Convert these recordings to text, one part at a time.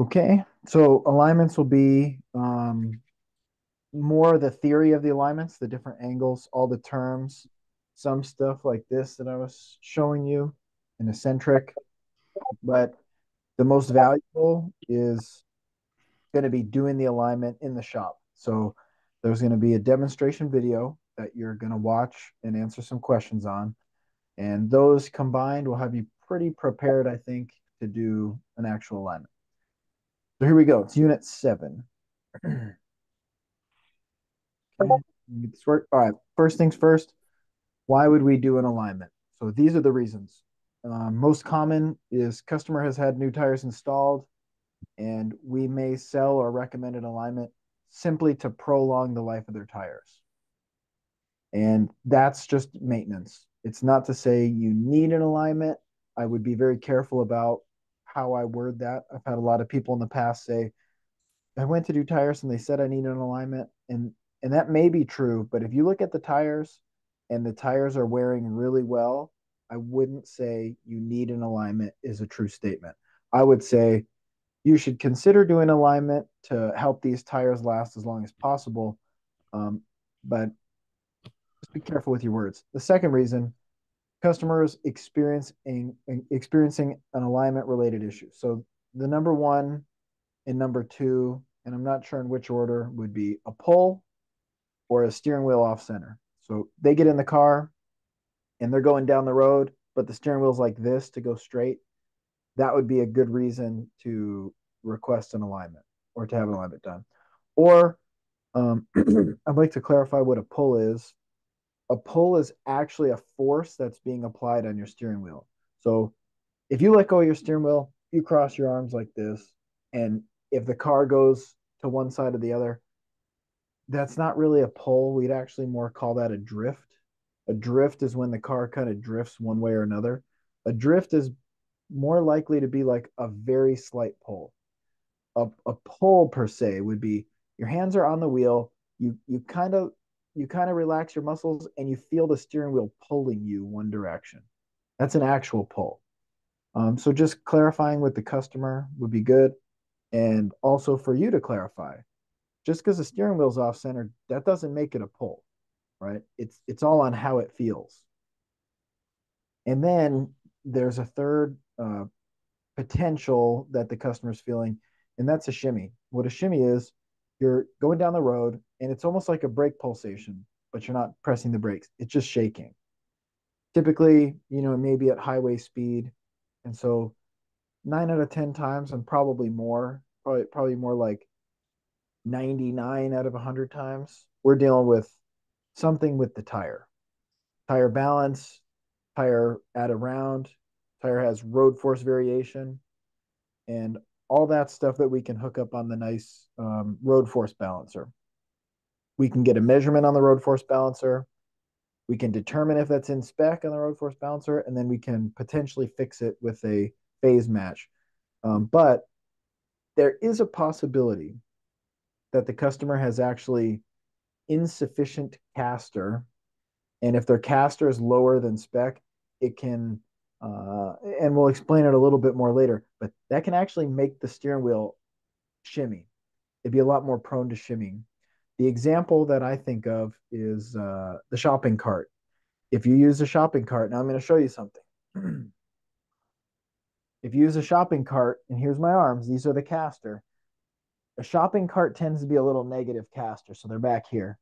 Okay, so alignments will be um, more the theory of the alignments, the different angles, all the terms, some stuff like this that I was showing you in eccentric. But the most valuable is going to be doing the alignment in the shop. So there's going to be a demonstration video that you're going to watch and answer some questions on. And those combined will have you pretty prepared, I think, to do an actual alignment. So here we go. It's unit seven. okay. All right. First things first. Why would we do an alignment? So these are the reasons. Uh, most common is customer has had new tires installed, and we may sell or recommend an alignment simply to prolong the life of their tires. And that's just maintenance. It's not to say you need an alignment. I would be very careful about how I word that. I've had a lot of people in the past say, I went to do tires and they said I need an alignment. And and that may be true, but if you look at the tires and the tires are wearing really well, I wouldn't say you need an alignment is a true statement. I would say you should consider doing alignment to help these tires last as long as possible. Um, but just be careful with your words. The second reason customers experiencing experiencing an alignment related issue. So the number one and number two, and I'm not sure in which order, would be a pull or a steering wheel off center. So they get in the car and they're going down the road, but the steering wheel's like this to go straight. That would be a good reason to request an alignment or to have an alignment done. Or um, I'd like to clarify what a pull is a pull is actually a force that's being applied on your steering wheel. So if you let go of your steering wheel, you cross your arms like this, and if the car goes to one side or the other, that's not really a pull. We'd actually more call that a drift. A drift is when the car kind of drifts one way or another. A drift is more likely to be like a very slight pull. A, a pull per se would be your hands are on the wheel. You you kind of you kind of relax your muscles and you feel the steering wheel pulling you one direction. That's an actual pull. Um, so just clarifying with the customer would be good. And also for you to clarify, just because the steering wheel's off center, that doesn't make it a pull, right? It's it's all on how it feels. And then there's a third uh, potential that the customer's feeling, and that's a shimmy. What a shimmy is, you're going down the road and it's almost like a brake pulsation, but you're not pressing the brakes. It's just shaking. Typically, you know, it may be at highway speed. And so nine out of 10 times and probably more, probably, probably more like 99 out of 100 times, we're dealing with something with the tire. Tire balance, tire at a round, tire has road force variation, and all that stuff that we can hook up on the nice um, road force balancer. We can get a measurement on the road force balancer. We can determine if that's in spec on the road force balancer, and then we can potentially fix it with a phase match. Um, but there is a possibility that the customer has actually insufficient caster. And if their caster is lower than spec, it can uh, and we'll explain it a little bit more later, but that can actually make the steering wheel shimmy. It'd be a lot more prone to shimming. The example that I think of is uh, the shopping cart. If you use a shopping cart, now I'm going to show you something. if you use a shopping cart, and here's my arms, these are the caster. A shopping cart tends to be a little negative caster, so they're back here.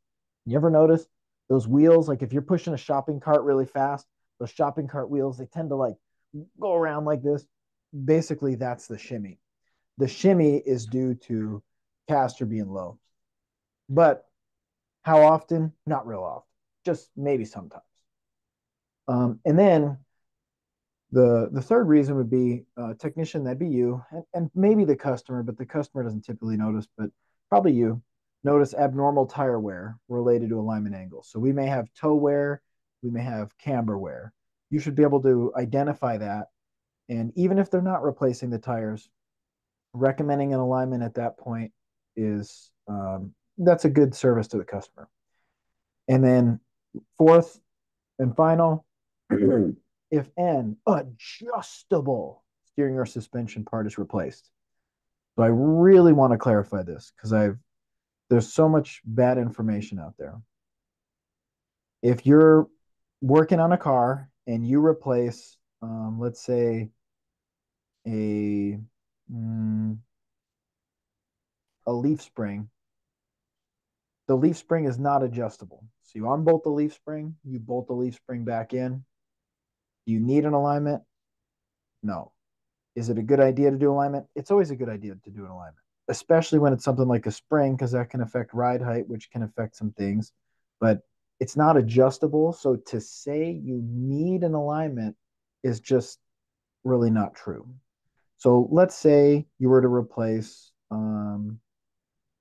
You ever notice those wheels? Like if you're pushing a shopping cart really fast, those shopping cart wheels, they tend to like go around like this. Basically, that's the shimmy. The shimmy is due to caster being low. But how often? Not real often. Just maybe sometimes. Um, and then the the third reason would be uh, technician that'd be you and, and maybe the customer but the customer doesn't typically notice but probably you notice abnormal tire wear related to alignment angles so we may have toe wear we may have camber wear. You should be able to identify that. And even if they're not replacing the tires, recommending an alignment at that point is um, that's a good service to the customer. And then fourth and final, if an adjustable steering or suspension part is replaced. So I really want to clarify this because I've there's so much bad information out there. If you're working on a car and you replace, um, let's say, a mm, a leaf spring, the leaf spring is not adjustable. So you unbolt the leaf spring, you bolt the leaf spring back in. Do you need an alignment? No. Is it a good idea to do alignment? It's always a good idea to do an alignment, especially when it's something like a spring, because that can affect ride height, which can affect some things. But it's not adjustable. So to say you need an alignment is just really not true. So let's say you were to replace um,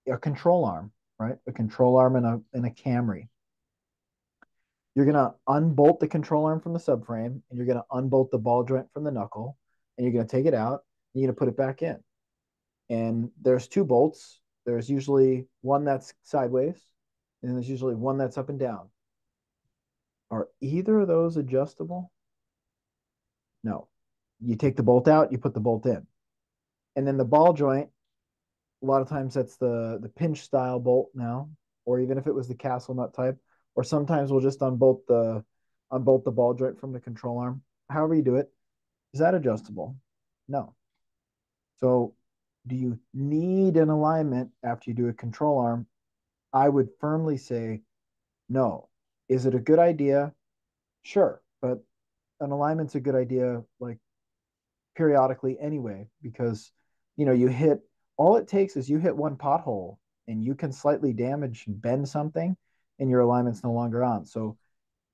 a control arm, right? A control arm in a in a Camry. You're gonna unbolt the control arm from the subframe, and you're gonna unbolt the ball joint from the knuckle, and you're gonna take it out, and you're gonna put it back in. And there's two bolts. There's usually one that's sideways, and there's usually one that's up and down. Are either of those adjustable? No. You take the bolt out, you put the bolt in. And then the ball joint, a lot of times that's the the pinch style bolt now, or even if it was the castle nut type, or sometimes we'll just unbolt the unbolt the ball joint from the control arm. However you do it, is that adjustable? No. So do you need an alignment after you do a control arm? I would firmly say no. Is it a good idea? Sure, but an alignment's a good idea like periodically anyway because you know you hit all it takes is you hit one pothole and you can slightly damage and bend something and your alignment's no longer on. So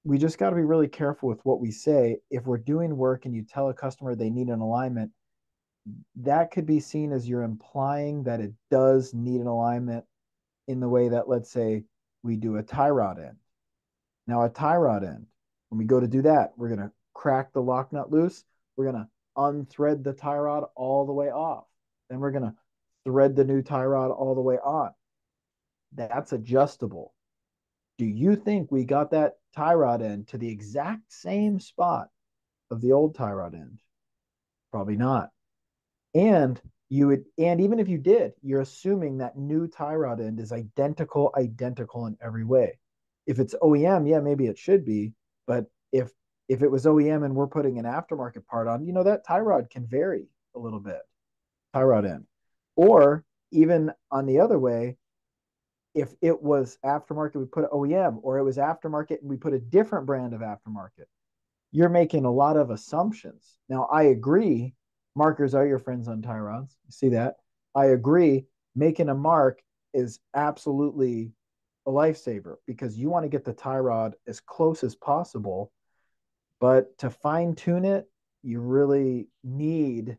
we just got to be really careful with what we say. If we're doing work and you tell a customer they need an alignment, that could be seen as you're implying that it does need an alignment in the way that, let's say, we do a tie rod end. Now, a tie rod end, when we go to do that, we're going to crack the lock nut loose. We're going to unthread the tie rod all the way off. Then we're going to thread the new tie rod all the way on. That's adjustable. Do you think we got that tie rod end to the exact same spot of the old tie rod end? Probably not. And you would, and even if you did, you're assuming that new tie rod end is identical, identical in every way. If it's OEM, yeah, maybe it should be. But if if it was OEM and we're putting an aftermarket part on, you know that tie rod can vary a little bit, tie rod end. Or even on the other way, if it was aftermarket, we put OEM, or it was aftermarket and we put a different brand of aftermarket. You're making a lot of assumptions. Now, I agree, markers are your friends on tie rods. You see that? I agree, making a mark is absolutely a lifesaver because you want to get the tie rod as close as possible. But to fine tune it, you really need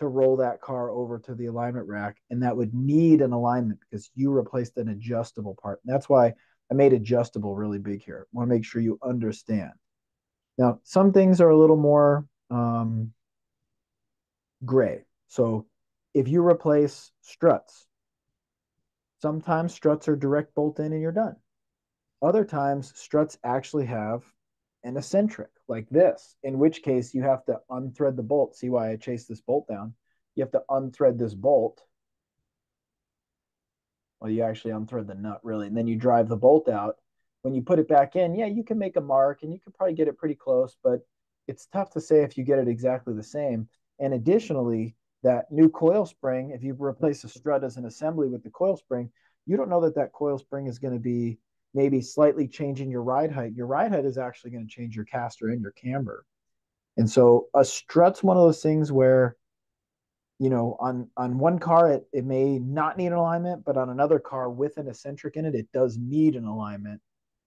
to roll that car over to the alignment rack and that would need an alignment because you replaced an adjustable part. And that's why I made adjustable really big here. I want to make sure you understand. Now, some things are a little more um, gray. So if you replace struts, sometimes struts are direct bolt in and you're done. Other times, struts actually have an eccentric like this, in which case you have to unthread the bolt. See why I chased this bolt down? You have to unthread this bolt. Well, you actually unthread the nut really, and then you drive the bolt out. When you put it back in, yeah, you can make a mark and you can probably get it pretty close, but it's tough to say if you get it exactly the same. And additionally, that new coil spring, if you replace a strut as an assembly with the coil spring, you don't know that that coil spring is going to be maybe slightly changing your ride height, your ride height is actually going to change your caster and your camber. And so a strut's one of those things where, you know, on on one car it, it may not need an alignment, but on another car with an eccentric in it, it does need an alignment.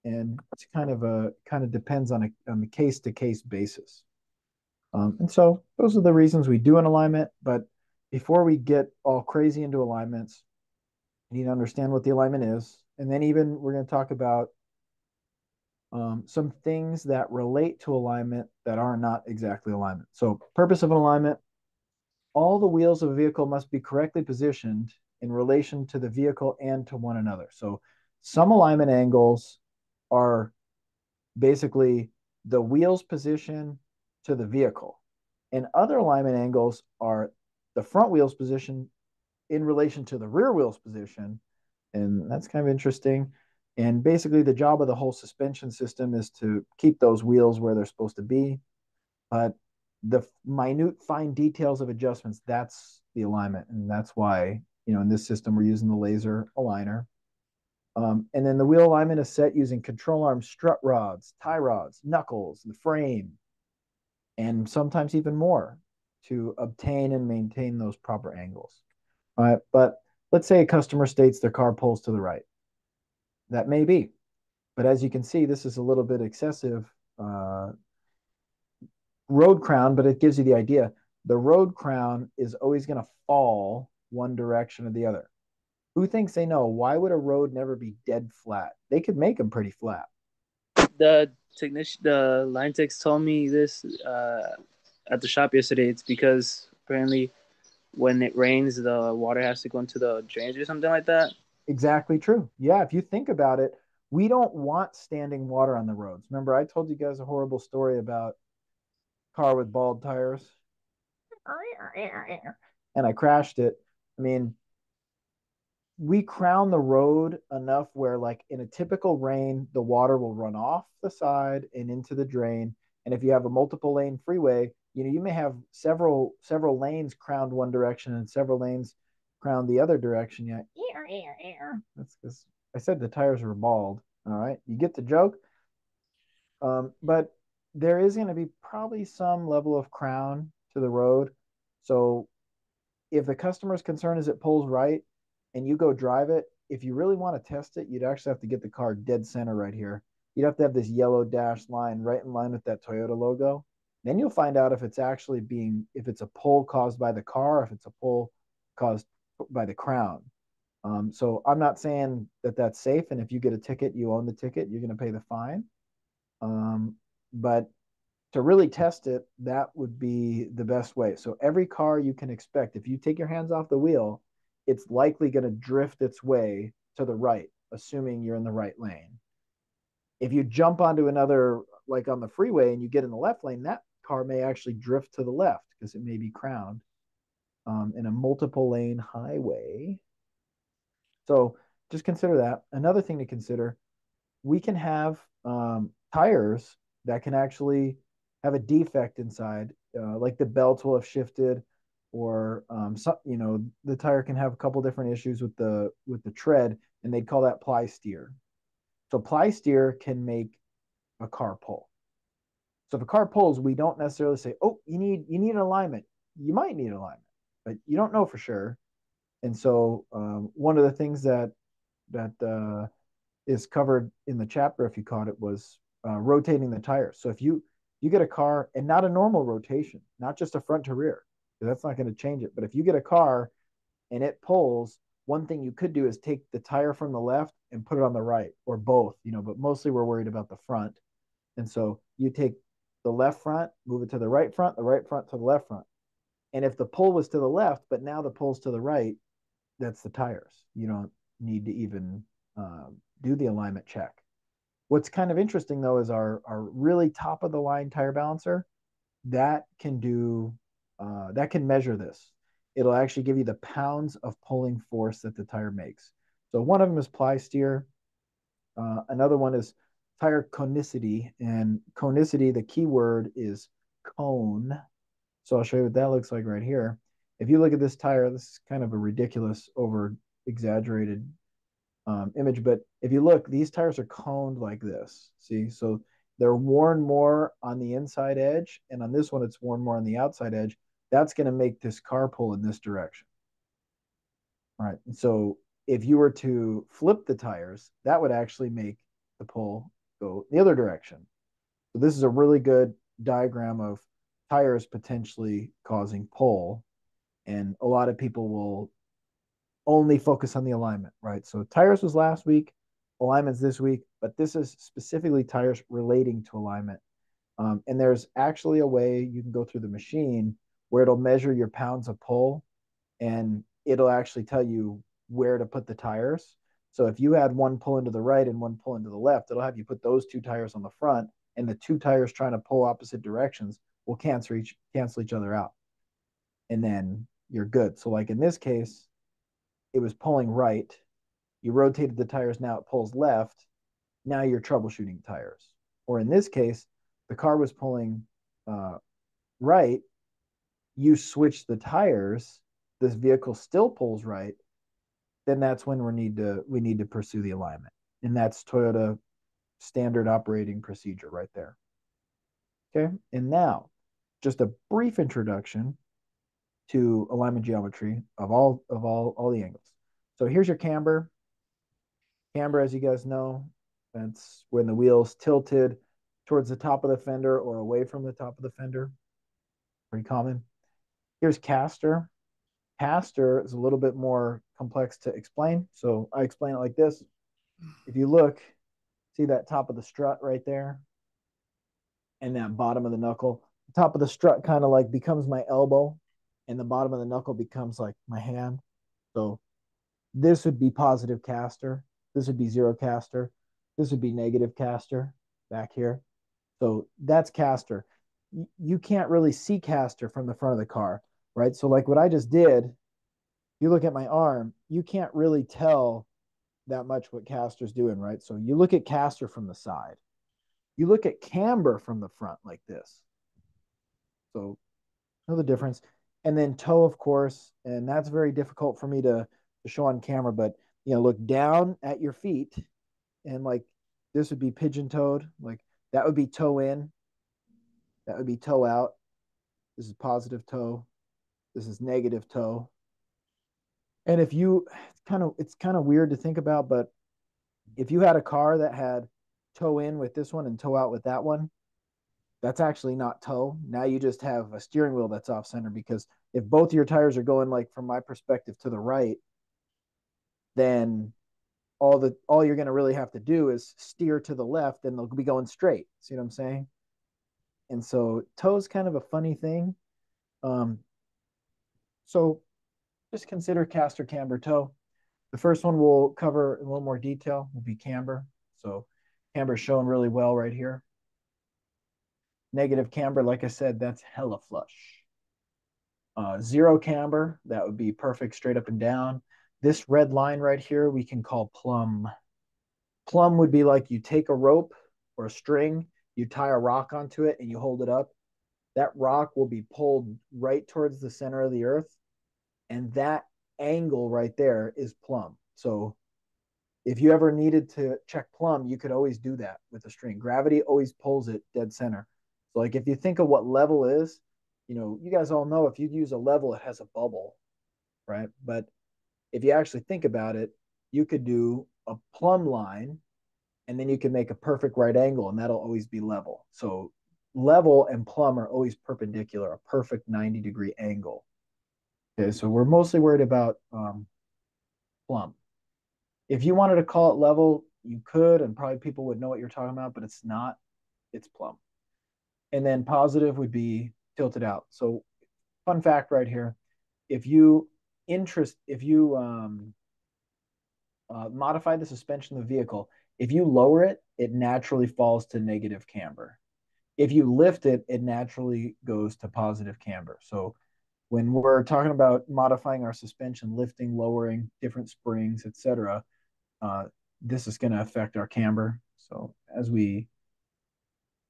And it's kind of a kind of depends on a on case to case basis. Um, and so those are the reasons we do an alignment. But before we get all crazy into alignments, you need to understand what the alignment is and then even we're going to talk about um, some things that relate to alignment that are not exactly alignment. So, purpose of an alignment all the wheels of a vehicle must be correctly positioned in relation to the vehicle and to one another. So, some alignment angles are basically the wheel's position to the vehicle, and other alignment angles are the front wheel's position in relation to the rear wheel's position. And that's kind of interesting. And basically, the job of the whole suspension system is to keep those wheels where they're supposed to be. But the minute, fine details of adjustments, that's the alignment. And that's why, you know, in this system, we're using the laser aligner. Um, and then the wheel alignment is set using control arm strut rods, tie rods, knuckles, the frame, and sometimes even more to obtain and maintain those proper angles. All right. But let's say a customer states their car pulls to the right. That may be. But as you can see, this is a little bit excessive uh, road crown, but it gives you the idea. The road crown is always going to fall one direction or the other. Who thinks they know? Why would a road never be dead flat? They could make them pretty flat. The technician, the line techs told me this uh, at the shop yesterday. It's because apparently when it rains, the water has to go into the drainage or something like that. Exactly true. Yeah, if you think about it, we don't want standing water on the roads. Remember, I told you guys a horrible story about car with bald tires, and I crashed it. I mean, we crown the road enough where, like, in a typical rain, the water will run off the side and into the drain. And if you have a multiple lane freeway, you know you may have several several lanes crowned one direction and several lanes crowned the other direction. Yeah, air, air, air. that's because I said the tires were bald. All right, you get the joke. Um, but there is going to be probably some level of crown to the road. So if the customer's concern is it pulls right and you go drive it, if you really want to test it, you'd actually have to get the car dead center right here. You'd have to have this yellow dash line right in line with that Toyota logo. Then you'll find out if it's actually being if it's a pull caused by the car, if it's a pull caused by the crown. Um, so I'm not saying that that's safe, and if you get a ticket, you own the ticket, you're going to pay the fine. Um, but to really test it, that would be the best way. So every car you can expect, if you take your hands off the wheel, it's likely going to drift its way to the right, assuming you're in the right lane. If you jump onto another, like on the freeway, and you get in the left lane, that car may actually drift to the left because it may be crowned um, in a multiple lane highway. So just consider that. Another thing to consider we can have um, tires that can actually have a defect inside, uh, like the belts will have shifted, or um, so, you know the tire can have a couple different issues with the with the tread, and they'd call that ply steer. So ply steer can make a car pull. So if a car pulls, we don't necessarily say, "Oh, you need you need an alignment." You might need alignment, but you don't know for sure. And so um, one of the things that that uh, is covered in the chapter, if you caught it, was uh, rotating the tires. So if you you get a car and not a normal rotation, not just a front to rear, that's not going to change it. But if you get a car and it pulls, one thing you could do is take the tire from the left and put it on the right, or both. You know, but mostly we're worried about the front. And so you take the left front, move it to the right front, the right front to the left front. And if the pull was to the left, but now the pull's to the right, that's the tires. You don't need to even uh, do the alignment check. What's kind of interesting though is our our really top of the line tire balancer that can do uh, that can measure this. It'll actually give you the pounds of pulling force that the tire makes. So one of them is ply steer. Uh, another one is tire conicity. And conicity, the key word is cone. So I'll show you what that looks like right here. If you look at this tire, this is kind of a ridiculous, over exaggerated um, image. But if you look, these tires are coned like this. See, so they're worn more on the inside edge, and on this one, it's worn more on the outside edge. That's going to make this car pull in this direction. Right. So if you were to flip the tires, that would actually make the pull go the other direction. So this is a really good diagram of tires potentially causing pull. And a lot of people will only focus on the alignment, right? So tires was last week, alignments this week, but this is specifically tires relating to alignment. Um, and there's actually a way you can go through the machine where it'll measure your pounds of pull and it'll actually tell you where to put the tires. So if you had one pull into the right and one pull into the left, it'll have you put those two tires on the front, and the two tires trying to pull opposite directions will cancel each cancel each other out, and then you're good. So like in this case, it was pulling right. You rotated the tires, now it pulls left. Now you're troubleshooting tires. Or in this case, the car was pulling uh, right. You switch the tires. This vehicle still pulls right. Then that's when we need to we need to pursue the alignment, and that's Toyota standard operating procedure right there. Okay, and now just a brief introduction to alignment geometry of all of all all the angles. So here's your camber. Camber, as you guys know, that's when the wheel's tilted towards the top of the fender or away from the top of the fender. Pretty common. Here's caster. Caster is a little bit more complex to explain. So I explain it like this. If you look, see that top of the strut right there? And that bottom of the knuckle. The top of the strut kind of like becomes my elbow and the bottom of the knuckle becomes like my hand. So this would be positive caster. This would be zero caster. This would be negative caster back here. So that's caster. You can't really see caster from the front of the car, right? So like what I just did, you look at my arm, you can't really tell that much what caster's doing, right? So you look at caster from the side. You look at camber from the front like this. So know the difference and then toe, of course, and that's very difficult for me to, to show on camera. But you know, look down at your feet, and like this would be pigeon toed, like that would be toe in, that would be toe out. This is positive toe. This is negative toe. And if you, it's kind of it's kind of weird to think about, but if you had a car that had toe in with this one and toe out with that one, that's actually not toe. Now you just have a steering wheel that's off center because if both your tires are going like from my perspective to the right, then all the all you're going to really have to do is steer to the left and they'll be going straight. See what I'm saying? And so toe's kind of a funny thing. Um, so just consider caster camber toe. The first one we'll cover in a little more detail will be camber. So camber shown really well right here. Negative camber, like I said, that's hella flush. Uh, zero camber, that would be perfect straight up and down. This red line right here, we can call plumb. Plumb would be like you take a rope or a string, you tie a rock onto it, and you hold it up. That rock will be pulled right towards the center of the earth. And that angle right there is plumb. So if you ever needed to check plumb, you could always do that with a string. Gravity always pulls it dead center. So like if you think of what level is, you know, you guys all know if you use a level, it has a bubble, right? But if you actually think about it, you could do a plumb line and then you can make a perfect right angle and that'll always be level. So level and plumb are always perpendicular, a perfect 90 degree angle. Okay, so we're mostly worried about um, plumb. If you wanted to call it level, you could, and probably people would know what you're talking about, but it's not. It's plumb and then positive would be tilted out. So fun fact right here, if you interest, if you um, uh, modify the suspension of the vehicle, if you lower it, it naturally falls to negative camber. If you lift it, it naturally goes to positive camber. So when we're talking about modifying our suspension, lifting, lowering, different springs, etc., uh, this is going to affect our camber. So as we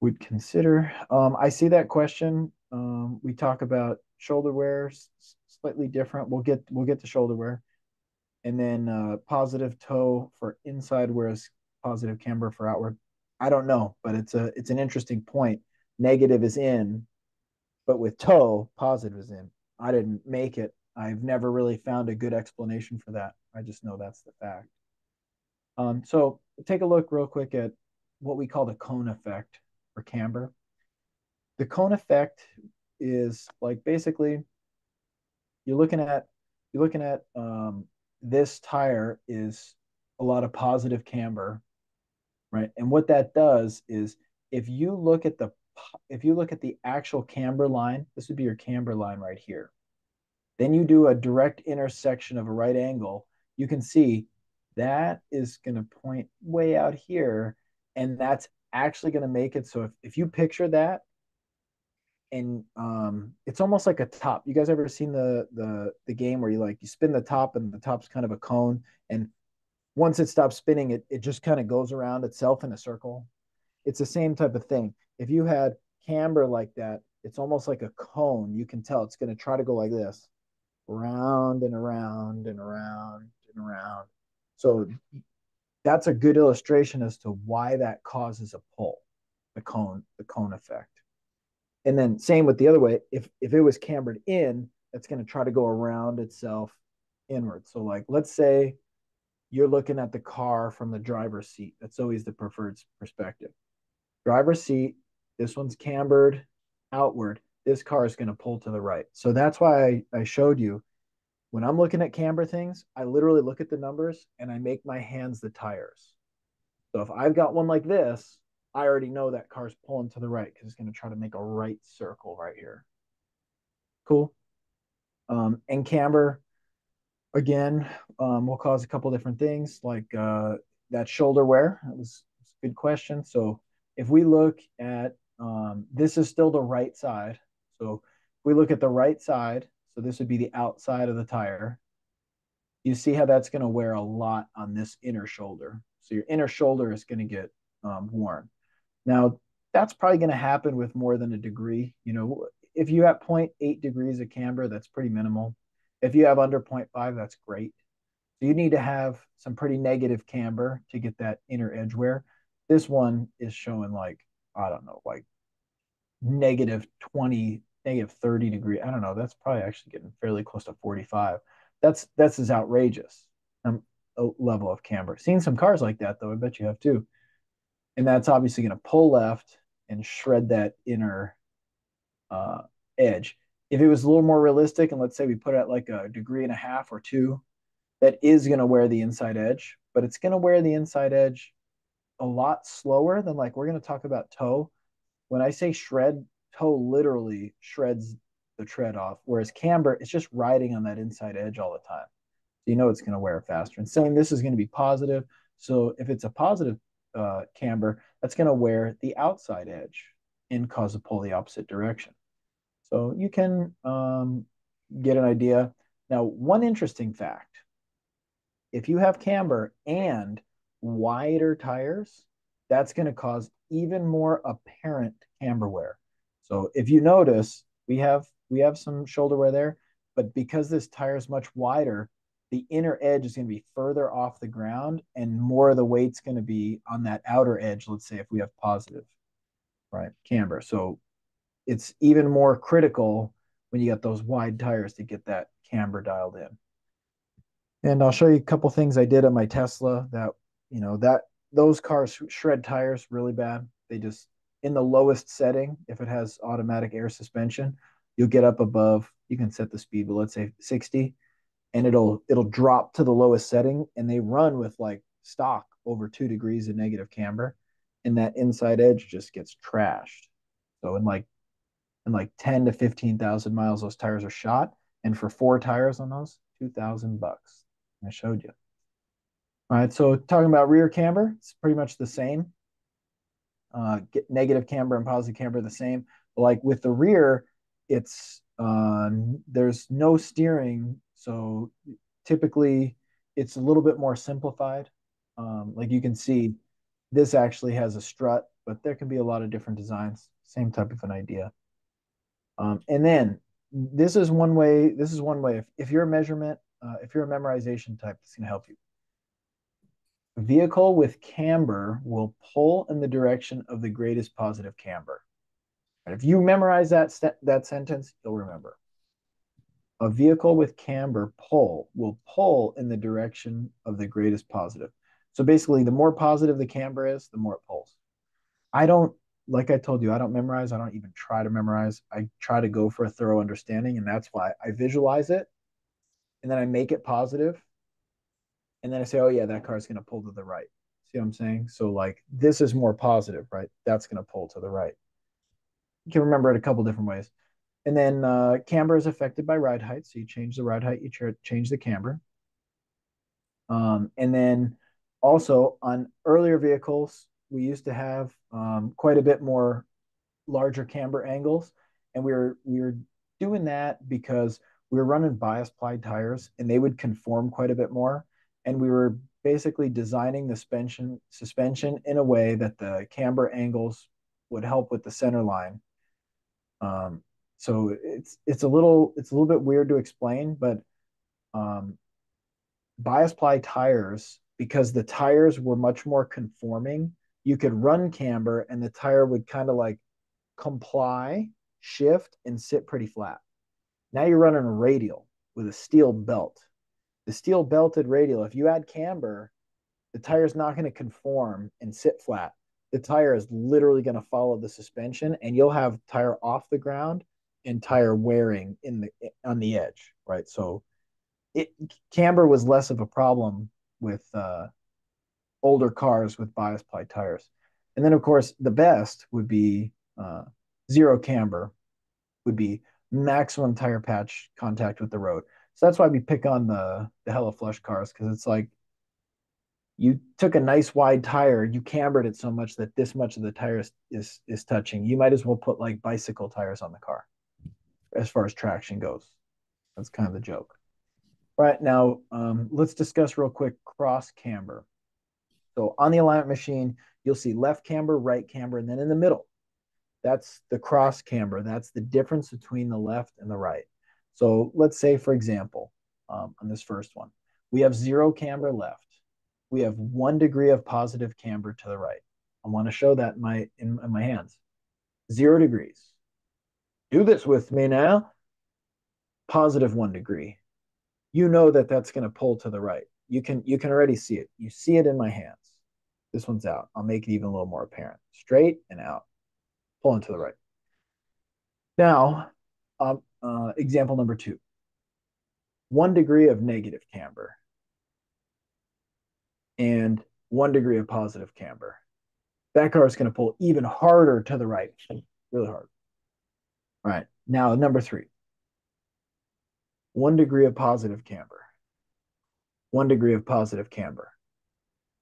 would consider. Um, I see that question. Um, we talk about shoulder wear, slightly different. We'll get we'll get to shoulder wear, and then uh, positive toe for inside, whereas positive camber for outward. I don't know, but it's a it's an interesting point. Negative is in, but with toe, positive is in. I didn't make it. I've never really found a good explanation for that. I just know that's the fact. Um, so take a look real quick at what we call the cone effect or camber. The cone effect is like basically you're looking at you're looking at um, this tire is a lot of positive camber, right? And what that does is if you look at the if you look at the actual camber line, this would be your camber line right here. Then you do a direct intersection of a right angle, you can see that is going to point way out here and that's actually going to make it so if, if you picture that and um, it's almost like a top. You guys ever seen the the the game where you like you spin the top and the top's kind of a cone, and once it stops spinning, it it just kind of goes around itself in a circle. It's the same type of thing. If you had camber like that, it's almost like a cone. You can tell it's going to try to go like this, around and around and around and around. So that's a good illustration as to why that causes a pull, the cone, the cone effect. And then same with the other way. If if it was cambered in, that's going to try to go around itself inward. So like let's say you're looking at the car from the driver's seat. That's always the preferred perspective. Driver's seat, this one's cambered outward. This car is going to pull to the right. So that's why I, I showed you when I'm looking at camber things, I literally look at the numbers and I make my hands the tires. So if I've got one like this, I already know that car's pulling to the right because it's going to try to make a right circle right here. Cool. Um, and camber, again, um, will cause a couple different things like uh, that shoulder wear. That was, was, a good question. So if we look at um, this is still the right side. So if we look at the right side, so this would be the outside of the tire. You see how that's going to wear a lot on this inner shoulder. So your inner shoulder is going to get um, worn. Now, that's probably going to happen with more than a degree. You know, if you have 0.8 degrees of camber, that's pretty minimal. If you have under 0.5, that's great. So you need to have some pretty negative camber to get that inner edge wear. This one is showing like, I don't know, like negative 20, negative 30 degree. I don't know. That's probably actually getting fairly close to 45. That's that's as outrageous um, level of camber. Seen some cars like that though. I bet you have too and that's obviously going to pull left and shred that inner uh, edge. If it was a little more realistic, and let's say we put it at like a degree and a half or two, that is going to wear the inside edge, but it's going to wear the inside edge a lot slower than like we're going to talk about toe. When I say shred, toe literally shreds the tread off, whereas camber, it's just riding on that inside edge all the time. So you know it's going to wear faster. And saying this is going to be positive. So if it's a positive uh, camber, that's going to wear the outside edge and cause a pull the opposite direction. So you can um, get an idea. Now, one interesting fact if you have camber and wider tires, that's going to cause even more apparent camber wear. So if you notice, we have we have some shoulder wear there, but because this tire is much wider, the inner edge is going to be further off the ground and more of the weight's going to be on that outer edge let's say if we have positive right camber so it's even more critical when you got those wide tires to get that camber dialed in and i'll show you a couple things i did on my tesla that you know that those cars shred tires really bad. They just in the lowest setting if it has automatic air suspension you'll get up above you can set the speed but let's say 60 and it'll it'll drop to the lowest setting and they run with like stock over two degrees of negative camber and that inside edge just gets trashed. So in like in like 10 to 15,000 miles those tires are shot and for four tires on those 2000 bucks. I showed you all right so talking about rear camber it's pretty much the same uh, get negative camber and positive camber the same but like with the rear it's uh, there's no steering so typically it's a little bit more simplified. Um, like you can see, this actually has a strut, but there can be a lot of different designs. Same type of an idea. Um, and then this is one way. This is one way. If, if you're a measurement, uh, if you're a memorization type, it's gonna help you. Vehicle with camber will pull in the direction of the greatest positive camber. And if you memorize that that sentence, you'll remember a vehicle with camber pull will pull in the direction of the greatest positive. So basically, the more positive the camber is, the more it pulls. I don't, like I told you, I don't memorize. I don't even try to memorize. I try to go for a thorough understanding. And that's why I visualize it and then I make it positive, And then I say, oh, yeah, that car is going to pull to the right. See what I'm saying? So, like, this is more positive, right? That's going to pull to the right. You can remember it a couple different ways. And then uh, camber is affected by ride height. So you change the ride height, you change the camber. Um, and then also on earlier vehicles, we used to have um, quite a bit more larger camber angles. and we were we were doing that because we were running bias ply tires and they would conform quite a bit more and we were basically designing the suspension suspension in a way that the camber angles would help with the center line um, so it's it's a little it's a little bit weird to explain but um, bias ply tires because the tires were much more conforming you could run camber and the tire would kind of like comply shift and sit pretty flat now you're running a radial with a steel belt. The steel belted radial, if you add camber, the tire is not going to conform and sit flat. The tire is literally going to follow the suspension, and you'll have tire off the ground and tire wearing in the on the edge, right? So, it camber was less of a problem with uh, older cars with bias ply tires, and then of course the best would be uh, zero camber, would be maximum tire patch contact with the road. So that's why we pick on the the hella flush cars because it's like you took a nice wide tire, you cambered it so much that this much of the tire is, is is touching. You might as well put like bicycle tires on the car as far as traction goes. That's kind of the joke. Right now um, let's discuss real quick cross camber. So on the alignment machine, you'll see left camber, right camber, and then in the middle, that's the cross camber. That's the difference between the left and the right. So let's say, for example, um, on this first one, we have zero camber left. We have one degree of positive camber to the right. I want to show that in my in, in my hands. Zero degrees. Do this with me now. Positive one degree. You know that that's going to pull to the right. You can you can already see it. You see it in my hands. This one's out. I'll make it even a little more apparent. Straight and out pulling to the right. Now, um, uh, example number two. One degree of negative camber and one degree of positive camber. That car is going to pull even harder to the right, really hard. All right, now number three. One degree of positive camber, one degree of positive camber.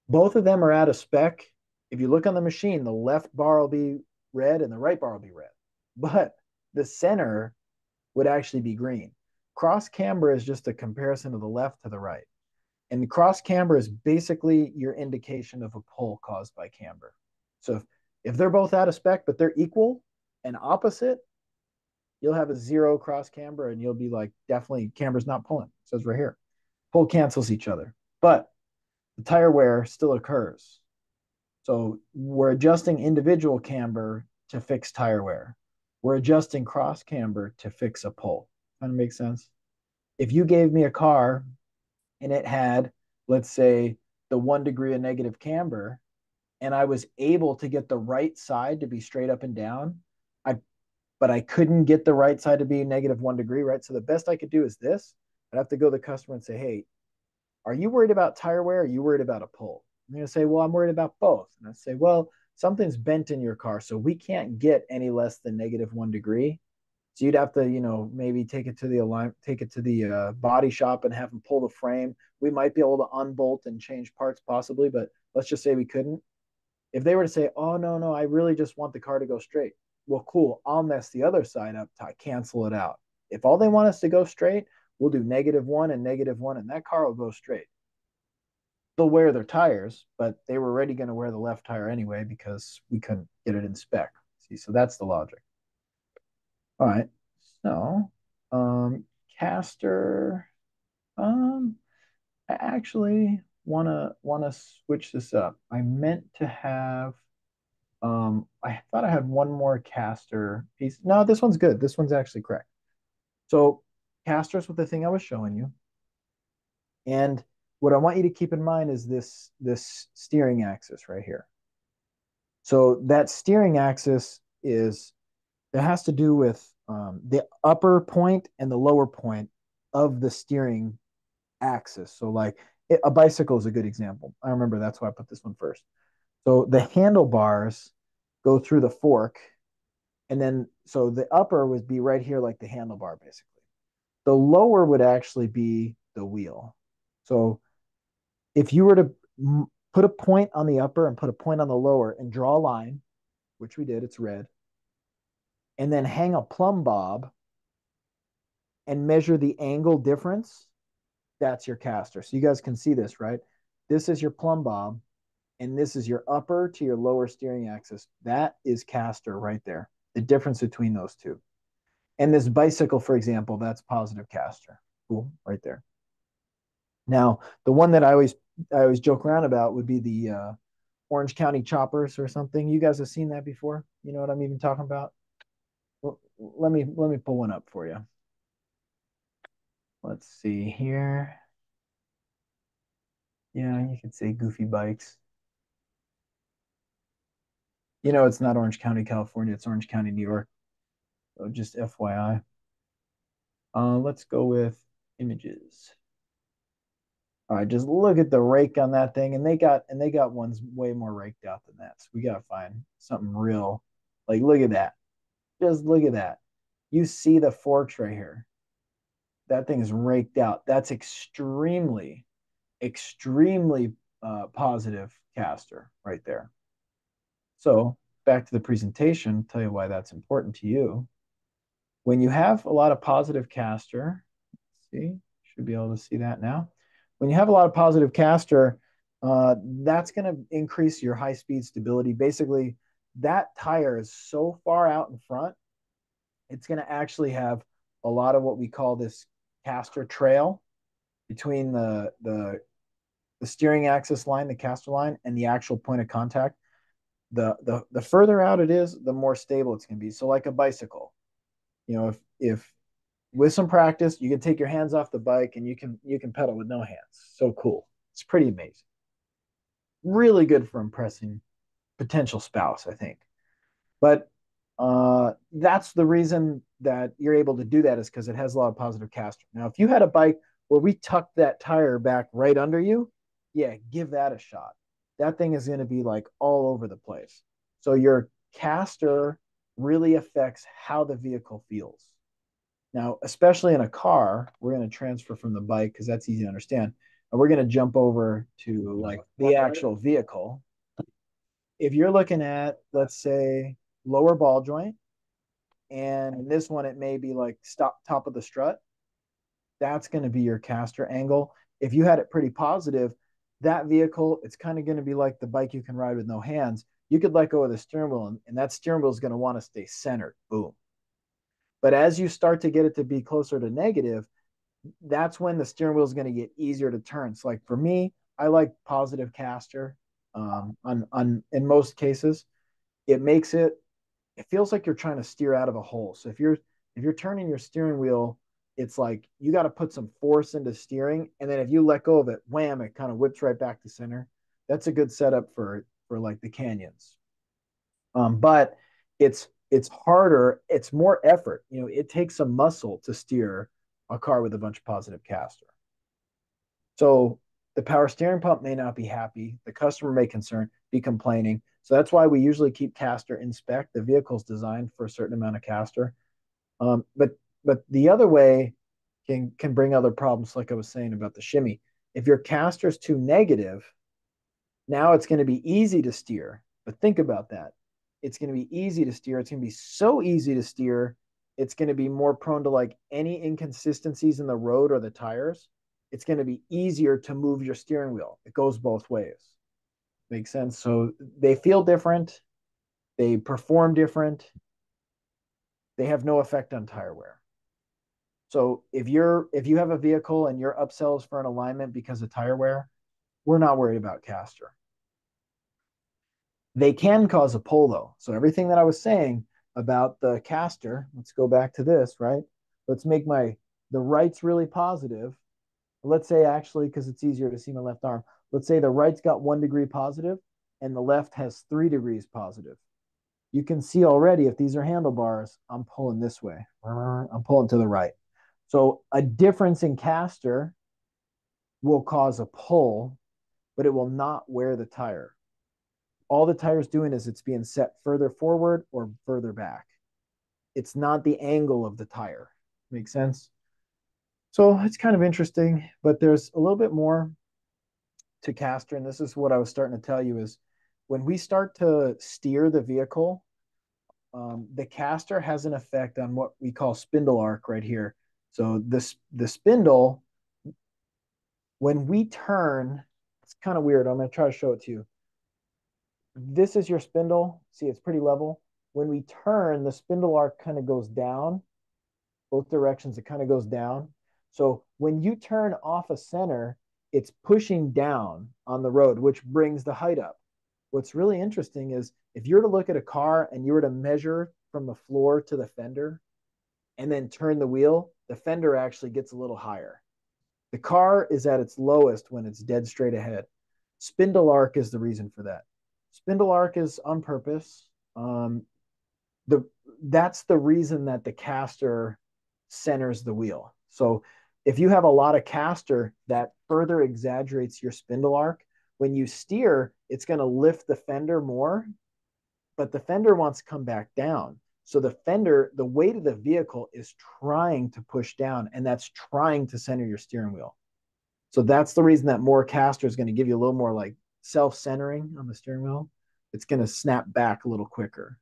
Both of them are out of spec. If you look on the machine, the left bar will be red and the right bar will be red. But the center would actually be green. Cross camber is just a comparison of the left to the right. And cross camber is basically your indication of a pull caused by camber. So if, if they're both out of spec, but they're equal and opposite, you'll have a zero cross camber and you'll be like, definitely camber's not pulling. It says right here. Pull cancels each other. But the tire wear still occurs. So we're adjusting individual camber to fix tire wear. We're adjusting cross camber to fix a pull. Kind of makes sense. If you gave me a car and it had, let's say, the one degree of negative camber, and I was able to get the right side to be straight up and down, I but I couldn't get the right side to be negative one degree, right? So the best I could do is this. I'd have to go to the customer and say, hey, are you worried about tire wear? Are you worried about a pull? they're going to say, well, I'm worried about both. And I say, well, something's bent in your car, so we can't get any less than negative one degree. So you'd have to, you know, maybe take it to the align, take it to the uh, body shop and have them pull the frame. We might be able to unbolt and change parts possibly, but let's just say we couldn't. If they were to say, "Oh no, no, I really just want the car to go straight," well, cool. I'll mess the other side up to cancel it out. If all they want us to go straight, we'll do negative one and negative one, and that car will go straight they'll wear their tires, but they were already going to wear the left tire anyway because we couldn't get it in spec. See, so that's the logic. All right. So, um, caster, um, I actually want to want to switch this up. I meant to have, um, I thought I had one more caster piece. No, this one's good. This one's actually correct. So, casters with the thing I was showing you, and what I want you to keep in mind is this this steering axis right here. So that steering axis is it has to do with um, the upper point and the lower point of the steering axis. So like it, a bicycle is a good example. I remember that's why I put this one first. So the handlebars go through the fork, and then so the upper would be right here, like the handlebar, basically. The lower would actually be the wheel. So if you were to put a point on the upper and put a point on the lower and draw a line, which we did, it's red. and then hang a plumb bob and measure the angle difference, that's your caster. So you guys can see this, right? This is your plumb bob, and this is your upper to your lower steering axis. That is caster right there. The difference between those two. And this bicycle, for example, that's positive caster. Cool, right there. Now, the one that I always I always joke around about would be the uh, Orange County choppers or something. You guys have seen that before? You know what I'm even talking about? Well, let me let me pull one up for you. Let's see here. Yeah, you could say goofy bikes. You know, it's not Orange County, California. It's Orange County, New York. So just FYI. Uh, let's go with images. All right, just look at the rake on that thing, and they got and they got ones way more raked out than that. So we gotta find something real. Like, look at that. Just look at that. You see the forks right here. That thing is raked out. That's extremely, extremely uh, positive caster right there. So back to the presentation, tell you why that's important to you. When you have a lot of positive caster, see, should be able to see that now. When you have a lot of positive caster, uh, that's going to increase your high speed stability. Basically, that tire is so far out in front, it's going to actually have a lot of what we call this caster trail between the the the steering axis line, the caster line, and the actual point of contact. The the the further out it is, the more stable it's going to be. So like a bicycle, you know, if if with some practice, you can take your hands off the bike and you can you can pedal with no hands. So cool. It's pretty amazing. Really good for impressing potential spouse, I think. But uh, that's the reason that you're able to do that is because it has a lot of positive caster. Now, if you had a bike where we tucked that tire back right under you, yeah, give that a shot. That thing is going to be like all over the place. So your caster really affects how the vehicle feels. Now, especially in a car, we're going to transfer from the bike because that's easy to understand. And we're going to jump over to like the actual vehicle. If you're looking at, let's say, lower ball joint, and in this one, it may be like stop top of the strut, that's going to be your caster angle. If you had it pretty positive, that vehicle, it's kind of going to be like the bike you can ride with no hands you could let go of the steering wheel and, and that steering wheel is going to want to stay centered. Boom. But as you start to get it to be closer to negative, that's when the steering wheel is going to get easier to turn. So, like for me, I like positive caster. Um, on on in most cases, it makes it. It feels like you're trying to steer out of a hole. So if you're if you're turning your steering wheel, it's like you got to put some force into steering, and then if you let go of it, wham! It kind of whips right back to center. That's a good setup for for like the canyons. Um, but it's it's harder, it's more effort. You know, it takes some muscle to steer a car with a bunch of positive caster. So the power steering pump may not be happy. The customer may concern, be complaining. So that's why we usually keep caster in spec. The vehicle's designed for a certain amount of caster. Um, but but the other way can can bring other problems, like I was saying about the shimmy. If your caster is too negative, now it's going to be easy to steer. But think about that. It's going to be easy to steer. It's going to be so easy to steer. It's going to be more prone to like any inconsistencies in the road or the tires. It's going to be easier to move your steering wheel. It goes both ways. Makes sense. So they feel different. They perform different. They have no effect on tire wear. So if you're if you have a vehicle and your upsells for an alignment because of tire wear, we're not worried about caster. They can cause a pull though. So everything that I was saying about the caster, let's go back to this, right? Let's make my the right's really positive. Let's say actually, because it's easier to see my left arm, let's say the right's got one degree positive and the left has three degrees positive. You can see already if these are handlebars, I'm pulling this way. I'm pulling to the right. So a difference in caster will cause a pull, but it will not wear the tire all the tire's doing is it's being set further forward or further back. It's not the angle of the tire. Make sense? So it's kind of interesting, but there's a little bit more to caster. And this is what I was starting to tell you is when we start to steer the vehicle, um, the caster has an effect on what we call spindle arc right here. So this the spindle, when we turn, it's kind of weird. I'm going to try to show it to you. This is your spindle. See, it's pretty level. When we turn, the spindle arc kind of goes down, both directions. It kind of goes down. So when you turn off a center, it's pushing down on the road, which brings the height up. What's really interesting is if you were to look at a car and you were to measure from the floor to the fender and then turn the wheel, the fender actually gets a little higher. The car is at its lowest when it's dead straight ahead. Spindle arc is the reason for that. Spindle arc is on purpose. Um, the that's the reason that the caster centers the wheel. So if you have a lot of caster that further exaggerates your spindle arc, when you steer, it's going to lift the fender more, but the fender wants to come back down. So the fender, the weight of the vehicle is trying to push down, and that's trying to center your steering wheel. So that's the reason that more caster is going to give you a little more like self-centering on the steering wheel. It's going to snap back a little quicker.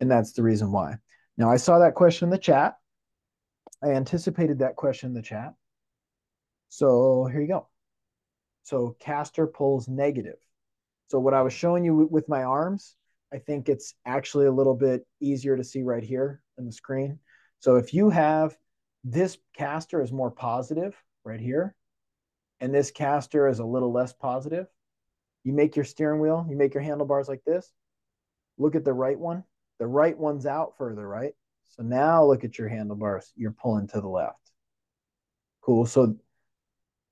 And that's the reason why. Now I saw that question in the chat. I anticipated that question in the chat. So here you go. So caster pulls negative. So what I was showing you with my arms, I think it's actually a little bit easier to see right here in the screen. So if you have this caster is more positive right here, and this caster is a little less positive, you make your steering wheel, you make your handlebars like this. Look at the right one. The right one's out further, right? So now look at your handlebars. You're pulling to the left. Cool. So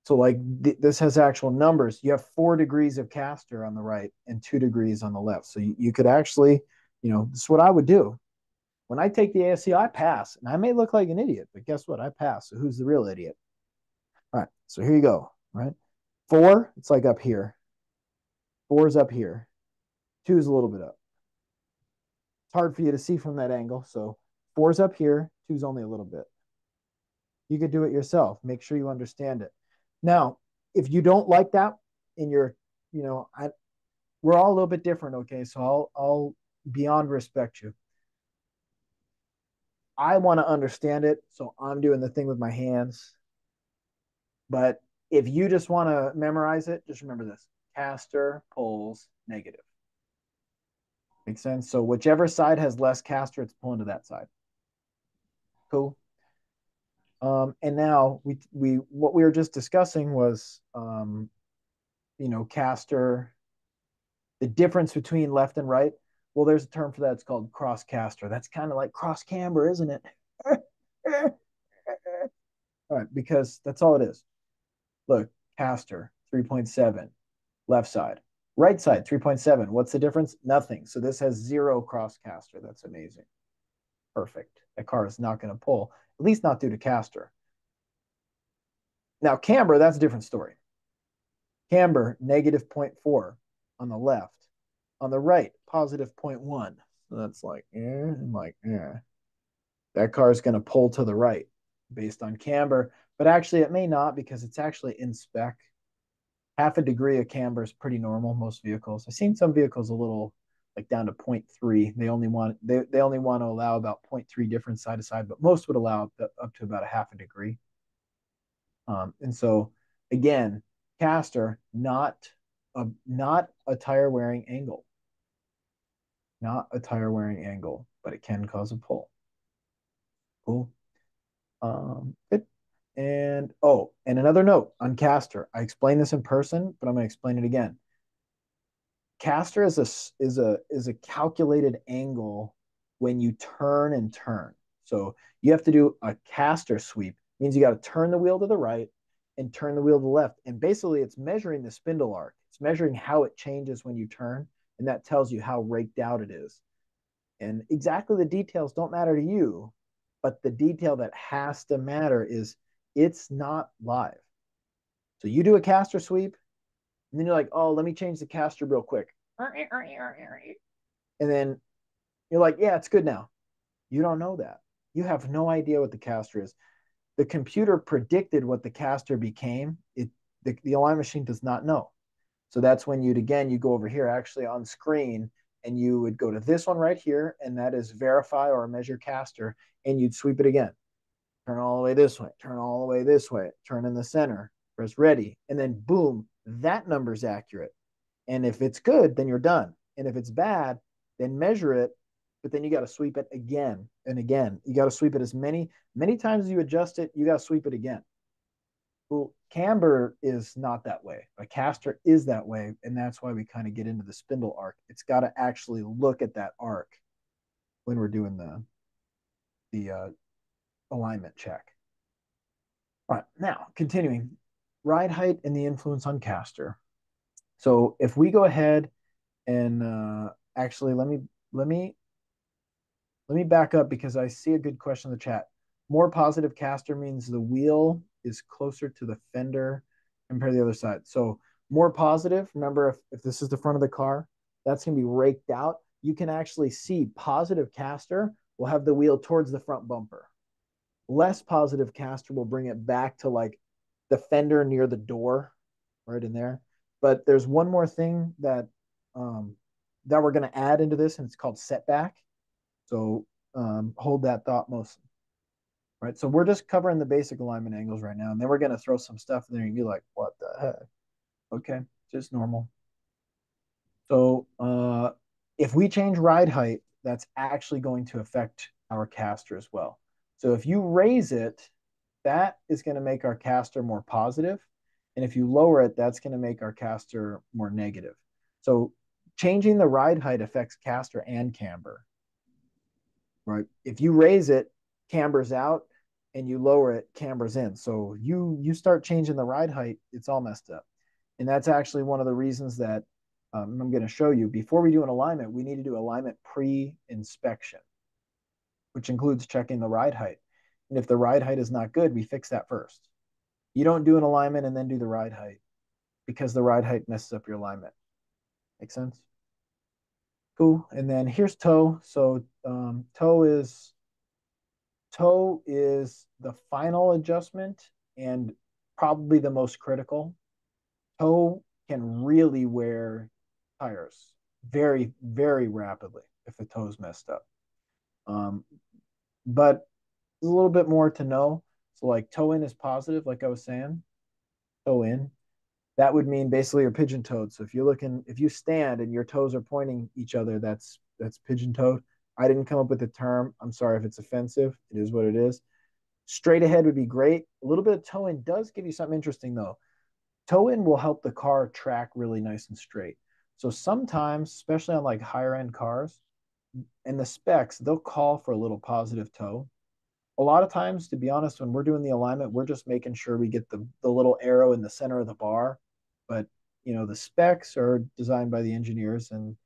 so like th- this has actual numbers. You have four degrees of caster on the right and two degrees on the left. So you, you could actually, you know, this is what I would do. When I take the ASE, I pass. And I may look like an idiot, but guess what? I pass. So who's the real idiot? All right. So here you go. Right. Four, it's like up here. Four is up here. Two is a little bit up. It's hard for you to see from that angle. So four is up here. Two is only a little bit. You could do it yourself. Make sure you understand it. Now, if you don't like that in your, you know, I, we're all a little bit different. Okay, so I'll I'll beyond respect you. I want to understand it, so I'm doing the thing with my hands. But if you just want to memorize it, just remember this: caster pulls negative. Makes sense. So whichever side has less caster, it's pulling to that side. Cool. Um, and now we we what we were just discussing was um, you know caster, the difference between left and right. Well, there's a term for that. It's called cross caster. That's kind of like cross camber, isn't it? all right, because that's all it is. Look, caster 3.7, left side, right side 3.7. What's the difference? Nothing. So this has zero cross caster. That's amazing. Perfect. That car is not going to pull at least not due to caster. Now, camber, that's a different story. Camber, negative 0.4 on the left. On the right, positive 0.1. So that's like, eh, I'm like, eh. That car is going to pull to the right based on camber, but actually it may not because it's actually in spec. Half a degree of camber is pretty normal, most vehicles. I've seen some vehicles a little like down to 0.3. They only want they, they only want to allow about 0.3 difference side to side, but most would allow up to, about a half a degree. Um, and so again, caster not a not a tire wearing angle, not a tire wearing angle, but it can cause a pull. Cool. Um, good. And oh, and another note on caster. I explained this in person, but I'm going to explain it again caster is a is a is a calculated angle when you turn and turn. So you have to do a caster sweep. It means you got to turn the wheel to the right and turn the wheel to the left. And basically it's measuring the spindle arc. It's measuring how it changes when you turn and that tells you how raked out it is. And exactly the details don't matter to you, but the detail that has to matter is it's not live. So you do a caster sweep, and then you're like, oh, let me change the caster real quick. And then you're like, yeah, it's good now. You don't know that. You have no idea what the caster is. The computer predicted what the caster became. It the, the machine does not know. So that's when you'd again you go over here actually on screen and you would go to this one right here, and that is verify or measure caster, and you'd sweep it again. Turn all the way this way, turn all the way this way, turn in the center, press ready, and then boom, that number's accurate. And if it's good, then you're done. And if it's bad, then measure it, but then you got to sweep it again and again. You got to sweep it as many many times as you adjust it, you got to sweep it again. Well, camber is not that way. A caster is that way, and that's why we kind of get into the spindle arc. It's got to actually look at that arc when we're doing the the uh, alignment check. All right, now continuing, ride height and the influence on caster. So if we go ahead and uh, actually let me let me let me back up because I see a good question in the chat. More positive caster means the wheel is closer to the fender compared to the other side. So more positive, remember if, if this is the front of the car, that's going to be raked out. You can actually see positive caster will have the wheel towards the front bumper. Less positive caster will bring it back to like the fender near the door, right in there. But there's one more thing that um, that we're going to add into this, and it's called setback. So um, hold that thought mostly right? So we're just covering the basic alignment angles right now, and then we're going to throw some stuff in there and be like, what the heck? Okay, just normal. So uh, if we change ride height, that's actually going to affect our caster as well. So if you raise it, that is going to make our caster more positive, and if you lower it, that's going to make our caster more negative. So changing the ride height affects caster and camber, right? If you raise it, camber's out and you lower it, camber's in. So you you start changing the ride height, it's all messed up. And that's actually one of the reasons that um, I'm going to show you. Before we do an alignment, we need to do alignment pre-inspection, which includes checking the ride height. And if the ride height is not good, we fix that first. You don't do an alignment and then do the ride height because the ride height messes up your alignment. Make sense? Cool. And then here's toe. So um, toe is toe is the final adjustment and probably the most critical. Toe can really wear tires very, very rapidly if the toe's messed up. Um, but a little bit more to know. So, like, toe in is positive, like I was saying, toe in. That would mean basically you're pigeon toed. So if you're looking, if you stand and your toes are pointing each other, that's that's pigeon toed. I didn't come up with the term. I'm sorry if it's offensive. It is what it is. Straight ahead would be great. A little bit of toe in does give you something interesting though. Toe in will help the car track really nice and straight. So sometimes, especially on like higher end cars, and the specs, they'll call for a little positive toe. A lot of times, to be honest, when we're doing the alignment, we're just making sure we get the, the little arrow in the center of the bar. But you know, the specs are designed by the engineers and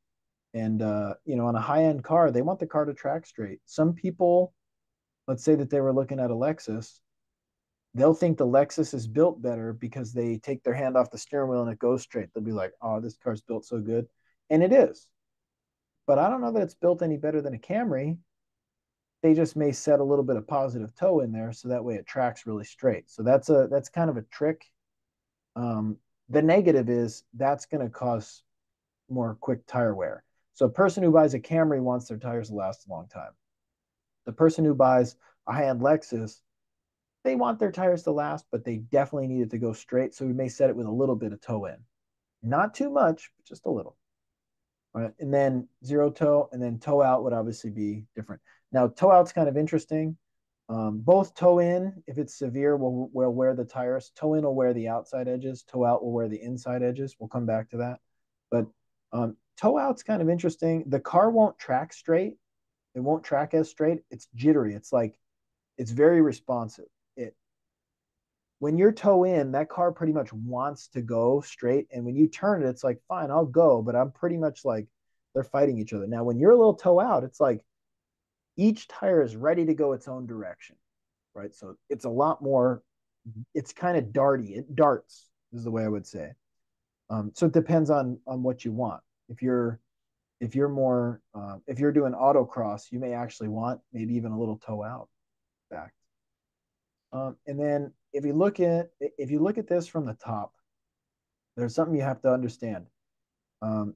and uh, you know, on a high-end car, they want the car to track straight. Some people, let's say that they were looking at a Lexus, they'll think the Lexus is built better because they take their hand off the steering wheel and it goes straight. They'll be like, "Oh, this car's built so good," and it is. But I don't know that it's built any better than a Camry. They just may set a little bit of positive toe in there so that way it tracks really straight. So that's a that's kind of a trick. Um, the negative is that's going to cause more quick tire wear. So a person who buys a Camry wants their tires to last a long time. The person who buys a high-end Lexus, they want their tires to last, but they definitely need it to go straight. So we may set it with a little bit of toe in. Not too much, but just a little. Right. And then zero toe and then toe out would obviously be different. Now, toe out's kind of interesting. Um, both toe in, if it's severe, will will wear the tires. Toe in will wear the outside edges. Toe out will wear the inside edges. We'll come back to that. But um, toe out's kind of interesting. The car won't track straight. It won't track as straight. It's jittery. It's like it's very responsive. When you're toe in, that car pretty much wants to go straight. And when you turn it, it's like, fine, I'll go. But I'm pretty much like they're fighting each other. Now, when you're a little toe out, it's like each tire is ready to go its own direction. Right. So it's a lot more, it's kind of darty. It darts, is the way I would say. Um, so it depends on on what you want if you're if you're more uh, if you're doing autocross, you may actually want maybe even a little toe out back. Um, and then if you look at if you look at this from the top, there's something you have to understand. Um,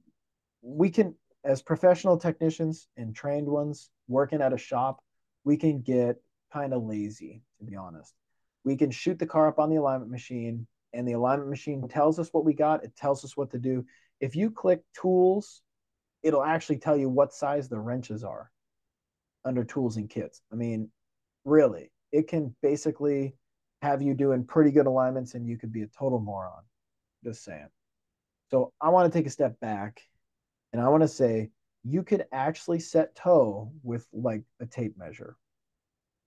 we can as professional technicians and trained ones working at a shop, we can get kind of lazy, to be honest. We can shoot the car up on the alignment machine, and the alignment machine tells us what we got. It tells us what to do. If you click tools, it'll actually tell you what size the wrenches are under tools and kits. I mean, really, it can basically have you doing pretty good alignments and you could be a total moron. Just saying. So I want to take a step back and I want to say you could actually set toe with like a tape measure.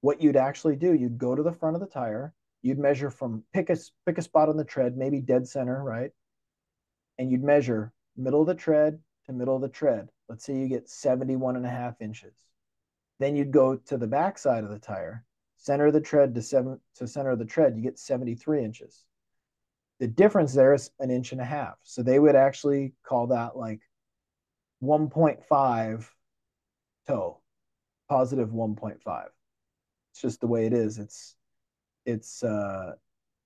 What you'd actually do, you'd go to the front of the tire, you'd measure from pick a pick a spot on the tread, maybe dead center, right? And you'd measure middle of the tread to middle of the tread. Let's say you get 71 and a half inches. Then you'd go to the back side of the tire, center of the tread to seven to center of the tread, you get 73 inches. The difference there is an inch and a half. So they would actually call that like 1.5 toe, positive 1.5. It's just the way it is. It's it's uh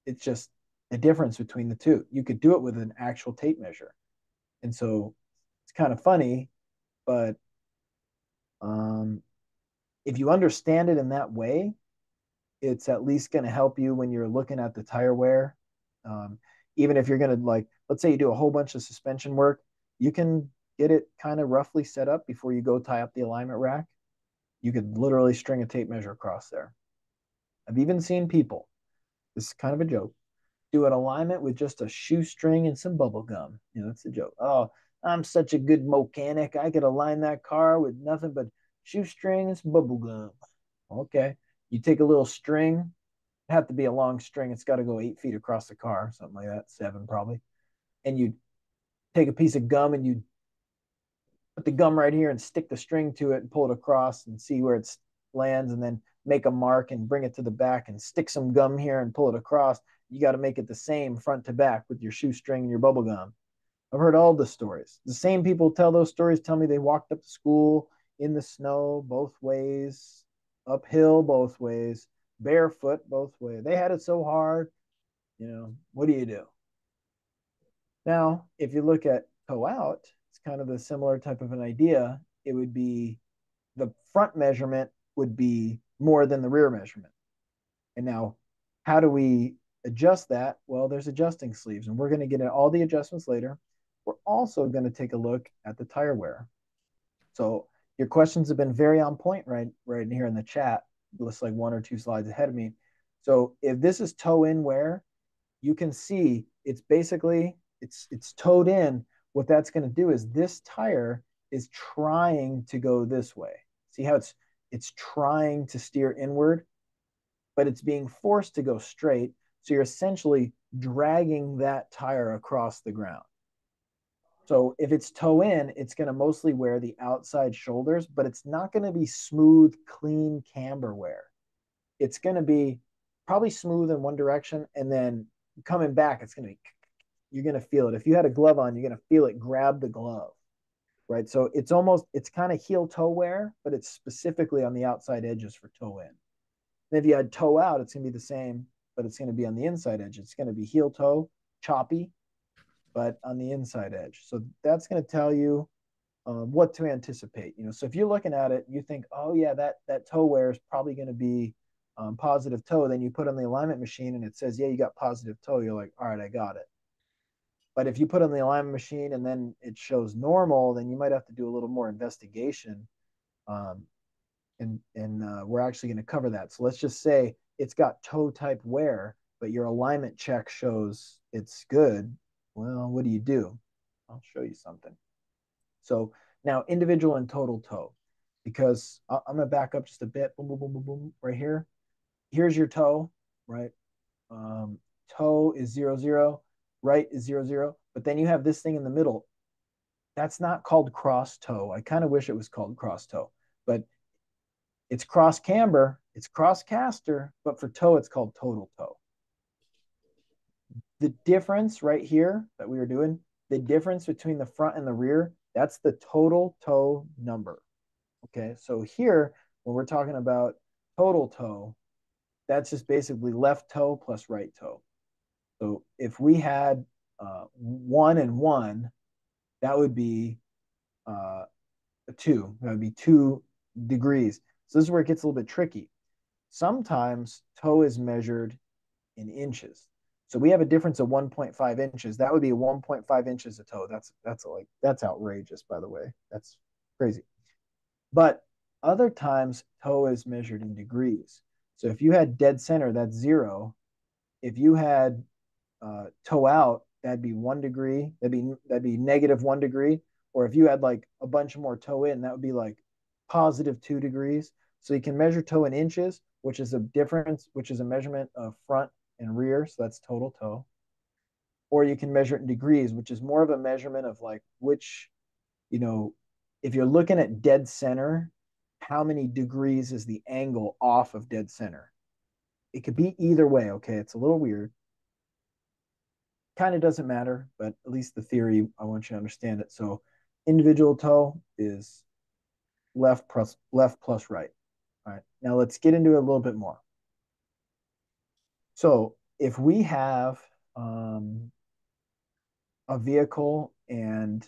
it's just a difference between the two. You could do it with an actual tape measure. And so it's kind of funny, but um if you understand it in that way, it's at least going to help you when you're looking at the tire wear. Um, even if you're going to like, let's say you do a whole bunch of suspension work, you can get it kind of roughly set up before you go tie up the alignment rack. You could literally string a tape measure across there. I've even seen people, this is kind of a joke, do an alignment with just a shoestring and some bubble gum. You know, that's a joke. Oh, I'm such a good mechanic. I could align that car with nothing but shoestring and bubble gum. Okay. You take a little string, have to be a long string. It's got to go eight feet across the car, something like that, seven probably. And you take a piece of gum and you put the gum right here and stick the string to it and pull it across and see where it lands and then make a mark and bring it to the back and stick some gum here and pull it across. You got to make it the same front to back with your shoestring and your bubble gum. I've heard all the stories. The same people tell those stories tell me they walked up to school in the snow both ways, uphill both ways, barefoot both ways. They had it so hard. You know, what do you do? Now, if you look at toe out, it's kind of a similar type of an idea. It would be the front measurement would be more than the rear measurement. And now, how do we adjust that? Well, there's adjusting sleeves, and we're going to get into all the adjustments later. We're also going to take a look at the tire wear. So your questions have been very on point right right here in the chat. Looks like one or two slides ahead of me. So if this is toe in wear, you can see it's basically it's it's toed in. What that's going to do is this tire is trying to go this way. See how it's it's trying to steer inward, but it's being forced to go straight. So you're essentially dragging that tire across the ground. So if it's toe in, it's going to mostly wear the outside shoulders, but it's not going to be smooth, clean camber wear. It's going to be probably smooth in one direction and then coming back, it's going to be, you're going to feel it. If you had a glove on, you're going to feel it grab the glove, right? So it's almost, it's kind of heel toe wear, but it's specifically on the outside edges for toe in. And if you had toe out, it's going to be the same, but it's going to be on the inside edge. It's going to be heel toe, choppy, but on the inside edge. So that's going to tell you um, what to anticipate. You know, so if you're looking at it, you think, oh yeah, that that toe wear is probably going to be um, positive toe. Then you put on the alignment machine and it says, yeah, you got positive toe. You're like, all right, I got it. But if you put on the alignment machine and then it shows normal, then you might have to do a little more investigation. Um, and and uh, we're actually going to cover that. So let's just say it's got toe type wear, but your alignment check shows it's good well, what do you do? I'll show you something. So now individual and total toe, because I'm going to back up just a bit. Boom, boom, boom, boom, boom, right here. Here's your toe, right? Um, toe is zero, zero, right is zero, zero. But then you have this thing in the middle. That's not called cross toe. I kind of wish it was called cross toe, but it's cross camber, it's cross caster, but for toe, it's called total toe the difference right here that we were doing, the difference between the front and the rear, that's the total toe number. Okay, so here, when we're talking about total toe, that's just basically left toe plus right toe. So if we had uh, one and one, that would be uh, two. That would be two degrees. So this is where it gets a little bit tricky. Sometimes toe is measured in inches. So we have a difference of 1.5 inches. That would be 1.5 inches of toe. That's that's like that's outrageous, by the way. That's crazy. But other times toe is measured in degrees. So if you had dead center, that's zero. If you had uh, toe out, that'd be one degree. That'd be that'd be negative one degree. Or if you had like a bunch more toe in, that would be like positive two degrees. So you can measure toe in inches, which is a difference, which is a measurement of front and rear. So that's total toe. Or you can measure it in degrees, which is more of a measurement of like which, you know, if you're looking at dead center, how many degrees is the angle off of dead center? It could be either way. Okay. It's a little weird. Kind of doesn't matter, but at least the theory, I want you to understand it. So individual toe is left plus left plus right. All right. Now let's get into it a little bit more. So if we have um, a vehicle and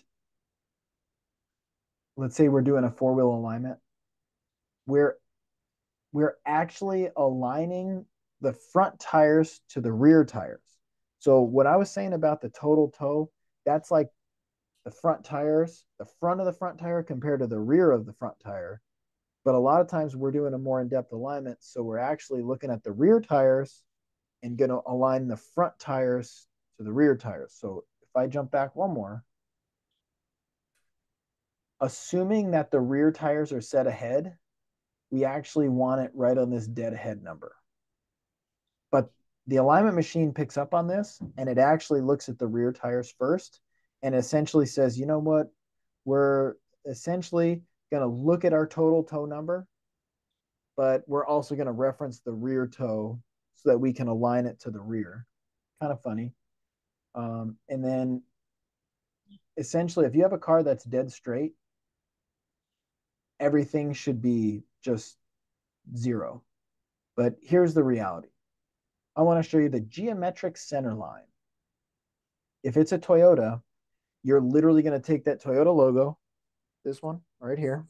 let's say we're doing a four wheel alignment, we're we're actually aligning the front tires to the rear tires. So what I was saying about the total toe, that's like the front tires, the front of the front tire compared to the rear of the front tire. But a lot of times we're doing a more in-depth alignment, so we're actually looking at the rear tires and going to align the front tires to the rear tires. So if I jump back one more, assuming that the rear tires are set ahead, we actually want it right on this dead ahead number. But the alignment machine picks up on this and it actually looks at the rear tires first and essentially says, you know what, we're essentially going to look at our total toe number, but we're also going to reference the rear toe so that we can align it to the rear. Kind of funny. Um, and then essentially, if you have a car that's dead straight, everything should be just zero. But here's the reality. I want to show you the geometric center line. If it's a Toyota, you're literally going to take that Toyota logo, this one right here,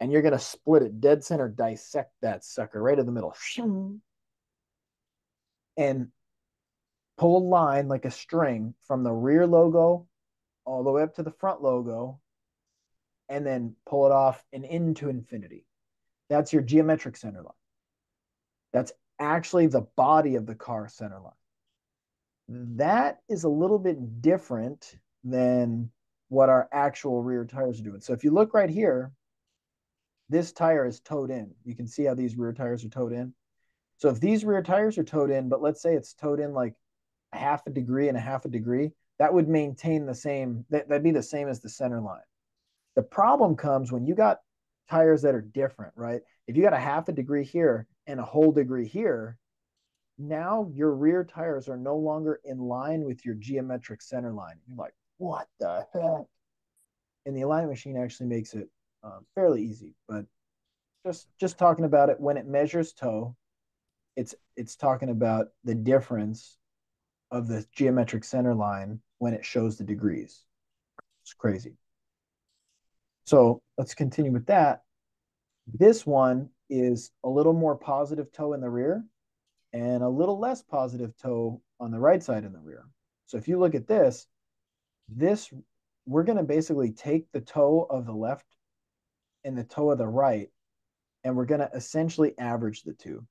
and you're going to split it dead center, dissect that sucker right in the middle, and pull a line like a string from the rear logo all the way up to the front logo, and then pull it off and into infinity. That's your geometric center line. That's actually the body of the car center line. That is a little bit different than what our actual rear tires are doing. So if you look right here, this tire is toed in. You can see how these rear tires are toed in. So if these rear tires are toed in, but let's say it's toed in like a half a degree and a half a degree, that would maintain the same, that, that'd be the same as the center line. The problem comes when you got tires that are different, right? If you got a half a degree here and a whole degree here, now your rear tires are no longer in line with your geometric center line. You're like, what the heck? And the alignment machine actually makes it uh, fairly easy, but just just talking about it when it measures toe, it's it's talking about the difference of the geometric center line when it shows the degrees. It's crazy. So let's continue with that. This one is a little more positive toe in the rear and a little less positive toe on the right side in the rear. So if you look at this, this we're going to basically take the toe of the left and the toe of the right, and we're going to essentially average the two.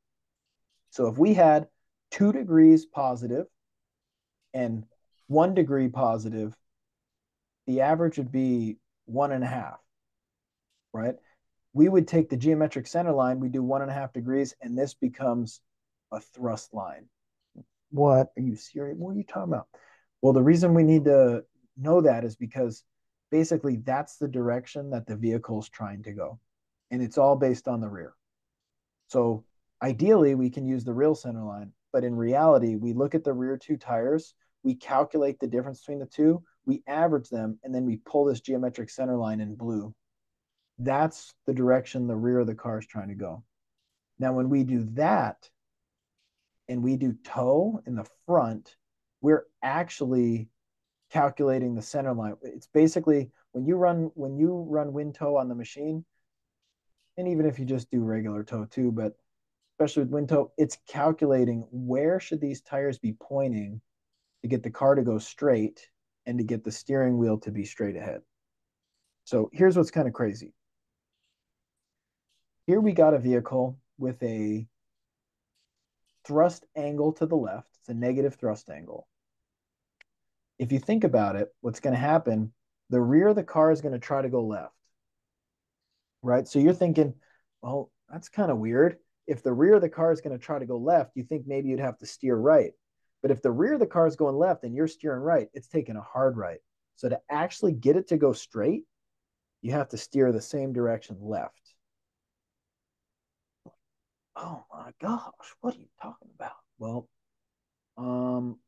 So if we had two degrees positive and one degree positive, the average would be one and a half, right? We would take the geometric center line, we do one and a half degrees, and this becomes a thrust line. What are you serious? What are you talking about? Well, the reason we need to know that is because basically that's the direction that the vehicle is trying to go. And it's all based on the rear. So ideally, we can use the real center line, but in reality, we look at the rear two tires, we calculate the difference between the two, we average them, and then we pull this geometric center line in blue. That's the direction the rear of the car is trying to go. Now, when we do that and we do toe in the front, we're actually calculating the center line. It's basically when you run when you run WinToe on the machine, and even if you just do regular toe too, but especially with WinToe, it's calculating where should these tires be pointing to get the car to go straight and to get the steering wheel to be straight ahead. So here's what's kind of crazy. Here we got a vehicle with a thrust angle to the left. It's a negative thrust angle. If you think about it, what's going to happen, the rear of the car is going to try to go left. Right? So you're thinking, well, that's kind of weird. If the rear of the car is going to try to go left, you think maybe you'd have to steer right. But if the rear of the car is going left and you're steering right, it's taking a hard right. So to actually get it to go straight, you have to steer the same direction left oh my gosh, what are you talking about? Well, um,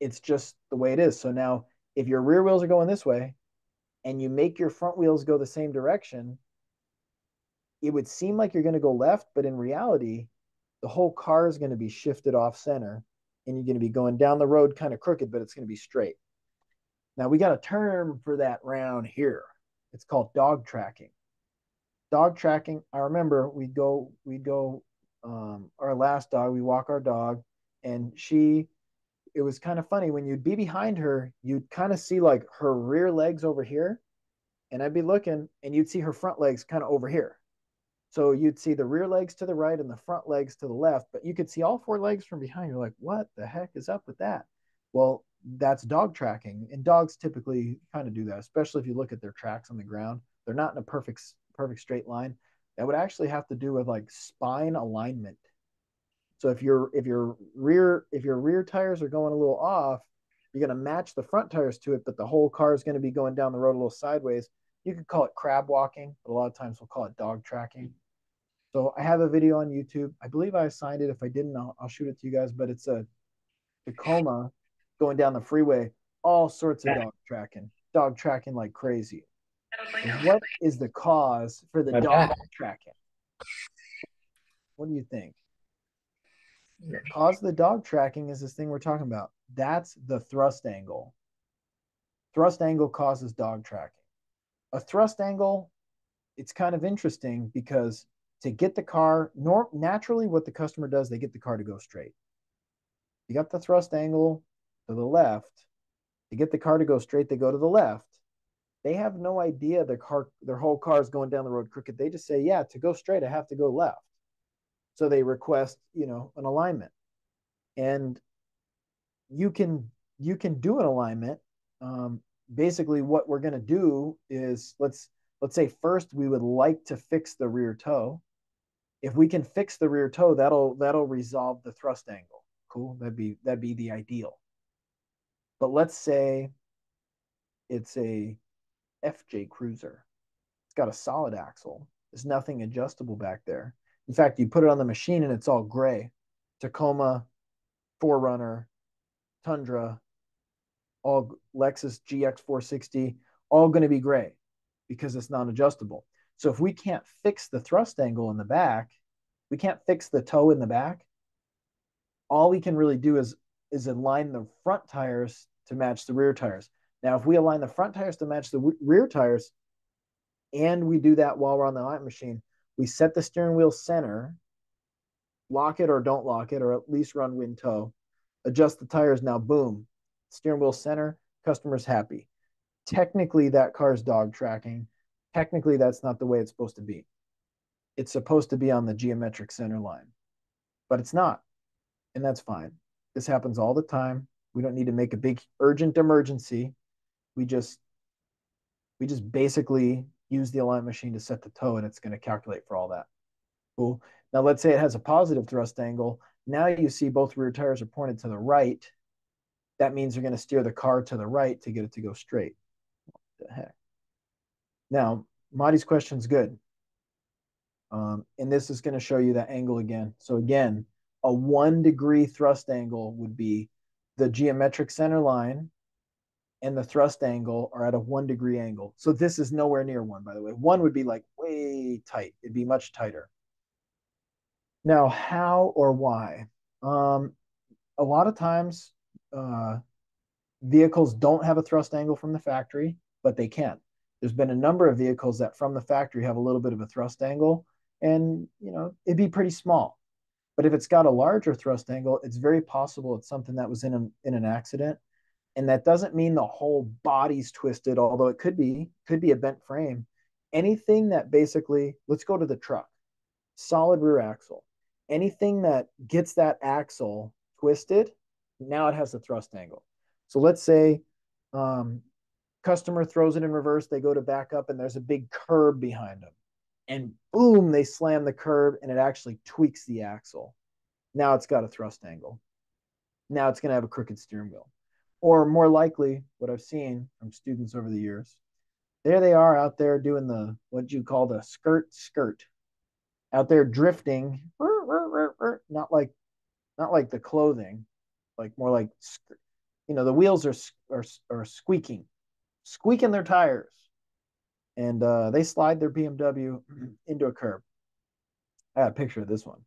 it's just the way it is. So now, if your rear wheels are going this way, and you make your front wheels go the same direction, it would seem like you're going to go left, but in reality, the whole car is going to be shifted off center, and you're going to be going down the road kind of crooked, but it's going to be straight. Now we got a term for that round here. It's called dog tracking. Dog tracking. I remember we'd go we'd go um, our last dog. We walk our dog, and she. It was kind of funny when you'd be behind her, you'd kind of see like her rear legs over here, and I'd be looking, and you'd see her front legs kind of over here. So you'd see the rear legs to the right and the front legs to the left, but you could see all four legs from behind. You're like, what the heck is up with that? Well, that's dog tracking, and dogs typically kind of do that, especially if you look at their tracks on the ground. They're not in a perfect perfect straight line that would actually have to do with like spine alignment. So if your if your rear if your rear tires are going a little off, you're going to match the front tires to it, but the whole car is going to be going down the road a little sideways. You could call it crab walking, but a lot of times we'll call it dog tracking. So I have a video on YouTube. I believe I assigned it. If I didn't, I'll, I'll shoot it to you guys. But it's a Tacoma going down the freeway, all sorts of dog tracking, dog tracking like crazy. What is the cause for the dog tracking? What do you think? The cause of the dog tracking is this thing we're talking about. That's the thrust angle. Thrust angle causes dog tracking. A thrust angle, it's kind of interesting because to get the car, nor, naturally, what the customer does, they get the car to go straight. You got the thrust angle to the left. To get the car to go straight, they go to the left. They have no idea their car their whole car is going down the road crooked. They just say yeah to go straight i have to go left. So they request you know an alignment. And you can you can do an alignment. Um, basically what we're going to do is let's let's say first we would like to fix the rear toe if we can fix the rear toe that'll that'll resolve the thrust angle cool that'd be that'd be the ideal but let's say it's a FJ Cruiser. It's got a solid axle. There's nothing adjustable back there. In fact, you put it on the machine and it's all gray. Tacoma, 4Runner, Tundra, all Lexus GX 460, all going to be gray because it's non adjustable. So if we can't fix the thrust angle in the back, we can't fix the toe in the back. All we can really do is is align the front tires to match the rear tires. Now, if we align the front tires to match the rear tires, and we do that while we're on the light machine, we set the steering wheel center, lock it or don't lock it, or at least run WinToe, adjust the tires. Now, boom, steering wheel center, customer's happy. Technically, that car's dog tracking. Technically, that's not the way it's supposed to be. It's supposed to be on the geometric center line, but it's not. And that's fine. This happens all the time. We don't need to make a big urgent emergency we just we just basically use the alignment machine to set the toe and it's going to calculate for all that. Cool. Now let's say it has a positive thrust angle. Now you see both rear tires are pointed to the right. That means you're going to steer the car to the right to get it to go straight. What the heck? Now, Marty's question is good. Um, and this is going to show you that angle again. So again, a one degree thrust angle would be the geometric center line and the thrust angle are at a one degree angle. So this is nowhere near one, by the way. One would be like way tight. It'd be much tighter. Now, how or why? Um, a lot of times, uh, vehicles don't have a thrust angle from the factory, but they can. There's been a number of vehicles that from the factory have a little bit of a thrust angle, and you know it'd be pretty small. But if it's got a larger thrust angle, it's very possible it's something that was in an in an accident, and that doesn't mean the whole body's twisted. Although it could be could be a bent frame. Anything that basically, let's go to the truck, solid rear axle. Anything that gets that axle twisted, now it has a thrust angle. So let's say um, customer throws it in reverse, they go to back up, and there's a big curb behind them. And boom, they slam the curb and it actually tweaks the axle. Now it's got a thrust angle. Now it's going to have a crooked steering wheel. Or more likely, what I've seen from students over the years, there they are out there doing the what you call the skirt skirt, out there drifting, not like not like the clothing, like more like you know the wheels are are, are squeaking squeaking their tires, and uh, they slide their BMW into a curb. I got a picture of this one.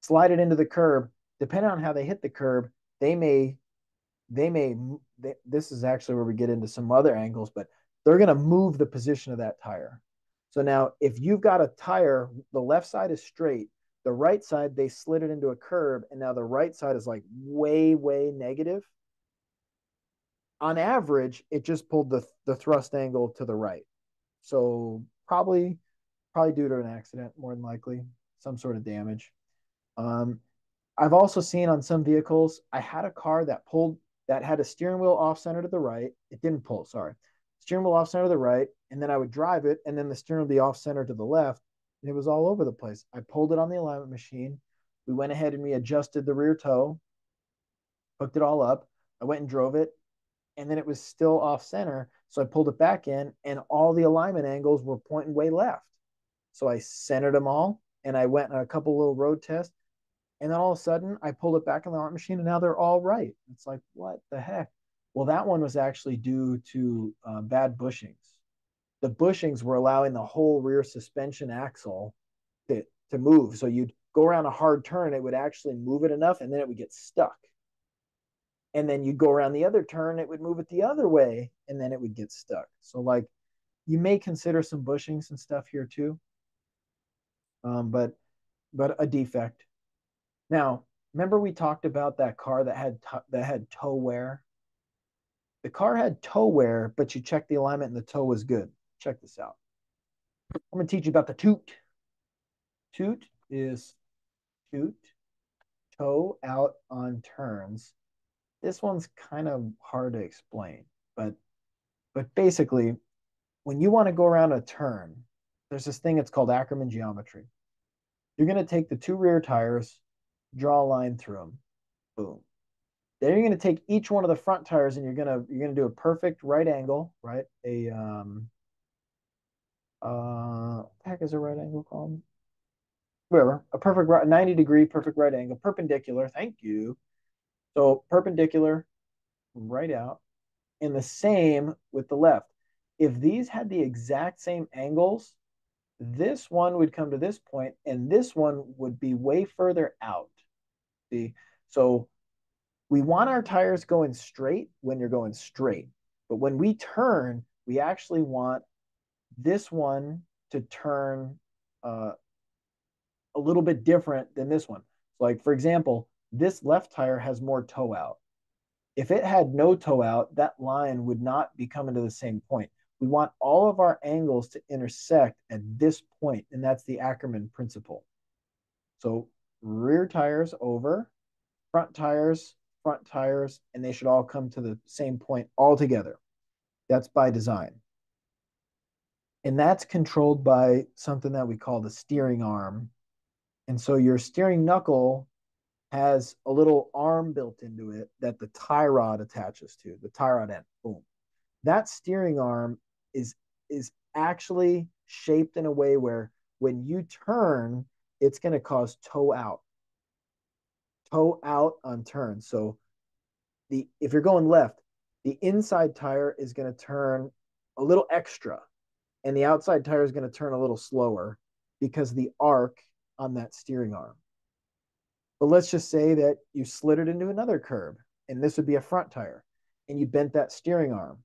Slide it into the curb. Depending on how they hit the curb, they may, they may. They, this is actually where we get into some other angles, but they're going to move the position of that tire. So now, if you've got a tire, the left side is straight, the right side they slid it into a curb, and now the right side is like way, way negative on average, it just pulled the the thrust angle to the right. So probably probably due to an accident, more than likely, some sort of damage. Um, I've also seen on some vehicles, I had a car that pulled that had a steering wheel off center to the right. It didn't pull, sorry. Steering wheel off center to the right, and then I would drive it, and then the steering would be off center to the left. And it was all over the place. I pulled it on the alignment machine. We went ahead and we adjusted the rear toe, hooked it all up. I went and drove it and then it was still off center. So I pulled it back in, and all the alignment angles were pointing way left. So I centered them all, and I went on a couple little road tests, and then all of a sudden I pulled it back on the art machine, and now they're all right. It's like what the heck? Well, that one was actually due to uh, bad bushings. The bushings were allowing the whole rear suspension axle to, to move. So you'd go around a hard turn, it would actually move it enough, and then it would get stuck and then you'd go around the other turn, it would move it the other way, and then it would get stuck. So like you may consider some bushings and stuff here too. Um, but but a defect. Now, remember we talked about that car that had that had toe wear. The car had toe wear, but you checked the alignment and the toe was good. Check this out. I'm going to teach you about the toot. Toot is toot, toe out on turns this one's kind of hard to explain, but but basically, when you want to go around a turn, there's this thing it's called Ackerman geometry. You're going to take the two rear tires, draw a line through them, boom. Then you're going to take each one of the front tires and you're going to you're going to do a perfect right angle, right? A um uh heck is a right angle called? Whatever, a perfect right 90 degree perfect right angle, perpendicular. Thank you so perpendicular, right out, and the same with the left. If these had the exact same angles, this one would come to this point and this one would be way further out. See, so we want our tires going straight when you're going straight. But when we turn, we actually want this one to turn uh, a little bit different than this one. Like, for example, this left tire has more toe out. If it had no toe out, that line would not be coming to the same point. We want all of our angles to intersect at this point, and that's the Ackerman principle. So rear tires over, front tires, front tires, and they should all come to the same point all together. That's by design. And that's controlled by something that we call the steering arm. And so your steering knuckle has a little arm built into it that the tie rod attaches to, the tie rod end. Boom. That steering arm is is actually shaped in a way where when you turn, it's going to cause toe out. Toe out on turn. So the if you're going left, the inside tire is going to turn a little extra and the outside tire is going to turn a little slower because the arc on that steering arm. But let's just say that you slid it into another curb, and this would be a front tire, and you bent that steering arm.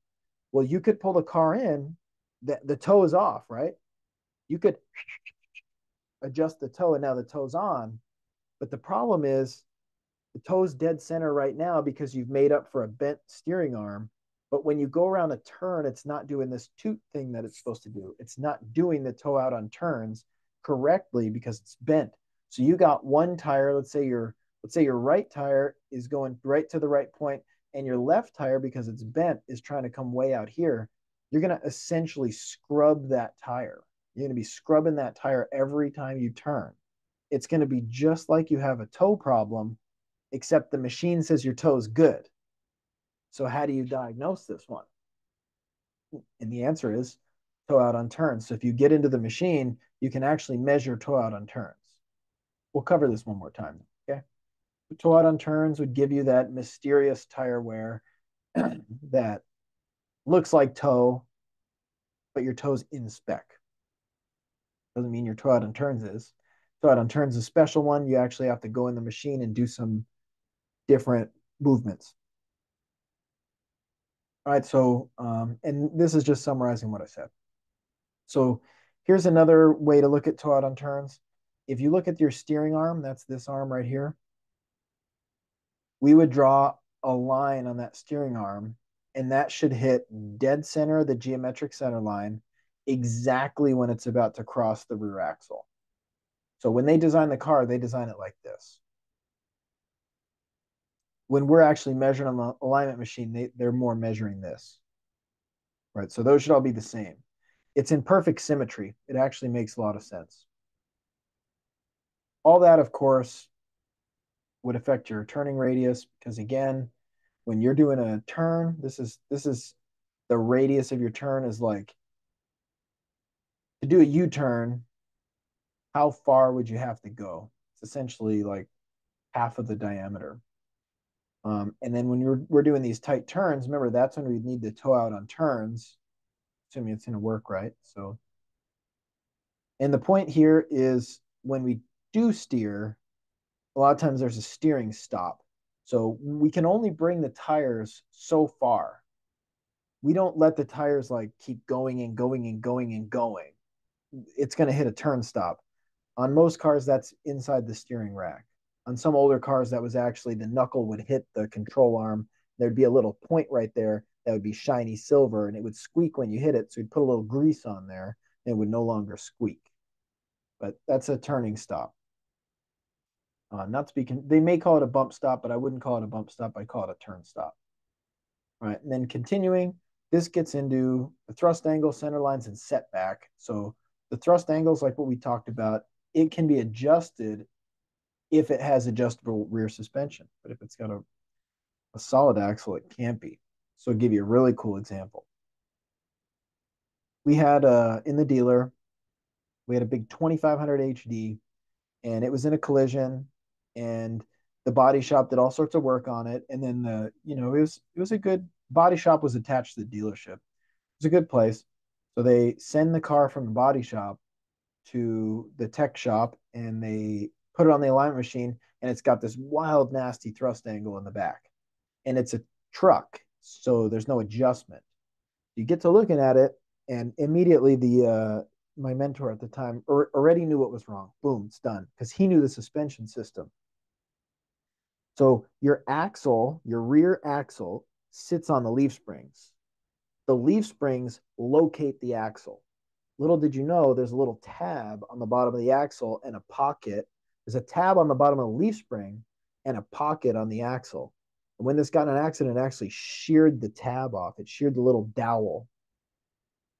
Well, you could pull the car in the, the toe is off, right? You could adjust the toe and now the toe's on. But the problem is the toe's dead center right now because you've made up for a bent steering arm. But when you go around a turn, it's not doing this toot thing that it's supposed to do. It's not doing the toe out on turns correctly because it's bent. So you got one tire, let's say your let's say your right tire is going right to the right point and your left tire because it's bent is trying to come way out here. You're going to essentially scrub that tire. You're going to be scrubbing that tire every time you turn. It's going to be just like you have a toe problem, except the machine says your toe is good. So, how do you diagnose this one? And the answer is toe out on turns. So, if you get into the machine, you can actually measure toe out on turns. We'll cover this one more time. Okay. Toe out on turns would give you that mysterious tire wear that looks like toe, but your toe's in spec. Doesn't mean your toe out on turns is. Toe out on turns is a special one. You actually have to go in the machine and do some different movements. All right, so, um, and this is just summarizing what I said. So here's another way to look at toe out on turns. If you look at your steering arm, that's this arm right here, we would draw a line on that steering arm, and that should hit dead center, of the geometric center line, exactly when it's about to cross the rear axle. So when they design the car, they design it like this. When we're actually measuring on the alignment machine, they, they're more measuring this. Right. So those should all be the same. It's in perfect symmetry. It actually makes a lot of sense. All that, of course, would affect your turning radius because again, when you're doing a turn, this is this is the radius of your turn is like to do a U-turn, how far would you have to go? It's essentially like half of the diameter. Um, and then when you're we're doing these tight turns, remember that's when we need to toe out on turns, assuming it's going to work right. So, and the point here is when we do steer, a lot of times there's a steering stop. So we can only bring the tires so far. We don't let the tires like keep going and going and going and going it's going to hit a turn stop. On most cars, that's inside the steering rack. On some older cars, that was actually the knuckle would hit the control arm. There'd be a little point right there that would be shiny silver, and it would squeak when you hit it. So you'd put a little grease on there, and it would no longer squeak. But that's a turning stop. Uh, not speaking, they may call it a bump stop, but I wouldn't call it a bump stop. I call it a turn stop. All right, and then continuing, this gets into the thrust angle, center lines, and setback. So the thrust angles, like what we talked about, it can be adjusted if it has adjustable rear suspension. But if it's got a, a solid axle, it can't be. So I'll give you a really cool example. We had uh, in the dealer, we had a big 2500 HD, and it was in a collision, and the body shop did all sorts of work on it. And then the, you know, it was it was a good body shop was attached to the dealership. It was a good place. So they send the car from the body shop to the tech shop and they put it on the alignment machine and it's got this wild, nasty thrust angle in the back. And it's a truck, so there's no adjustment. You get to looking at it, and immediately the uh, my mentor at the time already knew what was wrong. Boom, it's done because he knew the suspension system. So your axle, your rear axle, sits on the leaf springs the leaf springs locate the axle. Little did you know, there's a little tab on the bottom of the axle and a pocket. There's a tab on the bottom of the leaf spring and a pocket on the axle. And when this got in an accident, it actually sheared the tab off. It sheared the little dowel.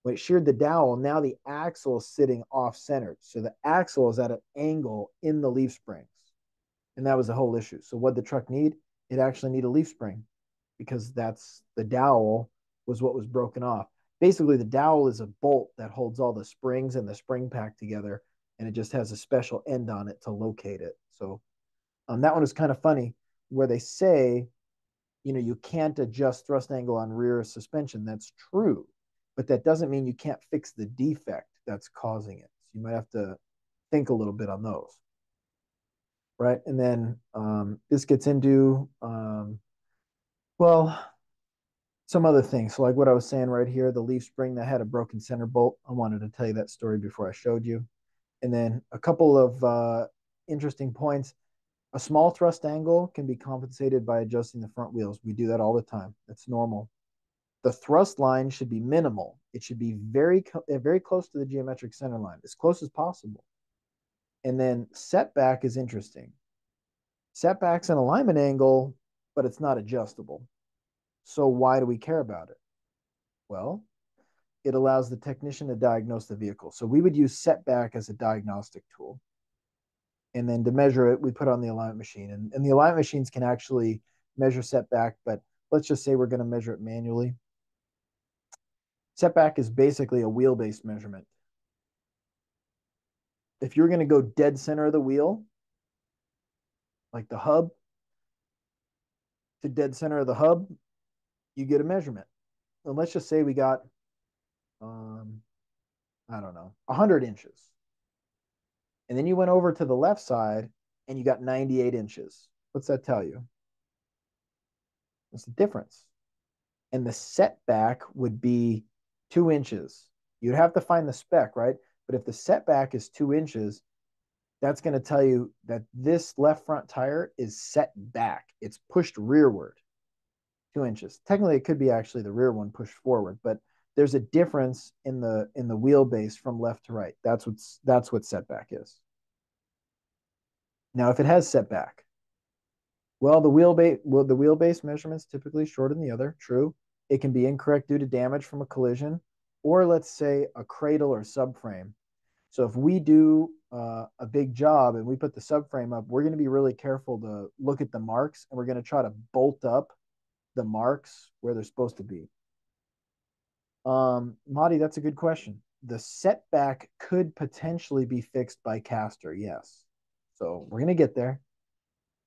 When it sheared the dowel, now the axle is sitting off centered. So the axle is at an angle in the leaf springs. And that was the whole issue. So what the truck need? It actually need a leaf spring because that's the dowel was what was broken off. Basically, the dowel is a bolt that holds all the springs and the spring pack together, and it just has a special end on it to locate it. So um, that one is kind of funny where they say, you know, you can't adjust thrust angle on rear suspension. That's true, but that doesn't mean you can't fix the defect that's causing it. So you might have to think a little bit on those. Right. And then um, this gets into, um, well, some other things. So like what I was saying right here, the leaf spring that had a broken center bolt. I wanted to tell you that story before I showed you. And then a couple of uh, interesting points. A small thrust angle can be compensated by adjusting the front wheels. We do that all the time. That's normal. The thrust line should be minimal. It should be very, very close to the geometric center line, as close as possible. And then setback is interesting. Setback's an alignment angle, but it's not adjustable. So why do we care about it? Well, it allows the technician to diagnose the vehicle. So we would use setback as a diagnostic tool. And then to measure it, we put on the alignment machine. And, and the alignment machines can actually measure setback, but let's just say we're going to measure it manually. Setback is basically a wheelbase measurement. If you're going to go dead center of the wheel, like the hub, to dead center of the hub, you get a measurement. And let's just say we got, um, I don't know, 100 inches. And then you went over to the left side and you got 98 inches. What's that tell you? What's the difference? And the setback would be two inches. You'd have to find the spec, right? But if the setback is two inches, that's going to tell you that this left front tire is set back. It's pushed rearward two inches. Technically, it could be actually the rear one pushed forward, but there's a difference in the in the wheelbase from left to right. That's what's that's what setback is. Now, if it has setback, well, the wheelbase well, the wheelbase measurements typically shorter than the other. True, it can be incorrect due to damage from a collision, or let's say a cradle or subframe. So if we do uh, a big job and we put the subframe up, we're going to be really careful to look at the marks, and we're going to try to bolt up the marks where they're supposed to be? Um, Madi, that's a good question. The setback could potentially be fixed by caster, yes. So we're gonna get there.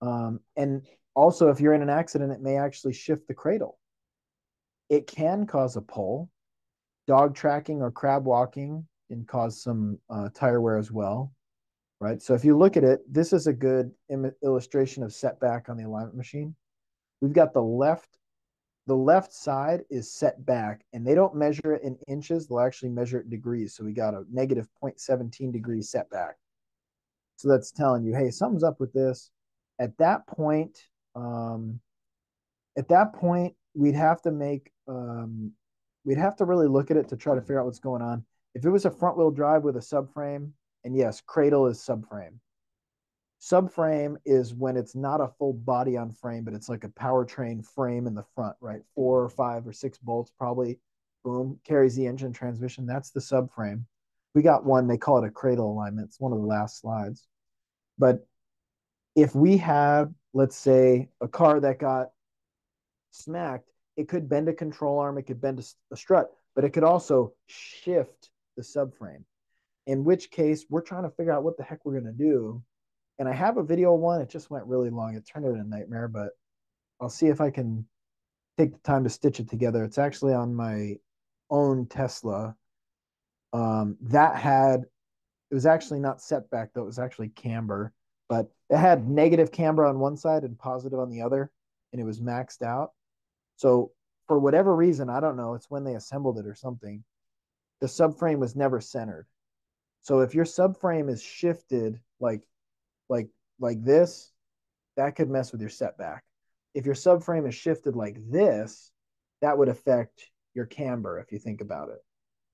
Um, and also, if you're in an accident, it may actually shift the cradle. It can cause a pull. Dog tracking or crab walking can cause some uh, tire wear as well, right? So if you look at it, this is a good illustration of setback on the alignment machine. We've got the left the left side is set back and they don't measure it in inches they'll actually measure it in degrees so we got a negative 0.17 degree setback so that's telling you hey something's up with this at that point um, at that point we'd have to make um, we'd have to really look at it to try to figure out what's going on if it was a front wheel drive with a subframe and yes cradle is subframe Subframe is when it's not a full body on frame, but it's like a powertrain frame in the front, right? Four or five or six bolts, probably, boom, carries the engine transmission. That's the subframe. We got one, they call it a cradle alignment. It's one of the last slides. But if we have, let's say, a car that got smacked, it could bend a control arm, it could bend a, a strut, but it could also shift the subframe. In which case, we're trying to figure out what the heck we're going to do and I have a video one. It just went really long. It turned into a nightmare, but I'll see if I can take the time to stitch it together. It's actually on my own Tesla. Um, that had it was actually not setback though; it was actually camber, but it had negative camber on one side and positive on the other, and it was maxed out. So for whatever reason, I don't know, it's when they assembled it or something. The subframe was never centered. So if your subframe is shifted like like like this, that could mess with your setback. If your subframe is shifted like this, that would affect your camber if you think about it.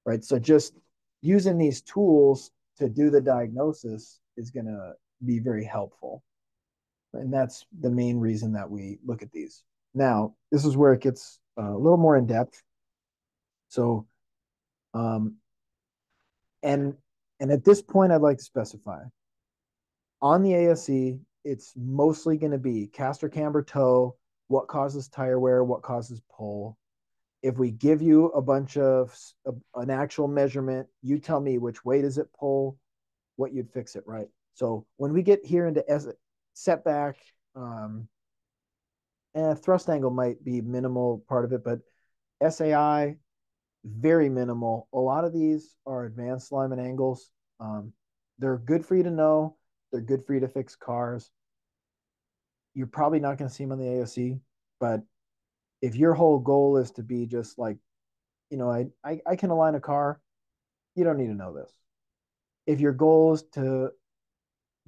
Right? So just using these tools to do the diagnosis is going to be very helpful. And that's the main reason that we look at these. Now, this is where it gets a little more in depth. So, um, and and at this point, I'd like to specify on the ASE, it's mostly going to be caster camber toe, what causes tire wear, what causes pull. If we give you a bunch of a, an actual measurement, you tell me which way does it pull, what you'd fix it, right? So when we get here into setback, um, eh, thrust angle might be minimal part of it, but SAI, very minimal. A lot of these are advanced alignment angles. Um, they're good for you to know. They're good for you to fix cars. You're probably not going to see them on the ASE, but if your whole goal is to be just like, you know, I, I, I can align a car, you don't need to know this. If your goal is to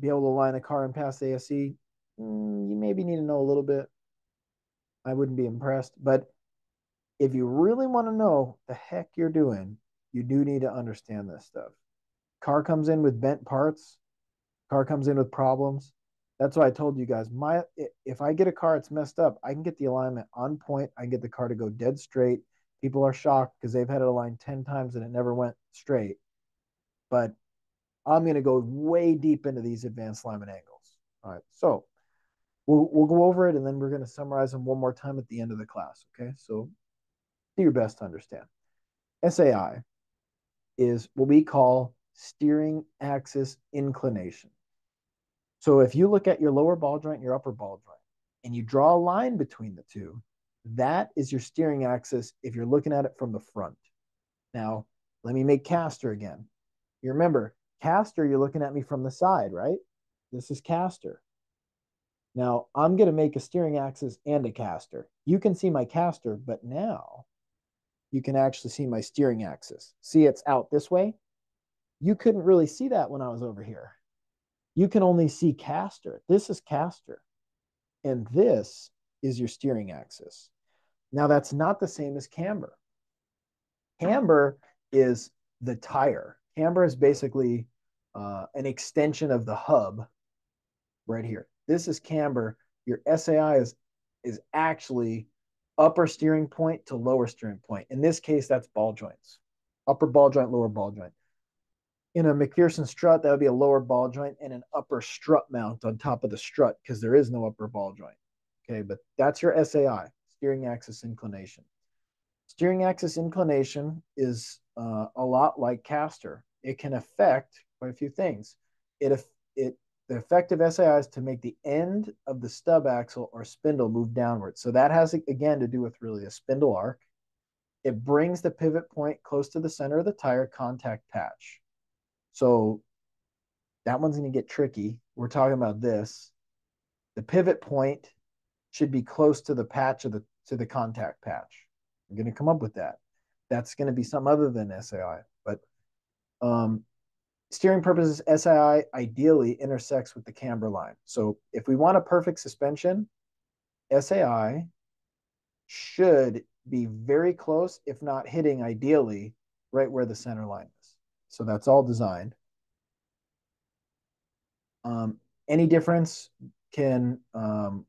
be able to align a car and pass the ASE, mm, you maybe need to know a little bit. I wouldn't be impressed. But if you really want to know the heck you're doing, you do need to understand this stuff. Car comes in with bent parts, car comes in with problems. That's why I told you guys, my if I get a car it's messed up, I can get the alignment on point. I can get the car to go dead straight. People are shocked because they've had it aligned 10 times and it never went straight. But I'm going to go way deep into these advanced alignment angles. All right. So we'll, we'll go over it and then we're going to summarize them one more time at the end of the class. Okay. So do your best to understand. SAI is what we call steering axis inclination. So if you look at your lower ball joint, your upper ball joint, and you draw a line between the two, that is your steering axis if you're looking at it from the front. Now, let me make caster again. You remember, caster, you're looking at me from the side, right? This is caster. Now, I'm going to make a steering axis and a caster. You can see my caster, but now you can actually see my steering axis. See, it's out this way. You couldn't really see that when I was over here. You can only see caster. This is caster. And this is your steering axis. Now, that's not the same as camber. Camber is the tire. Camber is basically uh, an extension of the hub right here. This is camber. Your SAI is, is actually upper steering point to lower steering point. In this case, that's ball joints, upper ball joint, lower ball joint. In a MacPherson strut, that would be a lower ball joint and an upper strut mount on top of the strut because there is no upper ball joint. Okay, but that's your SAI, steering axis inclination. Steering axis inclination is uh, a lot like caster. It can affect quite a few things. It, it the effective SAI is to make the end of the stub axle or spindle move downward. So that has, again, to do with really a spindle arc. It brings the pivot point close to the center of the tire contact patch. So that one's going to get tricky. We're talking about this. The pivot point should be close to the patch of the to the contact patch. I'm going to come up with that. That's going to be some other than SAI, but um, steering purposes, SAI ideally intersects with the camber line. So if we want a perfect suspension, SAI should be very close, if not hitting ideally right where the center line is. So that's all designed. Um, any difference can um,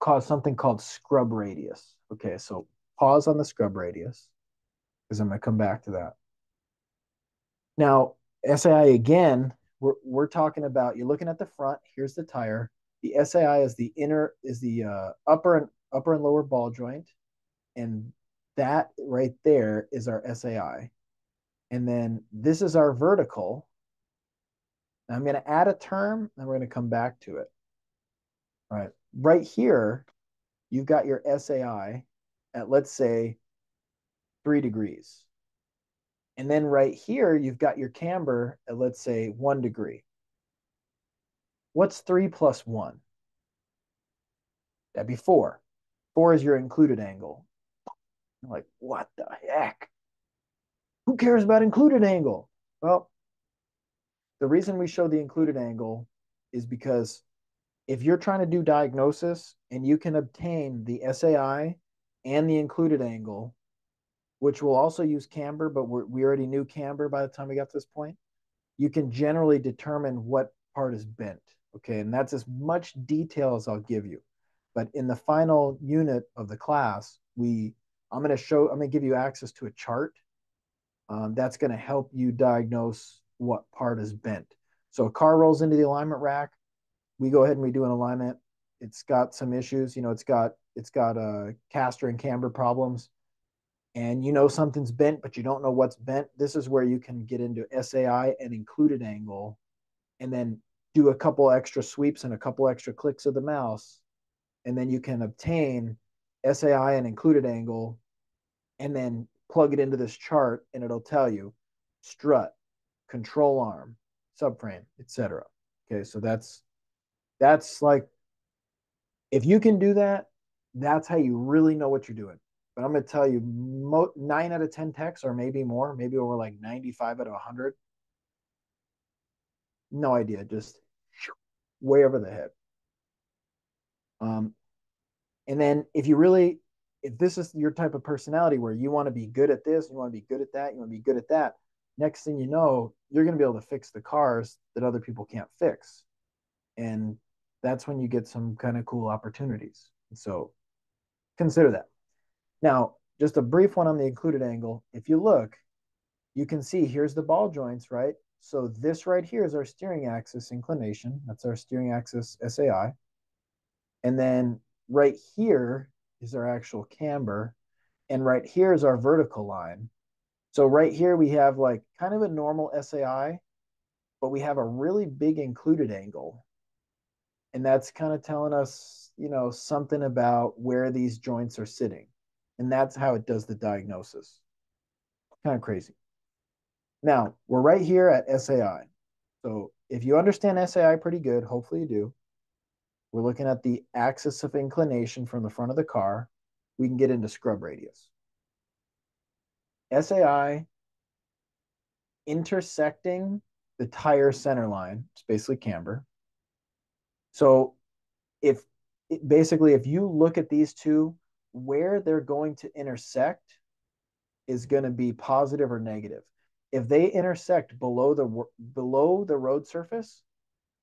cause something called scrub radius. Okay, so pause on the scrub radius because I'm going to come back to that. Now, SAI again, we're, we're talking about you're looking at the front. Here's the tire. The SAI is the inner is the uh, upper and upper and lower ball joint, and that right there is our SAI. And then this is our vertical. Now I'm going to add a term, and we're going to come back to it. All right, right here, you've got your SAI at let's say three degrees. And then right here, you've got your camber at, let's say, one degree. What's three plus one? That'd be four. Four is your included angle. I'm like, what the heck? Who cares about included angle? Well, the reason we show the included angle is because if you're trying to do diagnosis and you can obtain the SAI and the included angle which will also use camber, but we already knew camber by the time we got to this point, you can generally determine what part is bent. Okay, and that's as much detail as I'll give you. But in the final unit of the class, we I'm going to show I'm going to give you access to a chart um, that's going to help you diagnose what part is bent. So a car rolls into the alignment rack, we go ahead and we do an alignment. It's got some issues, you know, it's got it's got a uh, caster and camber problems and you know something's bent, but you don't know what's bent, this is where you can get into SAI and included angle and then do a couple extra sweeps and a couple extra clicks of the mouse. And then you can obtain SAI and included angle and then plug it into this chart and it'll tell you strut, control arm, subframe, etc. Okay, so that's that's like if you can do that, that's how you really know what you're doing. But I'm going to tell you, mo- nine out of 10 techs, or maybe more, maybe over like 95 out of 100. No idea. Just way over the head. Um, and then if you really, if this is your type of personality where you want to be good at this, you want to be good at that, you want to be good at that, next thing you know, you're going to be able to fix the cars that other people can't fix. And that's when you get some kind of cool opportunities. So consider that. Now, just a brief one on the included angle. If you look, you can see here's the ball joints, right? So this right here is our steering axis inclination. That's our steering axis SAI. And then right here is our actual camber. And right here is our vertical line. So right here we have like kind of a normal SAI, but we have a really big included angle. And that's kind of telling us, you know, something about where these joints are sitting. And that's how it does the diagnosis. Kind of crazy. Now, we're right here at SAI. So if you understand SAI pretty good, hopefully you do, we're looking at the axis of inclination from the front of the car. We can get into scrub radius. SAI intersecting the tire center line, it's basically camber. So if basically if you look at these two, where they're going to intersect is going to be positive or negative. If they intersect below the below the road surface,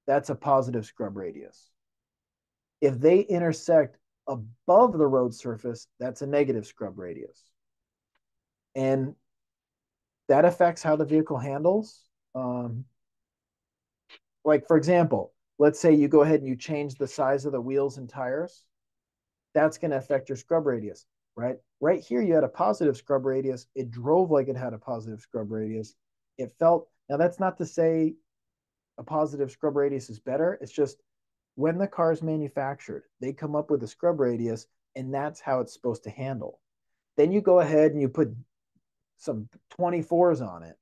that's a positive scrub radius. If they intersect above the road surface, that's a negative scrub radius. And that affects how the vehicle handles. Um, like, for example, let's say you go ahead and you change the size of the wheels and tires. That's going to affect your scrub radius, right? Right here, you had a positive scrub radius. It drove like it had a positive scrub radius. It felt, now that's not to say a positive scrub radius is better. It's just when the car is manufactured, they come up with a scrub radius, and that's how it's supposed to handle. Then you go ahead and you put some 24s on it,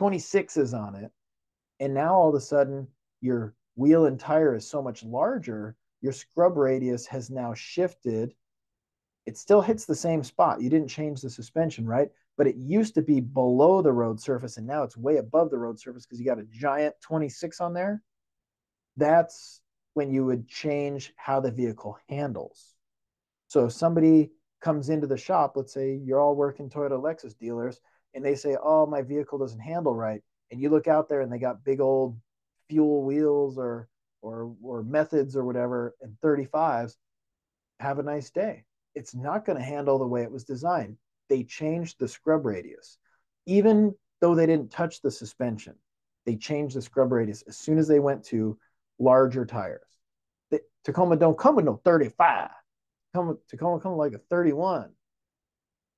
26s on it, and now all of a sudden your wheel and tire is so much larger, your scrub radius has now shifted. It still hits the same spot. You didn't change the suspension, right? But it used to be below the road surface, and now it's way above the road surface because you got a giant 26 on there. That's when you would change how the vehicle handles. So if somebody comes into the shop, let's say you're all working Toyota Lexus dealers, and they say, "Oh, my vehicle doesn't handle right," and you look out there and they got big old fuel wheels or or or methods or whatever and 35s, have a nice day. It's not going to handle the way it was designed. They changed the scrub radius, even though they didn't touch the suspension. They changed the scrub radius as soon as they went to larger tires. The, Tacoma don't come with no 35. Come with, Tacoma come like a 31,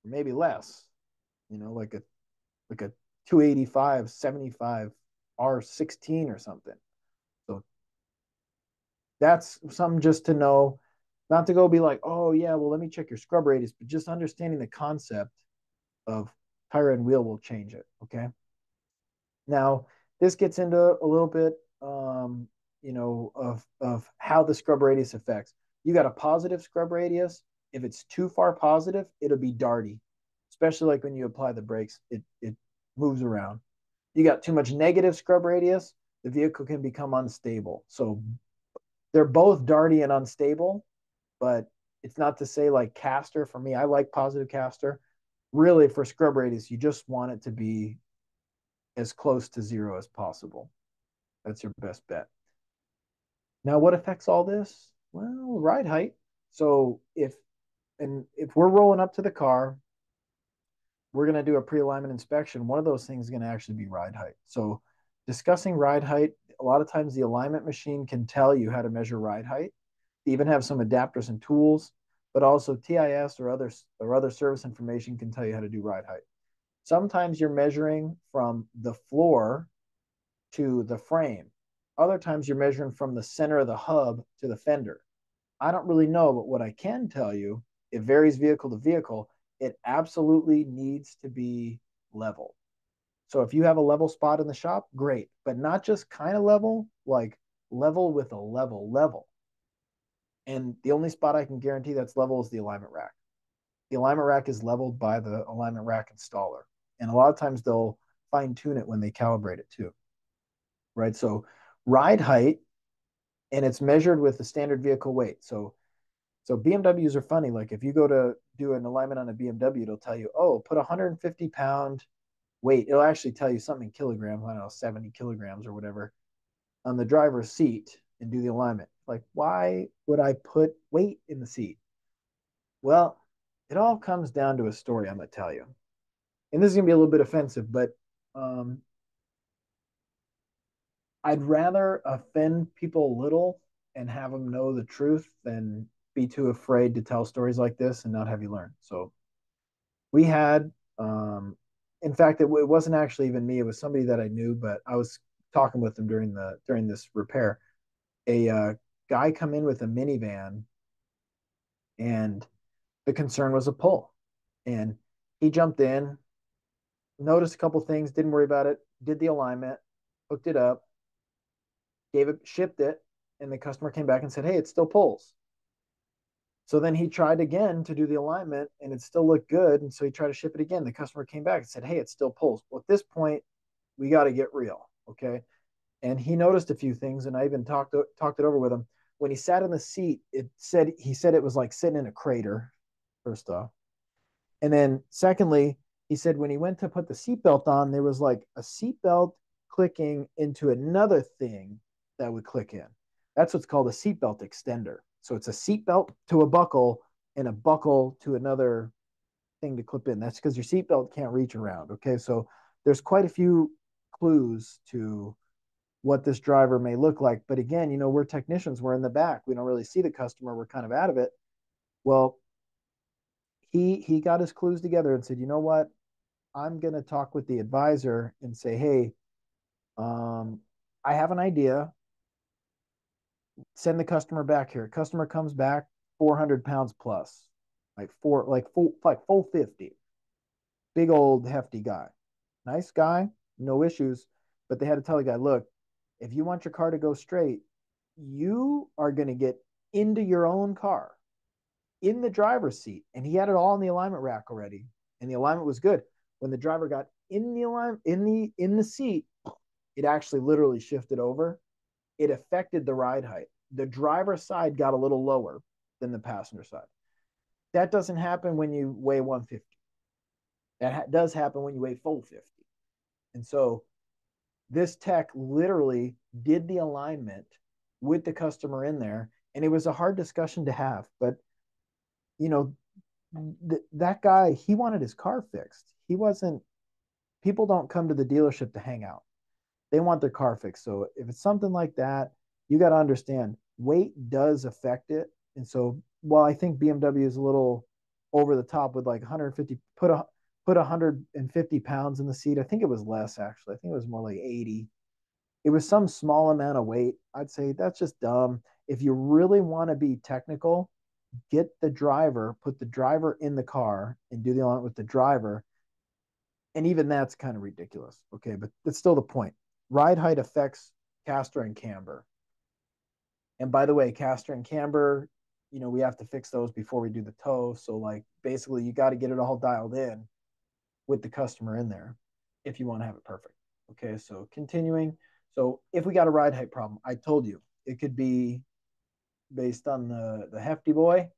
maybe less. You know, like a like a 285, 75 R16 or something. That's something just to know, not to go be like, oh yeah, well let me check your scrub radius, but just understanding the concept of tire and wheel will change it. Okay. Now this gets into a little bit um, you know, of of how the scrub radius affects. You got a positive scrub radius. If it's too far positive, it'll be darty, especially like when you apply the brakes, it it moves around. You got too much negative scrub radius, the vehicle can become unstable. So they're both darty and unstable, but it's not to say like caster for me. I like positive caster. Really, for scrub radius, you just want it to be as close to zero as possible. That's your best bet. Now, what affects all this? Well, ride height. So if and if we're rolling up to the car, we're going to do a pre-alignment inspection. One of those things is going to actually be ride height. So discussing ride height, a lot of times the alignment machine can tell you how to measure ride height. They even have some adapters and tools, but also TIS or other or other service information can tell you how to do ride height. Sometimes you're measuring from the floor to the frame. Other times you're measuring from the center of the hub to the fender. I don't really know, but what I can tell you, it varies vehicle to vehicle. It absolutely needs to be level. So if you have a level spot in the shop, great, but not just kind of level, like level with a level level. And the only spot I can guarantee that's level is the alignment rack. The alignment rack is leveled by the alignment rack installer. And a lot of times they'll fine tune it when they calibrate it too. Right. So ride height, and it's measured with the standard vehicle weight. So so BMWs are funny. Like if you go to do an alignment on a BMW, it'll tell you, oh, put 150 pound weight. It'll actually tell you something in kilograms, I don't know, 70 kilograms or whatever on the driver's seat and do the alignment. Like, why would I put weight in the seat? Well, it all comes down to a story I'm going to tell you. And this is going to be a little bit offensive, but um, I'd rather offend people a little and have them know the truth than be too afraid to tell stories like this and not have you learn. So we had, um, in fact, it, it wasn't actually even me. It was somebody that I knew, but I was talking with them during the during this repair. A uh, guy come in with a minivan, and the concern was a pull, and he jumped in, noticed a couple things, didn't worry about it, did the alignment, hooked it up, gave it, shipped it, and the customer came back and said, "Hey, it still pulls." So then he tried again to do the alignment and it still looked good. And so he tried to ship it again. The customer came back and said, Hey, it still pulls. Well, at this point, we got to get real. Okay. And he noticed a few things and I even talked, talked it over with him. When he sat in the seat, it said, he said it was like sitting in a crater, first off. And then secondly, he said when he went to put the seatbelt on, there was like a seatbelt clicking into another thing that would click in. That's what's called a seatbelt extender. So it's a seatbelt to a buckle and a buckle to another thing to clip in. That's because your seatbelt can't reach around. Okay. So there's quite a few clues to what this driver may look like. But again, you know, we're technicians, we're in the back. We don't really see the customer, we're kind of out of it. Well, he he got his clues together and said, you know what? I'm gonna talk with the advisor and say, hey, um, I have an idea send the customer back here. Customer comes back 400 pounds plus, like four, like full, like full 50. Big old hefty guy. Nice guy, no issues. But they had to tell the guy, look, if you want your car to go straight, you are going to get into your own car in the driver's seat. And he had it all in the alignment rack already. And the alignment was good. When the driver got in the alignment in the in the seat, it actually literally shifted over it affected the ride height. The driver's side got a little lower than the passenger side. That doesn't happen when you weigh 150. That ha- does happen when you weigh full 50. And so this tech literally did the alignment with the customer in there. And it was a hard discussion to have. But, you know, th- that guy, he wanted his car fixed. He wasn't, people don't come to the dealership to hang out they want their car fixed. So if it's something like that, you got to understand weight does affect it. And so while I think BMW is a little over the top with like 150, put a put 150 pounds in the seat. I think it was less actually. I think it was more like 80. It was some small amount of weight. I'd say that's just dumb. If you really want to be technical, get the driver, put the driver in the car and do the alignment with the driver. And even that's kind of ridiculous. Okay, but that's still the point ride height affects caster and camber. And by the way, caster and camber, you know, we have to fix those before we do the toe. So like basically you got to get it all dialed in with the customer in there if you want to have it perfect. Okay, so continuing. So if we got a ride height problem, I told you it could be based on the the hefty boy,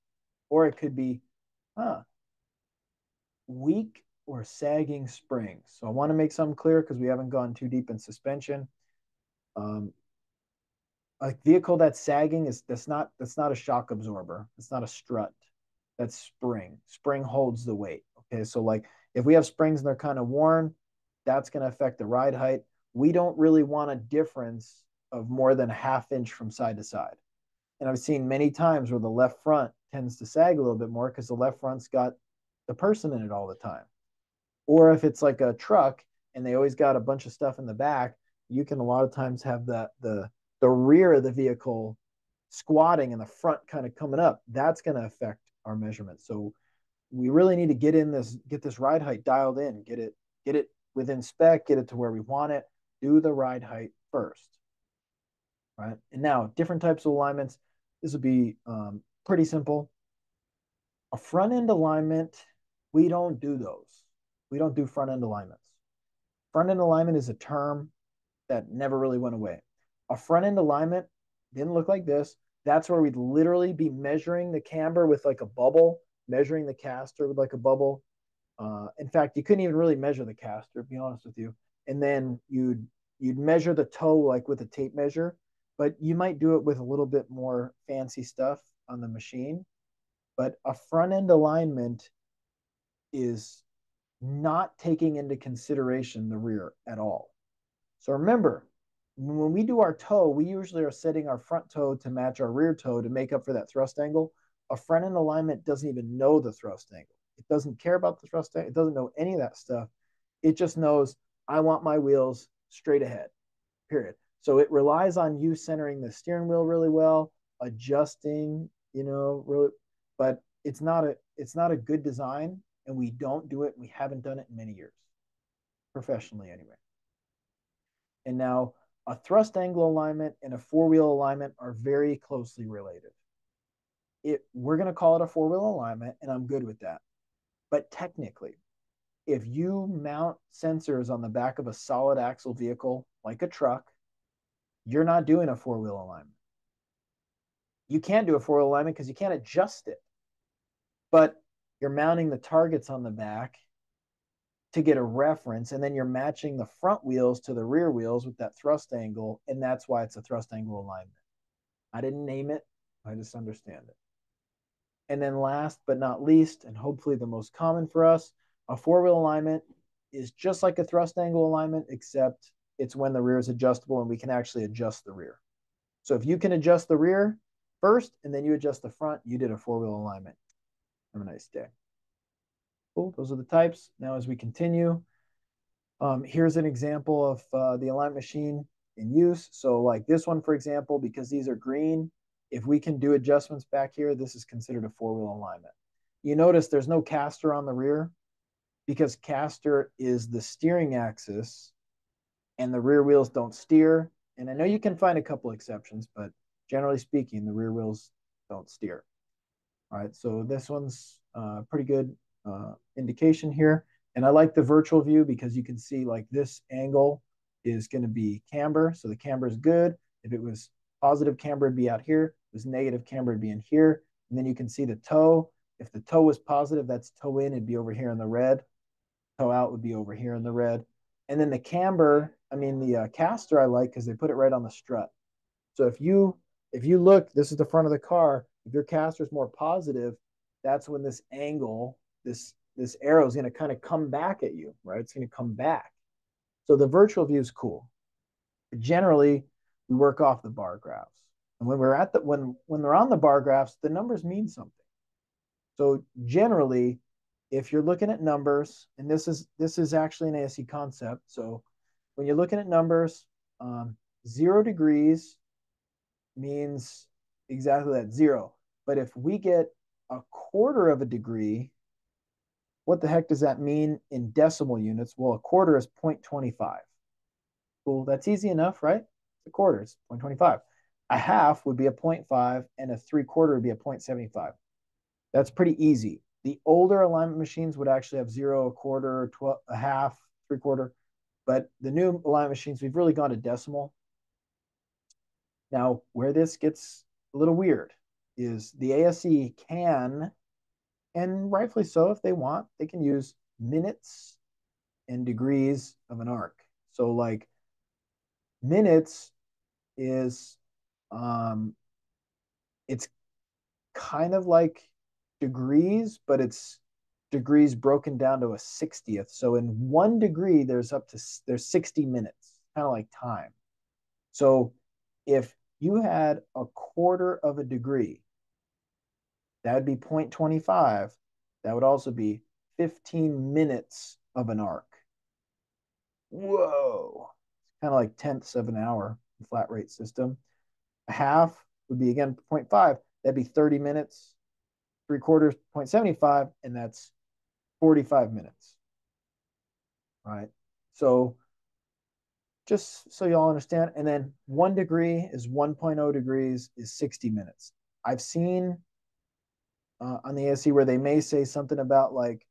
or it could be, huh, weak or sagging springs. So I want to make something clear because we haven't gone too deep in suspension. Um, a vehicle that's sagging is that's not that's not a shock absorber. It's not a strut. That's spring. Spring holds the weight. Okay, so like if we have springs and they're kind of worn, that's going to affect the ride height. We don't really want a difference of more than a half inch from side to side. And I've seen many times where the left front tends to sag a little bit more because the left front's got the person in it all the time. Or if it's like a truck and they always got a bunch of stuff in the back, you can a lot of times have the the the rear of the vehicle squatting and the front kind of coming up. That's going to affect our measurement. So we really need to get in this get this ride height dialed in, get it get it within spec, get it to where we want it. Do the ride height first. Right? And now different types of alignments. this would be um, pretty simple. A front end alignment, we don't do those. We don't do front end alignments. Front end alignment is a term that never really went away. A front end alignment didn't look like this. That's where we'd literally be measuring the camber with like a bubble, measuring the caster with like a bubble. Uh, in fact, you couldn't even really measure the caster, to be honest with you. And then you'd you'd measure the toe like with a tape measure, but you might do it with a little bit more fancy stuff on the machine. But a front end alignment is not taking into consideration the rear at all. So remember, when we do our toe, we usually are setting our front toe to match our rear toe to make up for that thrust angle. A front end alignment doesn't even know the thrust angle. It doesn't care about the thrust angle. It doesn't know any of that stuff. It just knows I want my wheels straight ahead, period. So it relies on you centering the steering wheel really well, adjusting, you know, really, but it's not a it's not a good design, and we don't do it. We haven't done it in many years, professionally anyway. And now a thrust angle alignment and a four wheel alignment are very closely related. It we're gonna call it a four wheel alignment, and I'm good with that. But technically, if you mount sensors on the back of a solid axle vehicle like a truck, you're not doing a four wheel alignment. You can't do a four wheel alignment because you can't adjust it. But you're mounting the targets on the back to get a reference, and then you're matching the front wheels to the rear wheels with that thrust angle, and that's why it's a thrust angle alignment. I didn't name it, I just understand it. And then last but not least, and hopefully the most common for us, a four wheel alignment is just like a thrust angle alignment, except it's when the rear is adjustable and we can actually adjust the rear. So if you can adjust the rear first and then you adjust the front, you did a four wheel alignment. Have a nice day. Cool. Those are the types. Now, as we continue, um, here's an example of uh, the alignment machine in use. So like this one, for example, because these are green, if we can do adjustments back here, this is considered a four-wheel alignment. You notice there's no caster on the rear because caster is the steering axis and the rear wheels don't steer. And I know you can find a couple exceptions, but generally speaking, the rear wheels don't steer. All right, so this one's uh, pretty good uh, indication here. And I like the virtual view because you can see like this angle is going to be camber. So the camber is good. If it was positive camber, it'd be out here. If it was negative camber, it'd be in here. And then you can see the toe. If the toe was positive, that's toe in, it'd be over here in the red. Toe out would be over here in the red. And then the camber, I mean the uh, caster I like because they put it right on the strut. So if you if you look, this is the front of the car. If your caster is more positive, that's when this angle this this arrow is going to kind of come back at you, right? It's going to come back. So the virtual view is cool. But generally, we work off the bar graphs. And when we're at the when when they're on the bar graphs, the numbers mean something. So generally, if you're looking at numbers, and this is this is actually an ASE concept. So when you're looking at numbers, um, zero degrees means exactly that zero. But if we get a quarter of a degree what the heck does that mean in decimal units? Well, a quarter is 0.25. Cool, that's easy enough, right? It's a quarter is 0.25. A half would be a 0.5, and a three quarter would be a 0.75. That's pretty easy. The older alignment machines would actually have zero, a quarter, 12, a half, three quarter. But the new alignment machines, we've really gone to decimal. Now, where this gets a little weird is the ASE can and rightfully so if they want they can use minutes and degrees of an arc. So like minutes is um it's kind of like degrees but it's degrees broken down to a 60th so in one degree there's up to there's 60 minutes kind of like time. So if you had a quarter of a degree that would be 0.25. That would also be 15 minutes of an arc. Whoa. It's kind of like tenths of an hour flat rate system. A half would be again 0.5. That'd be 30 minutes. Three quarters, 0.75, and that's 45 minutes. Right. So just so y'all understand. And then one degree is 1.0 degrees is 60 minutes. I've seen uh, on the ASE where they may say something about like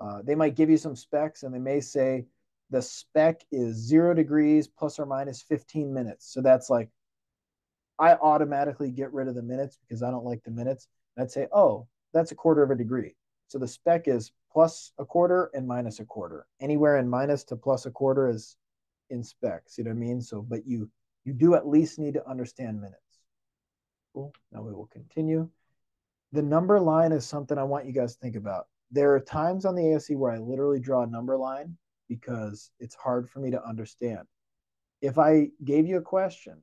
uh, they might give you some specs and they may say the spec is zero degrees plus or minus 15 minutes. So that's like I automatically get rid of the minutes because I don't like the minutes. And I'd say, oh, that's a quarter of a degree. So the spec is plus a quarter and minus a quarter. Anywhere in minus to plus a quarter is in spec. See what I mean? So, but you you do at least need to understand minutes. Cool. Now we will continue. The number line is something I want you guys to think about. There are times on the ASE where I literally draw a number line because it's hard for me to understand. If I gave you a question,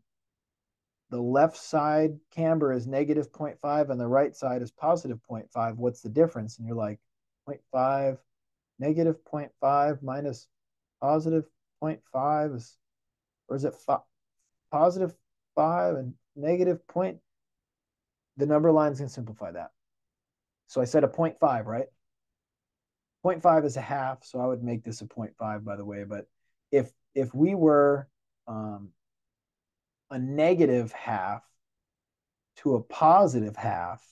the left side camber is negative 0.5 and the right side is positive 0.5. What's the difference? And you're like, 0.5, negative 0.5 minus positive 0.5 is, or is it fi- positive 5 and negative point? The number lines can simplify that. So I said a 0.5, right? 0.5 is a half, so I would make this a 0.5, by the way. But if if we were um, a negative half to a positive half,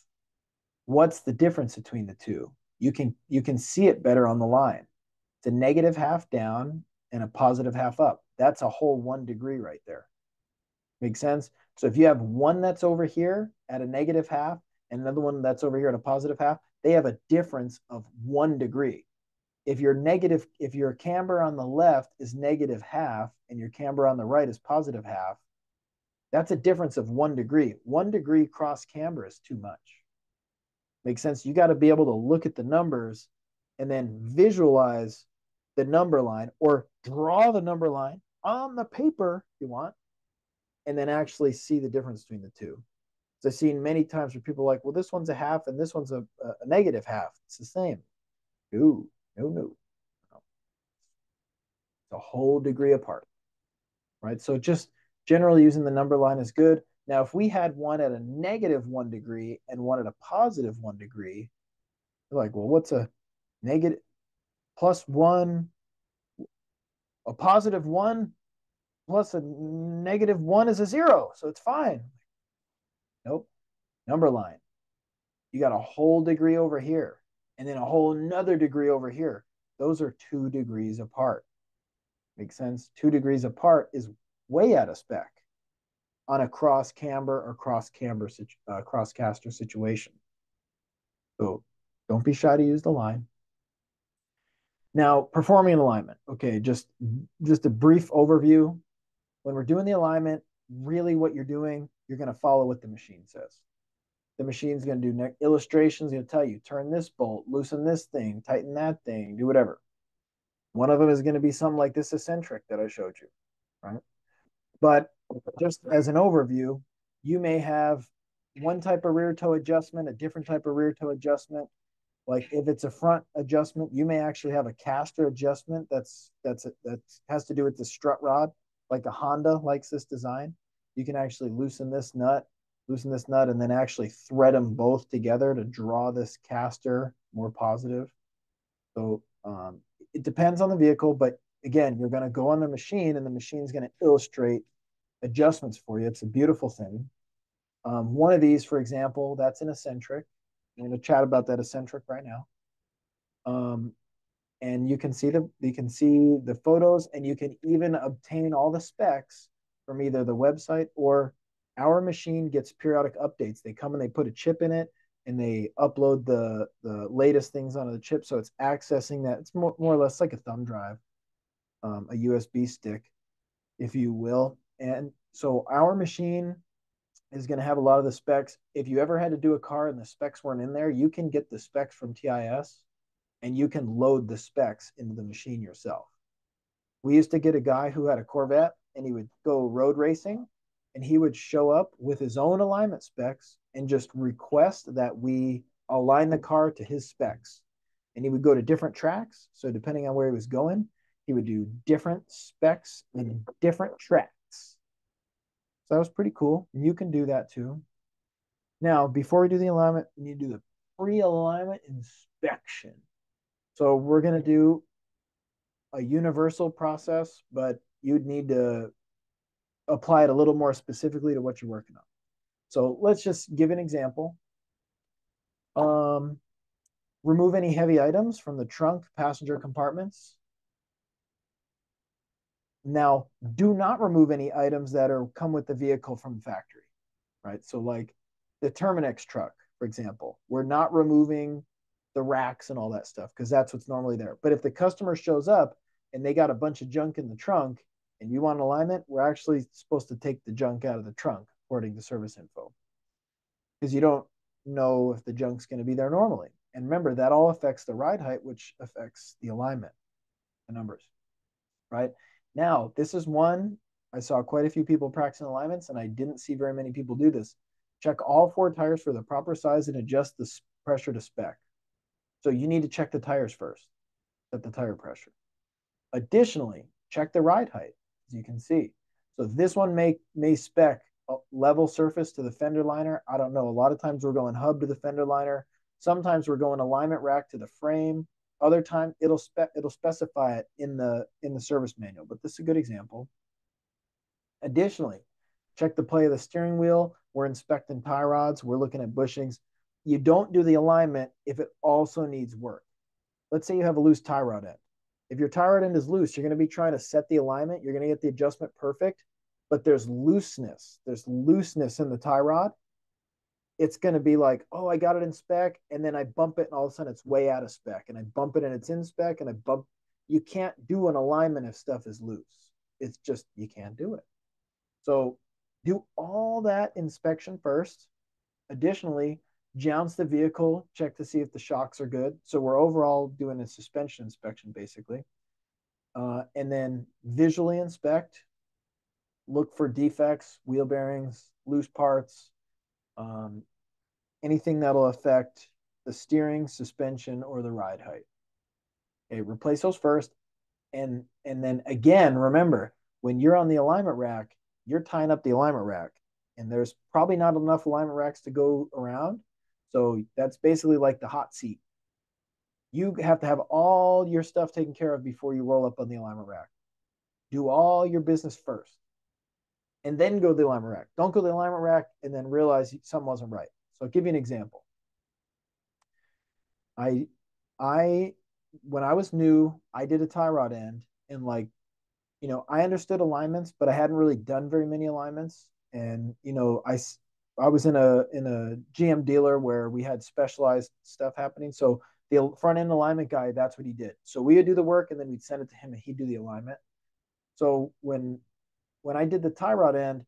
what's the difference between the two? You can you can see it better on the line. It's a negative half down and a positive half up. That's a whole one degree right there. Make sense? So if you have one that's over here at a negative half and another one that's over here at a positive half, they have a difference of one degree. If your negative, if your camber on the left is negative half and your camber on the right is positive half, that's a difference of one degree. One degree cross camber is too much. Makes sense? You got to be able to look at the numbers and then visualize the number line or draw the number line on the paper you want and then actually see the difference between the two. So I've seen many times where people are like, well, this one's a half and this one's a, a negative half. It's the same. No, no, no. It's a whole degree apart, right? So just generally using the number line is good. Now, if we had one at a negative one degree and one at a positive one degree, you're like, well, what's a negative plus one? A positive one plus a negative one is a zero, so it's fine. Nope. Number line. You got a whole degree over here and then a whole another degree over here. Those are two degrees apart. Makes sense? Two degrees apart is way out of spec on a cross camber or cross camber uh, cross caster situation. So don't be shy to use the line. Now, performing an alignment. Okay, just just a brief overview. When we're doing the alignment, really what you're doing, you're going to follow what the machine says. The machine's going to do illustrations, going to tell you, turn this bolt, loosen this thing, tighten that thing, do whatever. One of them is going to be something like this eccentric that I showed you, right? But just as an overview, you may have one type of rear toe adjustment, a different type of rear toe adjustment. Like if it's a front adjustment, you may actually have a caster adjustment that's that's a, that has to do with the strut rod. Like a Honda likes this design. You can actually loosen this nut, loosen this nut, and then actually thread them both together to draw this caster more positive. So um, it depends on the vehicle, but again, you're going to go on the machine and the machine's going to illustrate adjustments for you. It's a beautiful thing. Um, one of these, for example, that's an eccentric. I'm going to chat about that eccentric right now. Um, and you can see the you can see the photos, and you can even obtain all the specs from either the website or our machine gets periodic updates. They come and they put a chip in it, and they upload the the latest things onto the chip, so it's accessing that. It's more more or less like a thumb drive um, a USB stick, if you will. And so our machine is going to have a lot of the specs. If you ever had to do a car and the specs weren't in there, you can get the specs from TIS and you can load the specs into the machine yourself. We used to get a guy who had a Corvette and he would go road racing and he would show up with his own alignment specs and just request that we align the car to his specs. And he would go to different tracks. So depending on where he was going, he would do different specs and different tracks. So that was pretty cool. And you can do that too. Now, before we do the alignment, we need to do the pre-alignment inspection. So we're going to do a universal process, but you'd need to apply it a little more specifically to what you're working on. So let's just give an example. Um, remove any heavy items from the trunk passenger compartments. Now, do not remove any items that are come with the vehicle from the factory, right? So like the Terminix truck, for example, we're not removing the racks and all that stuff because that's what's normally there. But if the customer shows up and they got a bunch of junk in the trunk and you want alignment, we're actually supposed to take the junk out of the trunk according to service info because you don't know if the junk's going to be there normally. And remember, that all affects the ride height, which affects the alignment, the numbers, right? Now, this is one I saw quite a few people practicing alignments, and I didn't see very many people do this. Check all four tires for the proper size and adjust the pressure to spec. So you need to check the tires first, set the tire pressure. Additionally, check the ride height, as you can see. So this one may, may spec level surface to the fender liner. I don't know. A lot of times we're going hub to the fender liner. Sometimes we're going alignment rack to the frame. Other time it'll spec it'll specify it in the in the service manual, but this is a good example. Additionally, check the play of the steering wheel. We're inspecting tie rods. We're looking at bushings. You don't do the alignment if it also needs work. Let's say you have a loose tie rod end. If your tie rod end is loose, you're going to be trying to set the alignment. You're going to get the adjustment perfect but there's looseness. There's looseness in the tie rod. It's going to be like, oh, I got it in spec, and then I bump it, and all of a sudden it's way out of spec, and I bump it and it's in spec, and I bump. You can't do an alignment if stuff is loose. It's just you can't do it. So do all that inspection first. Additionally, jounce the vehicle, check to see if the shocks are good. So we're overall doing a suspension inspection basically. Uh, and then visually inspect look for defects, wheel bearings, loose parts, um, anything that'll affect the steering, suspension, or the ride height. Okay, replace those first. And, and then again, remember, when you're on the alignment rack, you're tying up the alignment rack. And there's probably not enough alignment racks to go around. So that's basically like the hot seat. You have to have all your stuff taken care of before you roll up on the alignment rack. Do all your business first and then go to the alignment rack. Don't go to the alignment rack and then realize something wasn't right. So I'll give you an example. I I when I was new, I did a tie rod end and like, you know, I understood alignments, but I hadn't really done very many alignments. And you know, I I was in a in a GM dealer where we had specialized stuff happening. So the front end alignment guy, that's what he did. So we would do the work and then we'd send it to him and he'd do the alignment. So when when I did the tie rod end,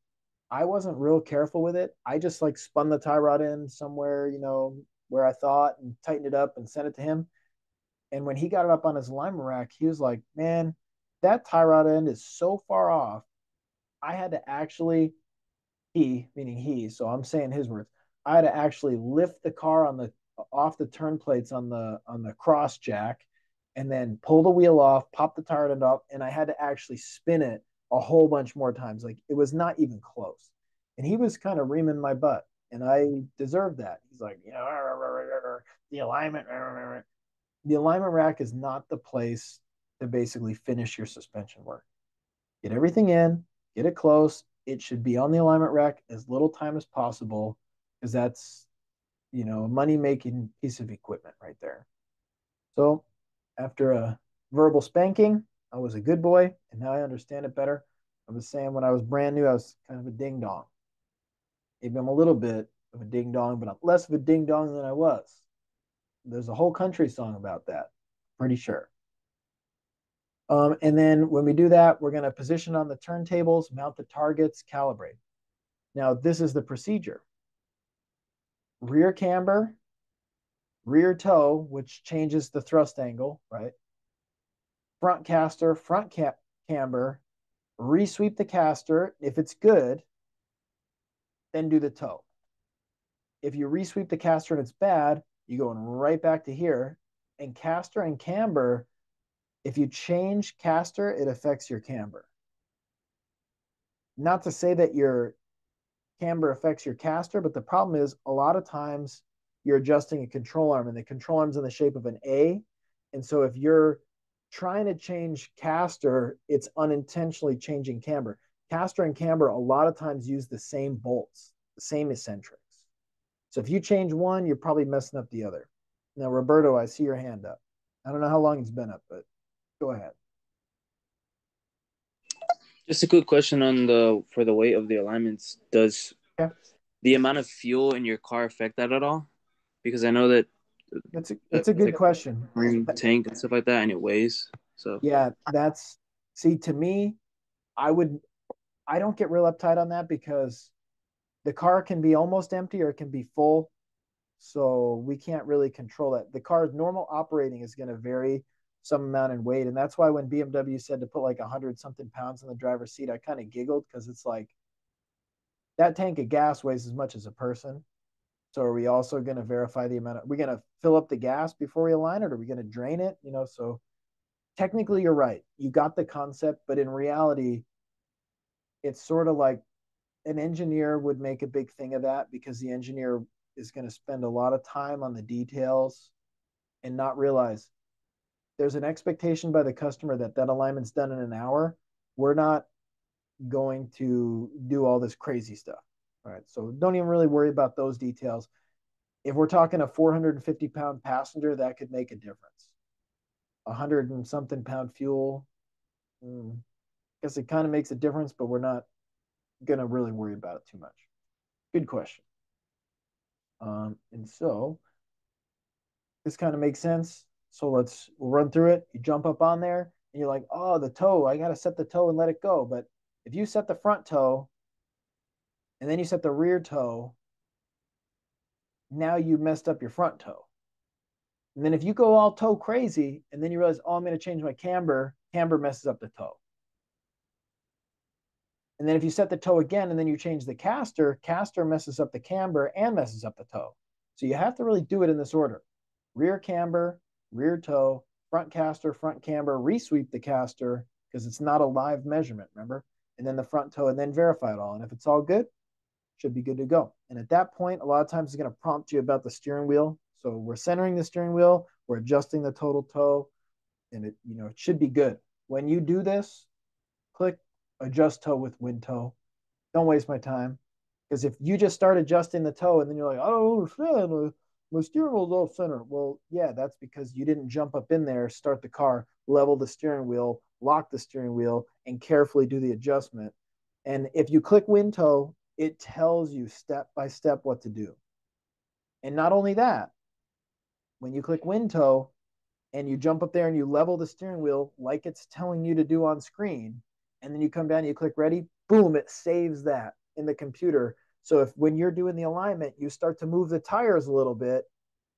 I wasn't real careful with it. I just like spun the tie rod end somewhere, you know, where I thought and tightened it up and sent it to him. And when he got it up on his alignment rack, he was like, man, that tie rod end is so far off. I had to actually, he, meaning he, so I'm saying his words, I had to actually lift the car on the off the turn plates on the on the cross jack and then pull the wheel off, pop the tire end up, and I had to actually spin it a whole bunch more times. Like it was not even close. And he was kind of reaming my butt, and I deserved that. He's like, you know, the alignment, the alignment rack is not the place to basically finish your suspension work. Get everything in, get it close. It should be on the alignment rack as little time as possible, because that's, you know, a money making piece of equipment right there. So after a verbal spanking, I was a good boy, and now I understand it better. I was saying when I was brand new, I was kind of a ding dong. Maybe I'm a little bit of a ding dong, but I'm less of a ding dong than I was. There's a whole country song about that, pretty sure. Um, and then when we do that, we're going to position on the turntables, mount the targets, calibrate. Now, this is the procedure. Rear camber, rear toe, which changes the thrust angle, right? Front caster, front cap camber, resweep the caster. If it's good, then do the toe. If you resweep the caster and it's bad, you're going right back to here. And caster and camber, if you change caster, it affects your camber. Not to say that your camber affects your caster, but the problem is a lot of times you're adjusting a control arm and the control arm's in the shape of an A. And so if you're trying to change caster, it's unintentionally changing camber. Caster and camber a lot of times use the same bolts, the same eccentrics. So if you change one, you're probably messing up the other. Now, Roberto, I see your hand up. I don't know how long it's been up, but go ahead. Just a quick question on the for the weight of the alignments. Does yeah. the amount of fuel in your car affect that at all? Because I know that that's a that's a good like question. Tank and stuff like that, and it weighs. So yeah, that's see to me, I would I don't get real uptight on that because the car can be almost empty or it can be full. So we can't really control that. The car's normal operating is going to vary some amount in weight. And that's why when BMW said to put like 100 something pounds in the driver's seat, I kind of giggled because it's like that tank of gas weighs as much as a person. So are we also going to verify the amount of, we're going to fill up the gas before we align it? Or are we going to drain it? You know, so technically you're right. You got the concept, but in reality, it's sort of like an engineer would make a big thing of that because the engineer is going to spend a lot of time on the details and not realize there's an expectation by the customer that that alignment's done in an hour. We're not going to do all this crazy stuff. All right. So don't even really worry about those details. If we're talking a 450 pound passenger, that could make a difference. Hundred and something pound fuel. Mm, I guess it kind of makes a difference, but we're not going to really worry about it too much. Good question. Um, and so this kind of makes sense. So let's we'll run through it. You jump up on there and you're like, oh, the toe, I got to set the toe and let it go. But if you set the front toe and then you set the rear toe, now you messed up your front toe. And then if you go all toe crazy and then you realize, oh, I'm going to change my camber, camber messes up the toe. And then if you set the toe again and then you change the caster, caster messes up the camber and messes up the toe. So you have to really do it in this order. Rear camber, rear toe, front caster, front camber, resweep the caster because it's not a live measurement, remember? And then the front toe and then verify it all. And if it's all good, should be good to go. And at that point, a lot of times it's going to prompt you about the steering wheel. So we're centering the steering wheel, we're adjusting the total toe, and it, you know, it should be good. When you do this, click adjust toe with WinToe. Don't waste my time. Because if you just start adjusting the toe and then you're like, I don't understand, my steering wheel's off center. Well, yeah, that's because you didn't jump up in there, start the car, level the steering wheel, lock the steering wheel, and carefully do the adjustment. And if you click WinToe, it tells you step by step what to do. And not only that, when you click WinToe and you jump up there and you level the steering wheel like it's telling you to do on screen, and then you come down and you click ready, boom, it saves that in the computer. So if when you're doing the alignment, you start to move the tires a little bit,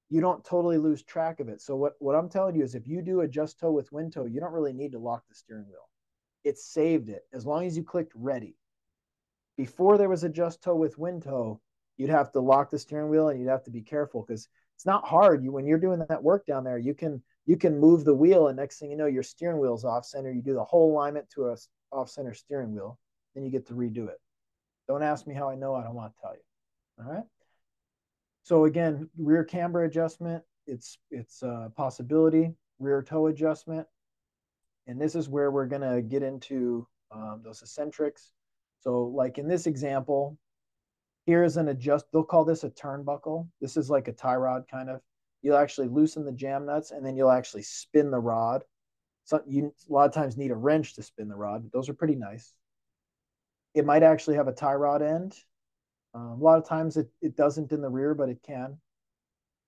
you don't totally lose track of it. So what, what I'm telling you is if you do adjust toe with WinToe, you don't really need to lock the steering wheel. It saved it as long as you clicked ready. Before there was adjust toe with WinToe, you'd have to lock the steering wheel and you'd have to be careful because it's not hard. You when you're doing that work down there, you can you can move the wheel and next thing you know your steering wheel's off center. You do the whole alignment to a off center steering wheel, then you get to redo it. Don't ask me how I know, I don't want to tell you. All right. So again, rear camber adjustment, it's it's a possibility, rear toe adjustment. And this is where we're gonna get into um, those eccentrics. So like in this example, here's an adjust, they'll call this a turnbuckle. This is like a tie rod kind of. You'll actually loosen the jam nuts and then you'll actually spin the rod so you a lot of times need a wrench to spin the rod, but those are pretty nice. It might actually have a tie rod end. Uh, a lot of times it, it doesn't in the rear, but it can.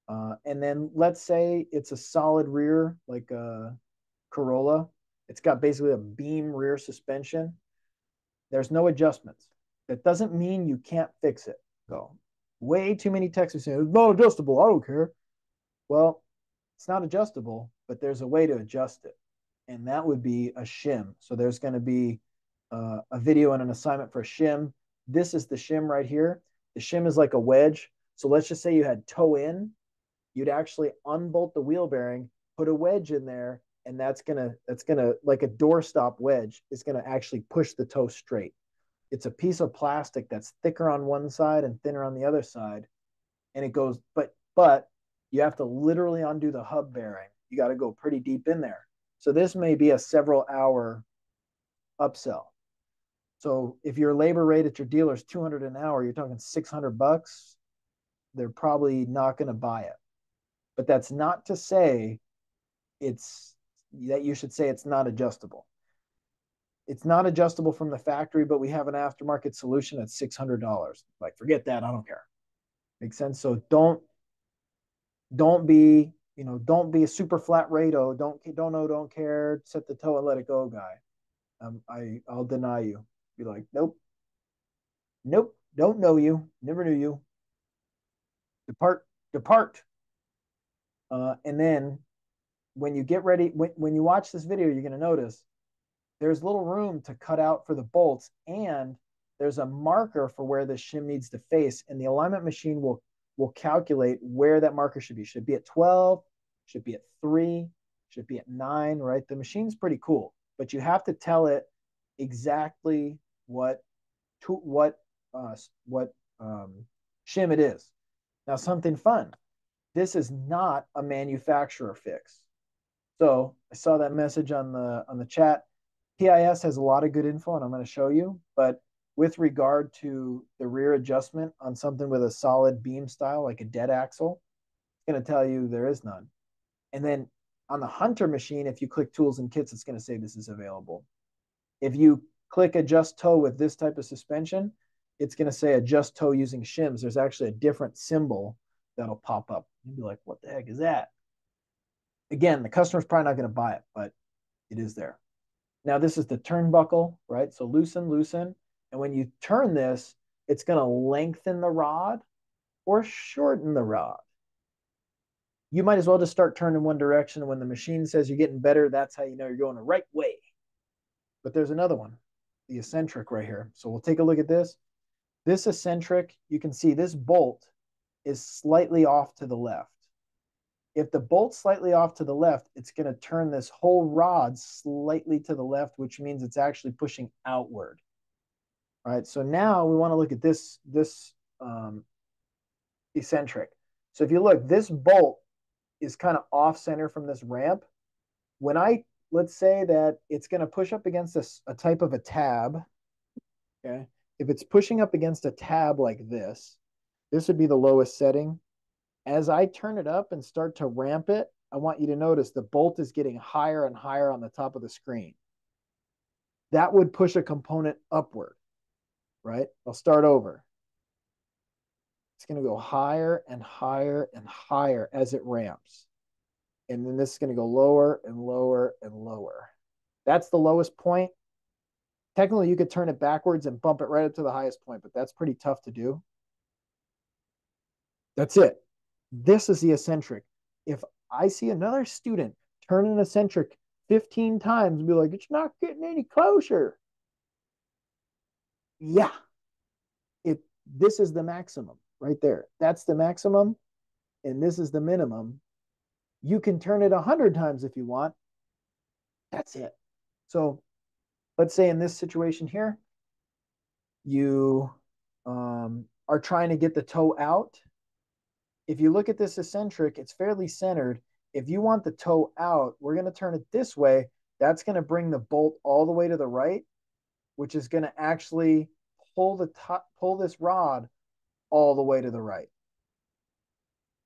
Uh, and then let's say it's a solid rear, like a Corolla. It's got basically a beam rear suspension. There's no adjustments. That doesn't mean you can't fix it. So way too many texts saying it's not adjustable. I don't care. Well, it's not adjustable, but there's a way to adjust it and that would be a shim. So there's going to be uh, a video and an assignment for a shim. This is the shim right here. The shim is like a wedge. So let's just say you had toe in, you'd actually unbolt the wheel bearing, put a wedge in there, and that's gonna that's gonna like a doorstop wedge is gonna actually push the toe straight. It's a piece of plastic that's thicker on one side and thinner on the other side, and it goes. But but you have to literally undo the hub bearing. You got to go pretty deep in there. So this may be a several hour upsell. So if your labor rate at your dealer is 200 an hour, you're talking 600 bucks. They're probably not going to buy it. But that's not to say it's that you should say it's not adjustable. It's not adjustable from the factory, but we have an aftermarket solution at $600. Like forget that, I don't care. Makes sense? So don't don't be, you know, don't be a super flat rate. Oh, don't don't know, don't care, set the toe and let it go guy. Um, I I'll deny you. Be like, nope, nope, don't know you, never knew you. Depart, depart. Uh, and then when you get ready, when, when you watch this video, you're going to notice there's little room to cut out for the bolts and there's a marker for where the shim needs to face and the alignment machine will will calculate where that marker should be. Should be at 12, should be at 3, should be at 9, right? The machine's pretty cool, but you have to tell it exactly what to, what uh, what um, shim it is. Now something fun. This is not a manufacturer fix. So I saw that message on the on the chat. TIS has a lot of good info, and I'm going to show you. But with regard to the rear adjustment on something with a solid beam style, like a dead axle, it's going to tell you there is none. And then on the Hunter machine, if you click tools and kits, it's going to say this is available. If you click adjust toe with this type of suspension, it's going to say adjust toe using shims. There's actually a different symbol that'll pop up. You'll be like, what the heck is that? Again, the customer's probably not going to buy it, but it is there. Now, this is the turnbuckle, right? So loosen, loosen. And when you turn this, it's going to lengthen the rod or shorten the rod. You might as well just start turning one direction. When the machine says you're getting better, that's how you know you're going the right way. But there's another one, the eccentric right here. So we'll take a look at this. This eccentric, you can see this bolt is slightly off to the left. If the bolt's slightly off to the left, it's going to turn this whole rod slightly to the left, which means it's actually pushing outward. All right, so now we want to look at this, this um, eccentric. So if you look, this bolt is kind of off center from this ramp. When I, let's say that it's going to push up against a, a type of a tab, okay? If it's pushing up against a tab like this, this would be the lowest setting. As I turn it up and start to ramp it, I want you to notice the bolt is getting higher and higher on the top of the screen. That would push a component upward, right? I'll start over. It's going to go higher and higher and higher as it ramps. And then this is going to go lower and lower and lower. That's the lowest point. Technically, you could turn it backwards and bump it right up to the highest point, but that's pretty tough to do. That's it. This is the eccentric. If I see another student turn an eccentric 15 times and be like, it's not getting any closer. Yeah. It this is the maximum right there. That's the maximum, and this is the minimum. You can turn it a hundred times if you want. That's it. So let's say in this situation here, you um, are trying to get the toe out if you look at this eccentric, it's fairly centered. If you want the toe out, we're going to turn it this way. That's going to bring the bolt all the way to the right, which is going to actually pull the top, pull this rod all the way to the right.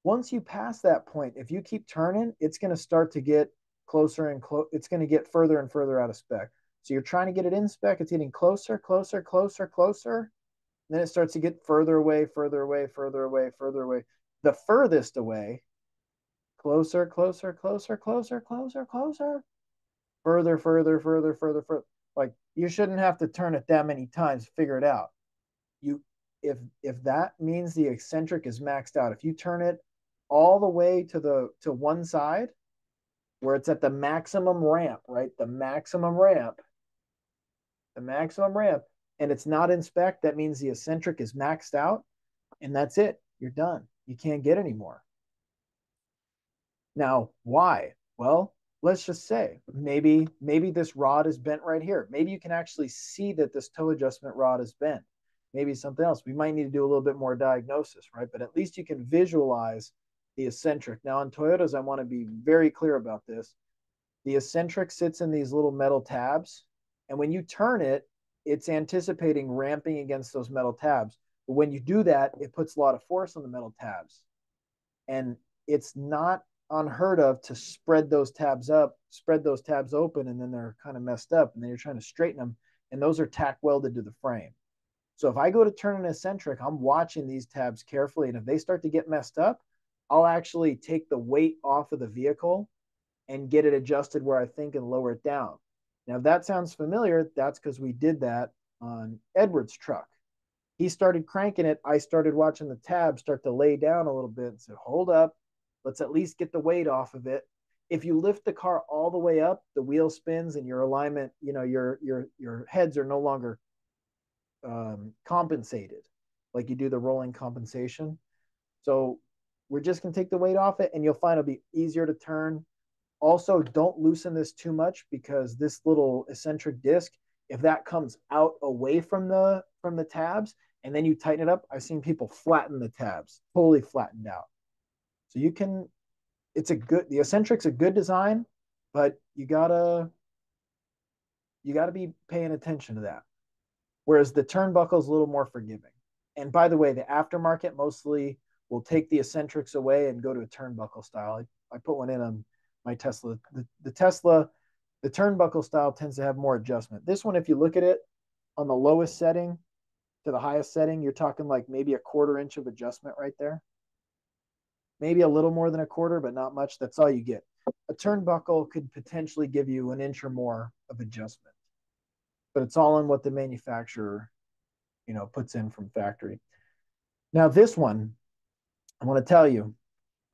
Once you pass that point, if you keep turning, it's going to start to get closer and close. It's going to get further and further out of spec. So you're trying to get it in spec. It's getting closer, closer, closer, closer. Then it starts to get further away, further away, further away, further away the furthest away, closer, closer, closer, closer, closer, closer, further, further, further, further, further. Like you shouldn't have to turn it that many times to figure it out. You if if that means the eccentric is maxed out, if you turn it all the way to the to one side where it's at the maximum ramp, right? The maximum ramp, the maximum ramp, and it's not in spec, that means the eccentric is maxed out, and that's it. You're done you can't get anymore. Now, why? Well, let's just say maybe maybe this rod is bent right here. Maybe you can actually see that this toe adjustment rod is bent. Maybe something else. We might need to do a little bit more diagnosis, right? But at least you can visualize the eccentric. Now on Toyotas, I want to be very clear about this. The eccentric sits in these little metal tabs, and when you turn it, it's anticipating ramping against those metal tabs. But when you do that, it puts a lot of force on the metal tabs. And it's not unheard of to spread those tabs up, spread those tabs open, and then they're kind of messed up. And then you're trying to straighten them. And those are tack welded to the frame. So if I go to turn an eccentric, I'm watching these tabs carefully. And if they start to get messed up, I'll actually take the weight off of the vehicle and get it adjusted where I think and lower it down. Now, if that sounds familiar, that's because we did that on Edward's truck. He started cranking it. I started watching the tab start to lay down a little bit and said, hold up, let's at least get the weight off of it. If you lift the car all the way up, the wheel spins and your alignment, you know, your your your heads are no longer um, compensated like you do the rolling compensation. So we're just gonna take the weight off it, and you'll find it'll be easier to turn. Also, don't loosen this too much because this little eccentric disc, if that comes out away from the from the tabs, and then you tighten it up, I've seen people flatten the tabs, totally flattened out. So you can, it's a good, the eccentric's a good design, but you gotta, you gotta be paying attention to that. Whereas the turnbuckle is a little more forgiving. And by the way, the aftermarket mostly will take the eccentrics away and go to a turnbuckle style. I, I put one in on my Tesla. The, the Tesla, the turnbuckle style tends to have more adjustment. This one, if you look at it on the lowest setting to the highest setting, you're talking like maybe a quarter inch of adjustment right there maybe a little more than a quarter, but not much. That's all you get. A turnbuckle could potentially give you an inch or more of adjustment, but it's all in what the manufacturer, you know, puts in from factory. Now, this one, I want to tell you,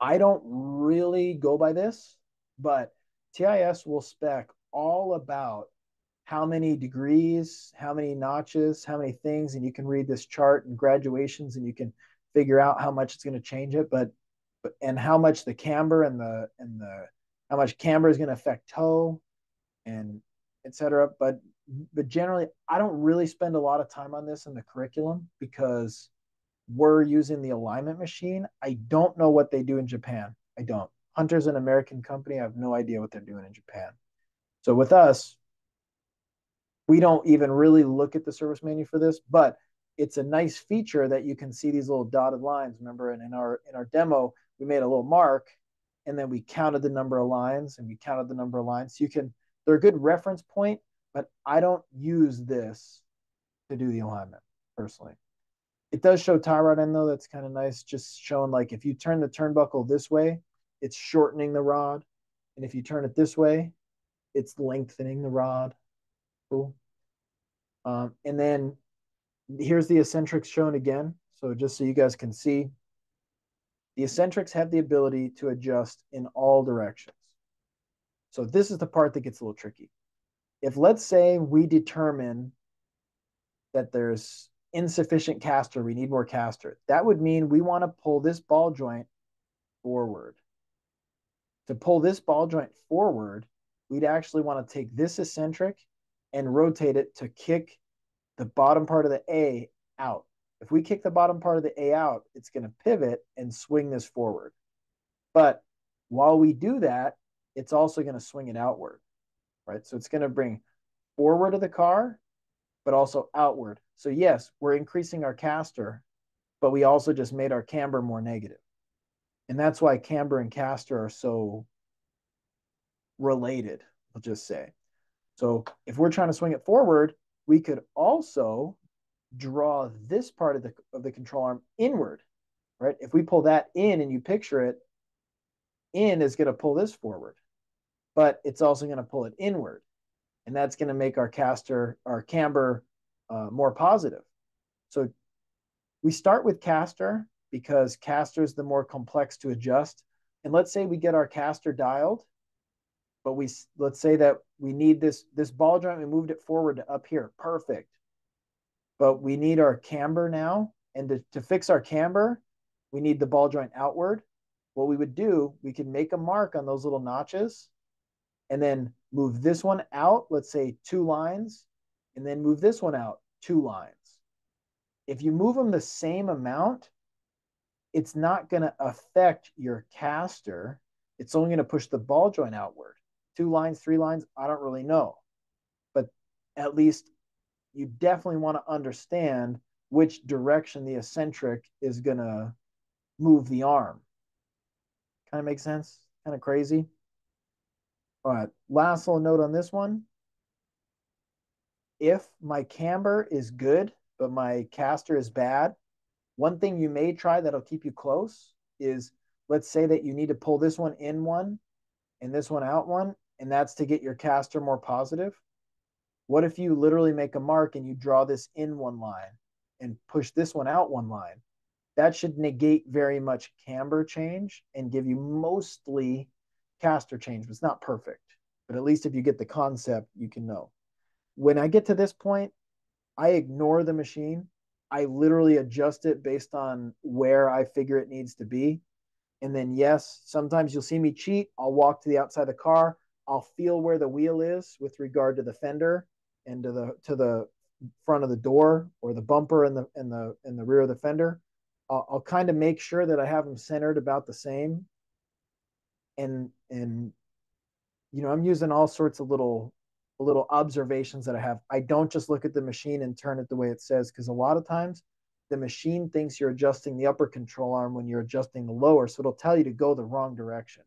I don't really go by this, but TIS will spec all about how many degrees, how many notches, how many things, and you can read this chart and graduations and you can figure out how much it's going to change it. But and how much the camber and the and the how much camber is going to affect toe and etc but but generally i don't really spend a lot of time on this in the curriculum because we're using the alignment machine. I don't know what they do in japan. I don't. Hunter's an american company. I have no idea what they're doing in japan. So with us we don't even really look at the service menu for this but it's a nice feature that you can see these little dotted lines remember in our in our demo we made a little mark and then we counted the number of lines and we counted the number of lines. So you can, they're a good reference point, but I don't use this to do the alignment personally. It does show tie rod end though. That's kind of nice. Just showing like if you turn the turnbuckle this way, it's shortening the rod. And if you turn it this way, it's lengthening the rod. Cool. Um, and then here's the eccentrics shown again. So just so you guys can see, the eccentrics have the ability to adjust in all directions. So this is the part that gets a little tricky. If let's say we determine that there's insufficient caster, we need more caster, that would mean we want to pull this ball joint forward. To pull this ball joint forward, we'd actually want to take this eccentric and rotate it to kick the bottom part of the A out. If we kick the bottom part of the A out, it's going to pivot and swing this forward. But while we do that, it's also going to swing it outward, right? So it's going to bring forward of the car, but also outward. So yes, we're increasing our caster, but we also just made our camber more negative. And that's why camber and caster are so related, I'll just say. So if we're trying to swing it forward, we could also draw this part of the of the control arm inward, right? If we pull that in and you picture it, in is going to pull this forward, but it's also going to pull it inward, and that's going to make our caster, our camber, uh, more positive. So we start with caster because caster is the more complex to adjust. And let's say we get our caster dialed, but we let's say that we need this this ball joint. We moved it forward up here, perfect but we need our camber now. And to, to fix our camber, we need the ball joint outward. What we would do, we can make a mark on those little notches and then move this one out, let's say two lines, and then move this one out two lines. If you move them the same amount, it's not going to affect your caster. It's only going to push the ball joint outward. Two lines, three lines, I don't really know. But at least you definitely want to understand which direction the eccentric is going to move the arm. Kind of makes sense? Kind of crazy. All right, last little note on this one. If my camber is good, but my caster is bad, one thing you may try that'll keep you close is let's say that you need to pull this one in one and this one out one, and that's to get your caster more positive. What if you literally make a mark and you draw this in one line and push this one out one line? That should negate very much camber change and give you mostly caster change, but it's not perfect. But at least if you get the concept, you can know. When I get to this point, I ignore the machine. I literally adjust it based on where I figure it needs to be. And then, yes, sometimes you'll see me cheat. I'll walk to the outside of the car. I'll feel where the wheel is with regard to the fender and to the to the front of the door or the bumper and the in the in the rear of the fender. I'll, I'll kind of make sure that I have them centered about the same. And and you know, I'm using all sorts of little little observations that I have. I don't just look at the machine and turn it the way it says because a lot of times the machine thinks you're adjusting the upper control arm when you're adjusting the lower, so it'll tell you to go the wrong direction.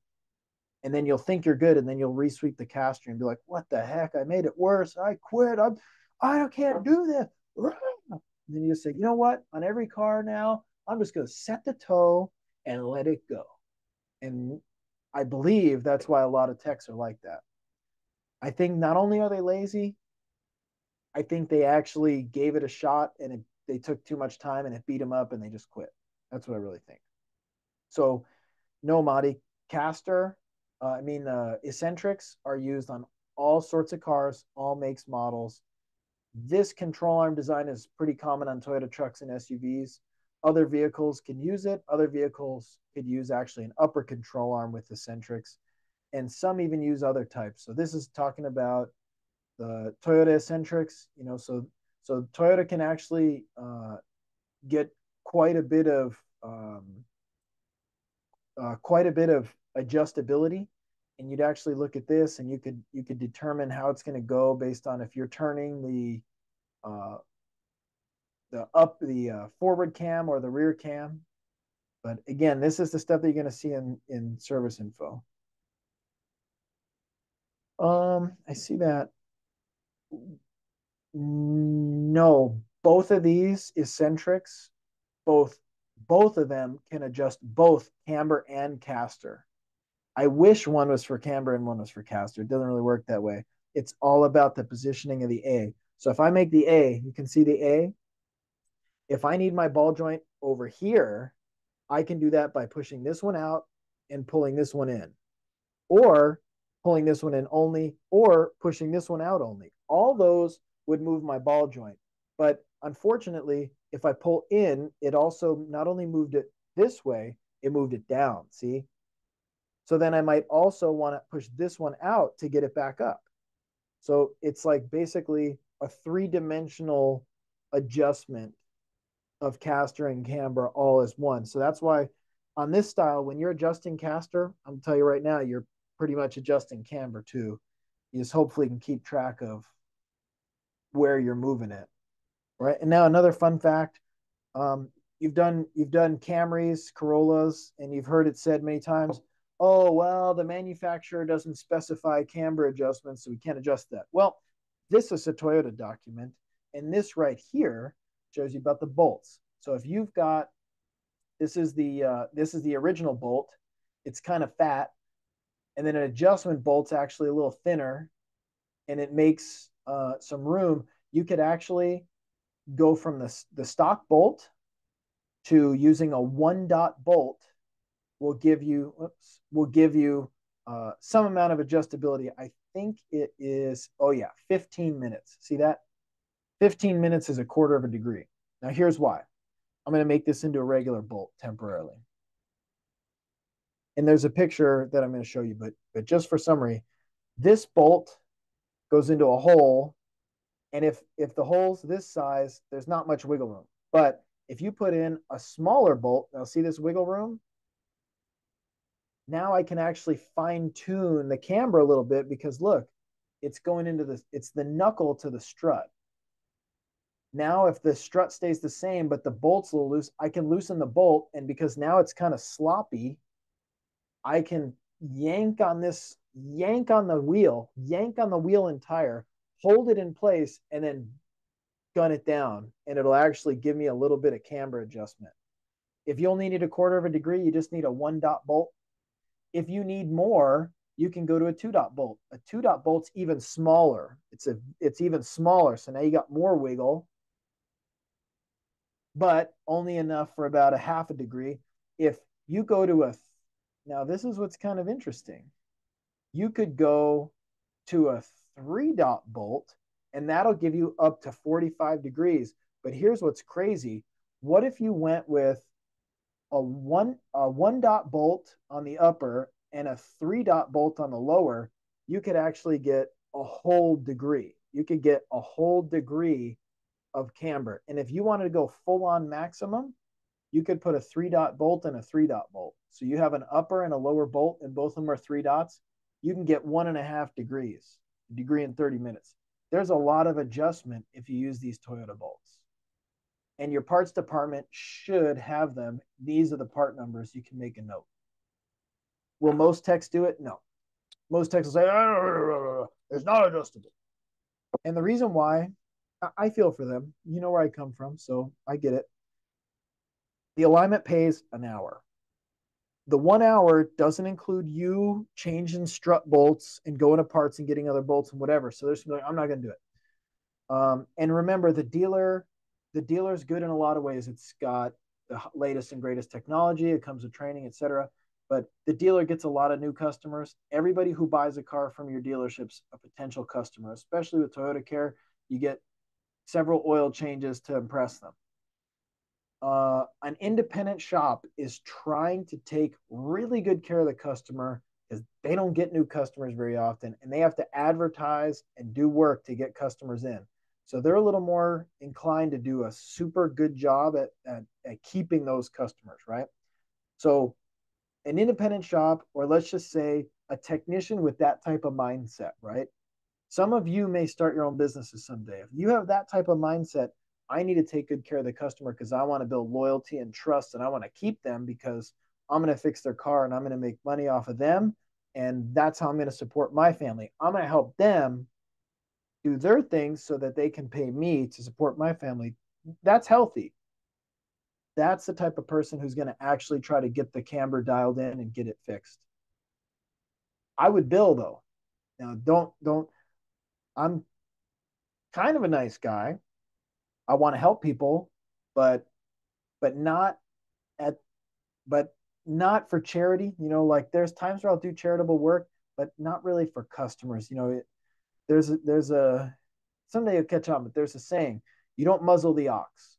And then you'll think you're good, and then you'll resweep the caster and be like, "What the heck? I made it worse. I quit. I'm, I can't do this." And then you just say, "You know what? On every car now, I'm just going to set the toe and let it go." And I believe that's why a lot of techs are like that. I think not only are they lazy, I think they actually gave it a shot and it, they took too much time and it beat them up and they just quit. That's what I really think. So, no, Marty, caster, uh, I mean, uh, eccentrics are used on all sorts of cars, all makes, models. This control arm design is pretty common on Toyota trucks and SUVs. Other vehicles can use it. Other vehicles could use actually an upper control arm with eccentrics, and some even use other types. So this is talking about the Toyota eccentrics. You know, so so Toyota can actually uh, get quite a bit of um, uh, quite a bit of adjustability and you'd actually look at this and you could you could determine how it's going to go based on if you're turning the uh, the up the uh, forward cam or the rear cam. But again, this is the stuff that you're going to see in in service info. Um, I see that. No, both of these eccentrics, both both of them can adjust both camber and caster. I wish one was for camber and one was for caster. It doesn't really work that way. It's all about the positioning of the A. So if I make the A, you can see the A if I need my ball joint over here, I can do that by pushing this one out and pulling this one in, or pulling this one in only, or pushing this one out only. All those would move my ball joint. But unfortunately, if I pull in, it also not only moved it this way, it moved it down. See? So then I might also want to push this one out to get it back up. So it's like basically a three dimensional adjustment of caster and camber all as one. So that's why on this style, when you're adjusting caster, I'm tell you right now, you're pretty much adjusting camber too. You just hopefully can keep track of where you're moving it. Right. And now another fun fact. Um, you've done you've done Camrys, Corollas, and you've heard it said many times, oh well, the manufacturer doesn't specify camber adjustments, so we can't adjust that. Well, this is a Toyota document, and this right here shows you about the bolts. So if you've got this is the uh, this is the original bolt, it's kind of fat, and then an adjustment bolt's actually a little thinner, and it makes uh, some room. You could actually go from the the stock bolt to using a one dot bolt will give you oops, will give you uh, some amount of adjustability. I think it is oh yeah, 15 minutes. See that? 15 minutes is a quarter of a degree. Now, here's why. I'm going to make this into a regular bolt temporarily. And there's a picture that I'm going to show you, but, but just for summary, this bolt goes into a hole. And if, if the hole's this size, there's not much wiggle room. But if you put in a smaller bolt, now see this wiggle room? Now I can actually fine tune the camber a little bit because look, it's going into the, it's the knuckle to the strut. Now, if the strut stays the same, but the bolt's a little loose, I can loosen the bolt. And because now it's kind of sloppy, I can yank on this, yank on the wheel, yank on the wheel and tire, hold it in place, and then gun it down. And it'll actually give me a little bit of camber adjustment. If you only need a quarter of a degree, you just need a one dot bolt. If you need more, you can go to a two dot bolt. A two dot bolt's even smaller. It's a it's even smaller. So now you got more wiggle, but only enough for about a half a degree. If you go to a now this is what's kind of interesting. You could go to a three dot bolt and that'll give you up to 45 degrees. But here's what's crazy. What if you went with a one a one dot bolt on the upper and a three dot bolt on the lower, you could actually get a whole degree. You could get a whole degree of camber. And if you wanted to go full on maximum, you could put a three dot bolt and a three dot bolt. So you have an upper and a lower bolt, and both of them are three dots. You can get one and a half degrees, degree in 30 minutes. There's a lot of adjustment if you use these Toyota bolts. And your parts department should have them. These are the part numbers. You can make a note. Will most techs do it? No. Most techs will say, oh, it's not adjustable. And the reason why, I feel for them. You know where I come from, so I get it. The alignment pays an hour. The one hour doesn't include you changing strut bolts and going to parts and getting other bolts and whatever. So there's like, I'm not going to do it. Um, and remember, the dealer, the dealer is good in a lot of ways. It's got the latest and greatest technology. It comes with training, etc but the dealer gets a lot of new customers. Everybody who buys a car from your dealership's a potential customer, especially with Toyota Care. You get several oil changes to impress them. Uh, an independent shop is trying to take really good care of the customer because they don't get new customers very often and they have to advertise and do work to get customers in. So they're a little more inclined to do a super good job at, at, at keeping those customers, right? So an independent shop, or let's just say a technician with that type of mindset, right? Some of you may start your own businesses someday. If you have that type of mindset, I need to take good care of the customer because I want to build loyalty and trust and I want to keep them because I'm going to fix their car and I'm going to make money off of them. And that's how I'm going to support my family. I'm going to help them do their things so that they can pay me to support my family. That's healthy that's the type of person who's going to actually try to get the camber dialed in and get it fixed. I would bill though. Now don't don't I'm kind of a nice guy. I want to help people, but but not at but not for charity, you know, like there's times where I'll do charitable work, but not really for customers. You know, it, there's a, there's a someday you'll catch on, but there's a saying, you don't muzzle the ox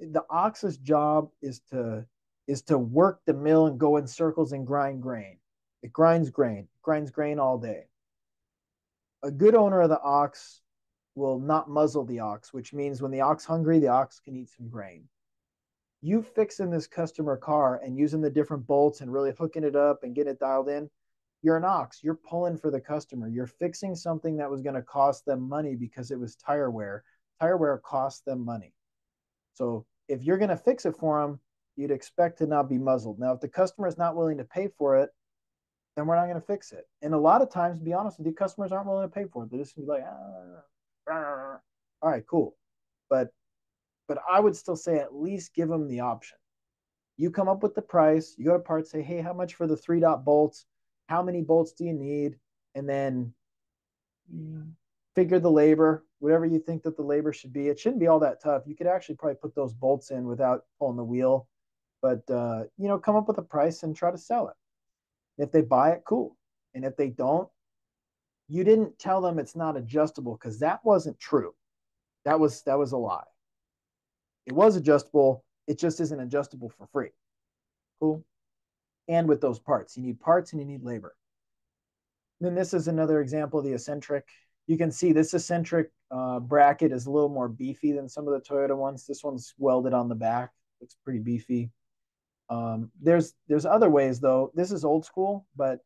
the ox's job is to is to work the mill and go in circles and grind grain. It grinds grain, grinds grain all day. A good owner of the ox will not muzzle the ox, which means when the ox is hungry, the ox can eat some grain. You fixing this customer car and using the different bolts and really hooking it up and getting it dialed in, you're an ox. You're pulling for the customer. You're fixing something that was going to cost them money because it was tire wear. Tire wear costs them money. So if you're going to fix it for them, you'd expect to not be muzzled. Now, if the customer is not willing to pay for it, then we're not going to fix it. And a lot of times, to be honest with you, customers aren't willing to pay for it. They're just be like, ah, all right, cool. But but I would still say at least give them the option. You come up with the price, you go to parts, say, hey, how much for the three dot bolts? How many bolts do you need? And then figure the labor, whatever you think that the labor should be. It shouldn't be all that tough. You could actually probably put those bolts in without pulling the wheel, but uh, you know, come up with a price and try to sell it. If they buy it, cool. And if they don't, you didn't tell them it's not adjustable because that wasn't true. That was that was a lie. It was adjustable. It just isn't adjustable for free. Cool. And with those parts, you need parts and you need labor. then this is another example of the eccentric you can see this eccentric uh, bracket is a little more beefy than some of the Toyota ones. This one's welded on the back. Looks pretty beefy. Um, there's there's other ways though. This is old school, but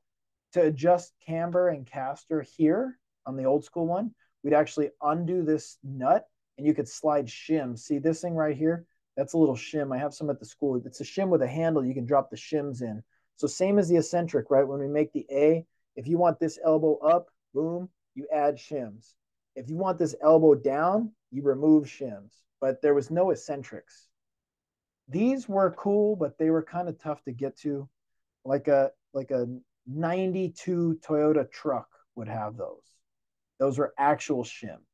to adjust camber and caster here on the old school one, we'd actually undo this nut and you could slide shim. See this thing right here? That's a little shim. I have some at the school. It's a shim with a handle. You can drop the shims in. So same as the eccentric, right? When we make the A, if you want this elbow up, boom, you add shims. If you want this elbow down, you remove shims. But there was no eccentrics. These were cool, but they were kind of tough to get to. Like a like a 92 Toyota truck would have those. Those were actual shims.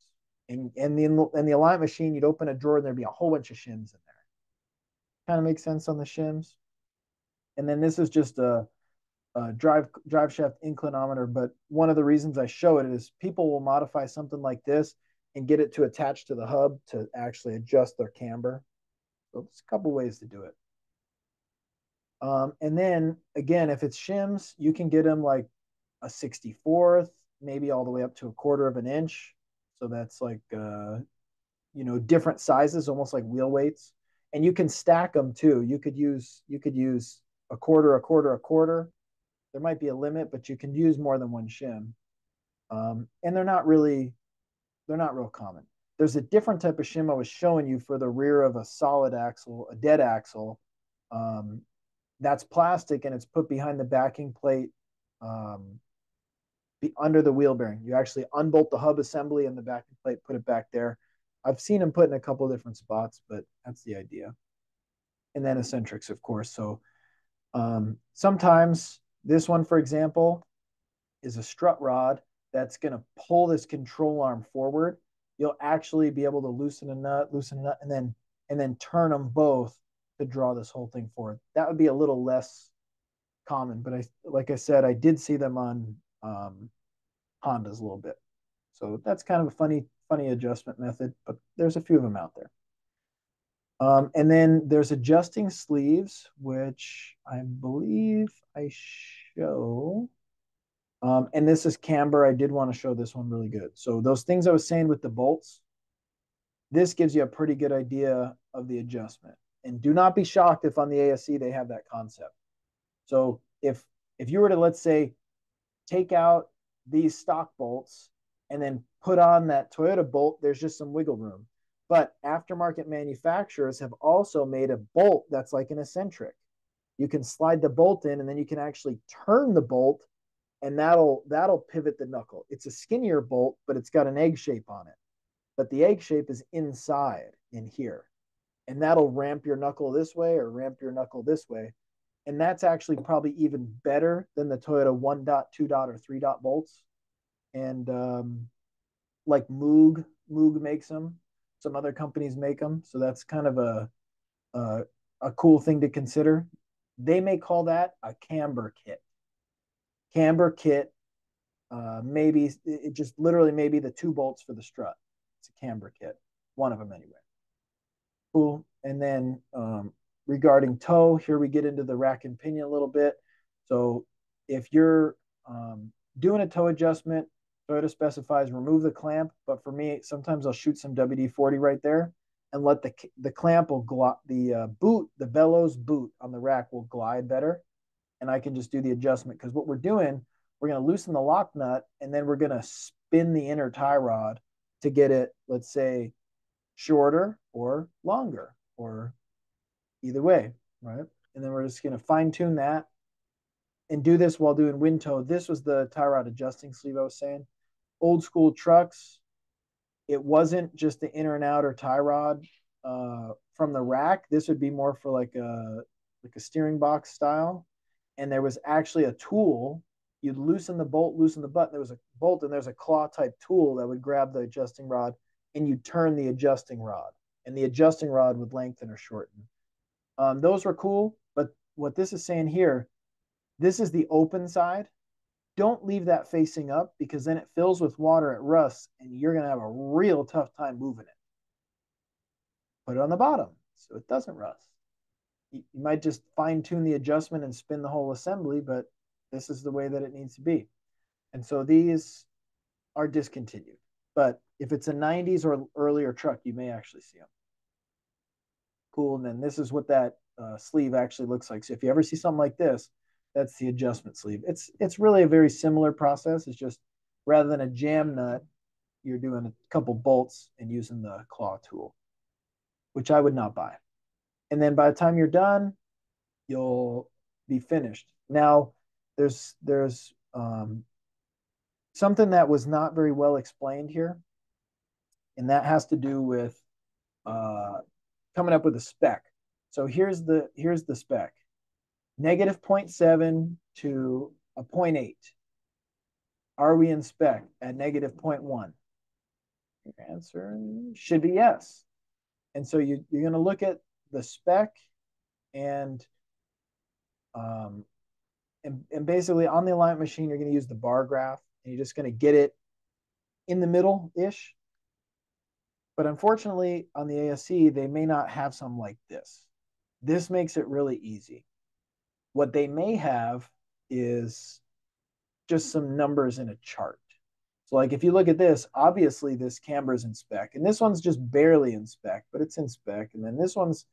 And in the in the alignment machine, you'd open a drawer and there'd be a whole bunch of shims in there. Kind of makes sense on the shims. And then this is just a, a drive drive shaft inclinometer. But one of the reasons I show it is people will modify something like this and get it to attach to the hub to actually adjust their camber. So there's a couple ways to do it. Um, and then again, if it's shims, you can get them like a 64th, maybe all the way up to a quarter of an inch. So that's like, uh, you know, different sizes, almost like wheel weights. And you can stack them too. You could use, you could use a quarter, a quarter, a quarter. There might be a limit, but you can use more than one shim. Um, and they're not really, they're not real common. There's a different type of shim I was showing you for the rear of a solid axle, a dead axle. Um, that's plastic and it's put behind the backing plate um, be under the wheel bearing. You actually unbolt the hub assembly and the backing plate, put it back there. I've seen them put in a couple different spots, but that's the idea. And then eccentrics, of course. So um, sometimes this one, for example, is a strut rod that's going to pull this control arm forward. You'll actually be able to loosen a nut, loosen a nut, and then and then turn them both to draw this whole thing forward. That would be a little less common, but I like I said, I did see them on um, Hondas a little bit. So that's kind of a funny, funny adjustment method, but there's a few of them out there. Um, and then there's adjusting sleeves, which I believe I show. Um, and this is camber. I did want to show this one really good. So those things I was saying with the bolts, this gives you a pretty good idea of the adjustment. And do not be shocked if on the ASE they have that concept. So if if you were to let's say take out these stock bolts and then put on that Toyota bolt, there's just some wiggle room. But aftermarket manufacturers have also made a bolt that's like an eccentric. You can slide the bolt in and then you can actually turn the bolt and that'll that'll pivot the knuckle. It's a skinnier bolt, but it's got an egg shape on it. But the egg shape is inside in here. And that'll ramp your knuckle this way or ramp your knuckle this way and that's actually probably even better than the Toyota one dot, two dot, or three dot bolts. And um, like Moog, Moog makes them. Some other companies make them, so that's kind of a a, a cool thing to consider. They may call that a camber kit. Camber kit, uh, maybe it just literally maybe the two bolts for the strut. It's a camber kit, one of them anyway. Cool. And then um, regarding toe, here we get into the rack and pinion a little bit. So if you're um, doing a toe adjustment, Toyota specifies remove the clamp, but for me, sometimes I'll shoot some WD-40 right there and let the the clamp will glide, the uh, boot, the bellows boot on the rack will glide better, and I can just do the adjustment because what we're doing, we're going to loosen the lock nut and then we're going to spin the inner tie rod to get it, let's say, shorter or longer or either way, right? And then we're just going to fine tune that and do this while doing WinToe. This was the tie rod adjusting sleeve I was saying. Old school trucks, it wasn't just the inner and outer tie rod uh, from the rack. This would be more for like a like a steering box style. And there was actually a tool. You'd loosen the bolt, loosen the button. There was a bolt, and there's a claw type tool that would grab the adjusting rod, and you turn the adjusting rod, and the adjusting rod would lengthen or shorten. Um, those were cool, but what this is saying here, this is the open side. Don't leave that facing up because then it fills with water at rust and you're going to have a real tough time moving it. Put it on the bottom so it doesn't rust. You, you might just fine tune the adjustment and spin the whole assembly, but this is the way that it needs to be. And so these are discontinued. But if it's a 90s or earlier truck, you may actually see them cool. And then this is what that uh, sleeve actually looks like. So if you ever see something like this, that's the adjustment sleeve. It's it's really a very similar process. It's just rather than a jam nut, you're doing a couple bolts and using the claw tool, which I would not buy. And then by the time you're done, you'll be finished. Now, there's there's um, something that was not very well explained here, and that has to do with uh, coming up with a spec. So here's the here's the spec: negative 0.7 to a 0.8. Are we in spec at negative 0.1? Your answer should be yes. And so you, you're going to look at the spec and um, and, and basically on the alignment machine, you're going to use the bar graph and you're just going to get it in the middle ish. But unfortunately, on the ASE, they may not have some like this. This makes it really easy. What they may have is just some numbers in a chart. So like if you look at this, obviously this camber is in spec, and this one's just barely in spec, but it's in spec. And then this one's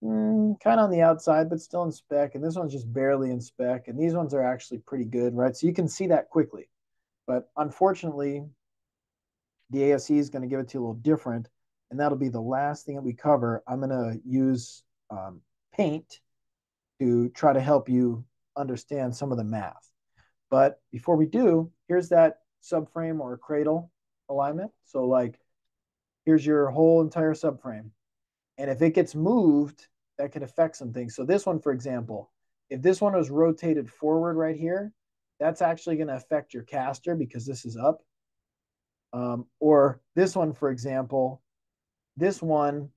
mm, kind of on the outside, but still in spec. And this one's just barely in spec. And these ones are actually pretty good, right? So you can see that quickly. But unfortunately, the ASE is going to give it to you a little different. And that'll be the last thing that we cover. I'm going to use um, paint to try to help you understand some of the math. But before we do, here's that subframe or cradle alignment. So like, here's your whole entire subframe. And if it gets moved, that could affect some things. So this one, for example, if this one was rotated forward right here, that's actually going to affect your caster because this is up. Um, or this one, for example, this one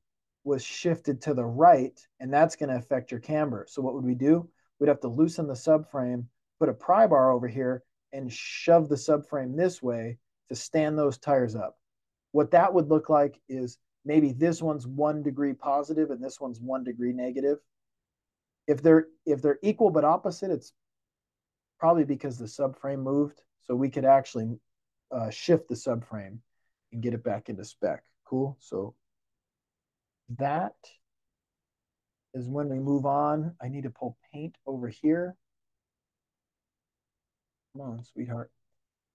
was shifted to the right, and that's going to affect your camber. So what would we do? We'd have to loosen the subframe, put a pry bar over here, and shove the subframe this way to stand those tires up. What that would look like is maybe this one's one degree positive and this one's one degree negative. If they're if they're equal but opposite, it's probably because the subframe moved. So we could actually uh, shift the subframe and get it back into spec. Cool. So that is when we move on. I need to pull paint over here. Come on, sweetheart.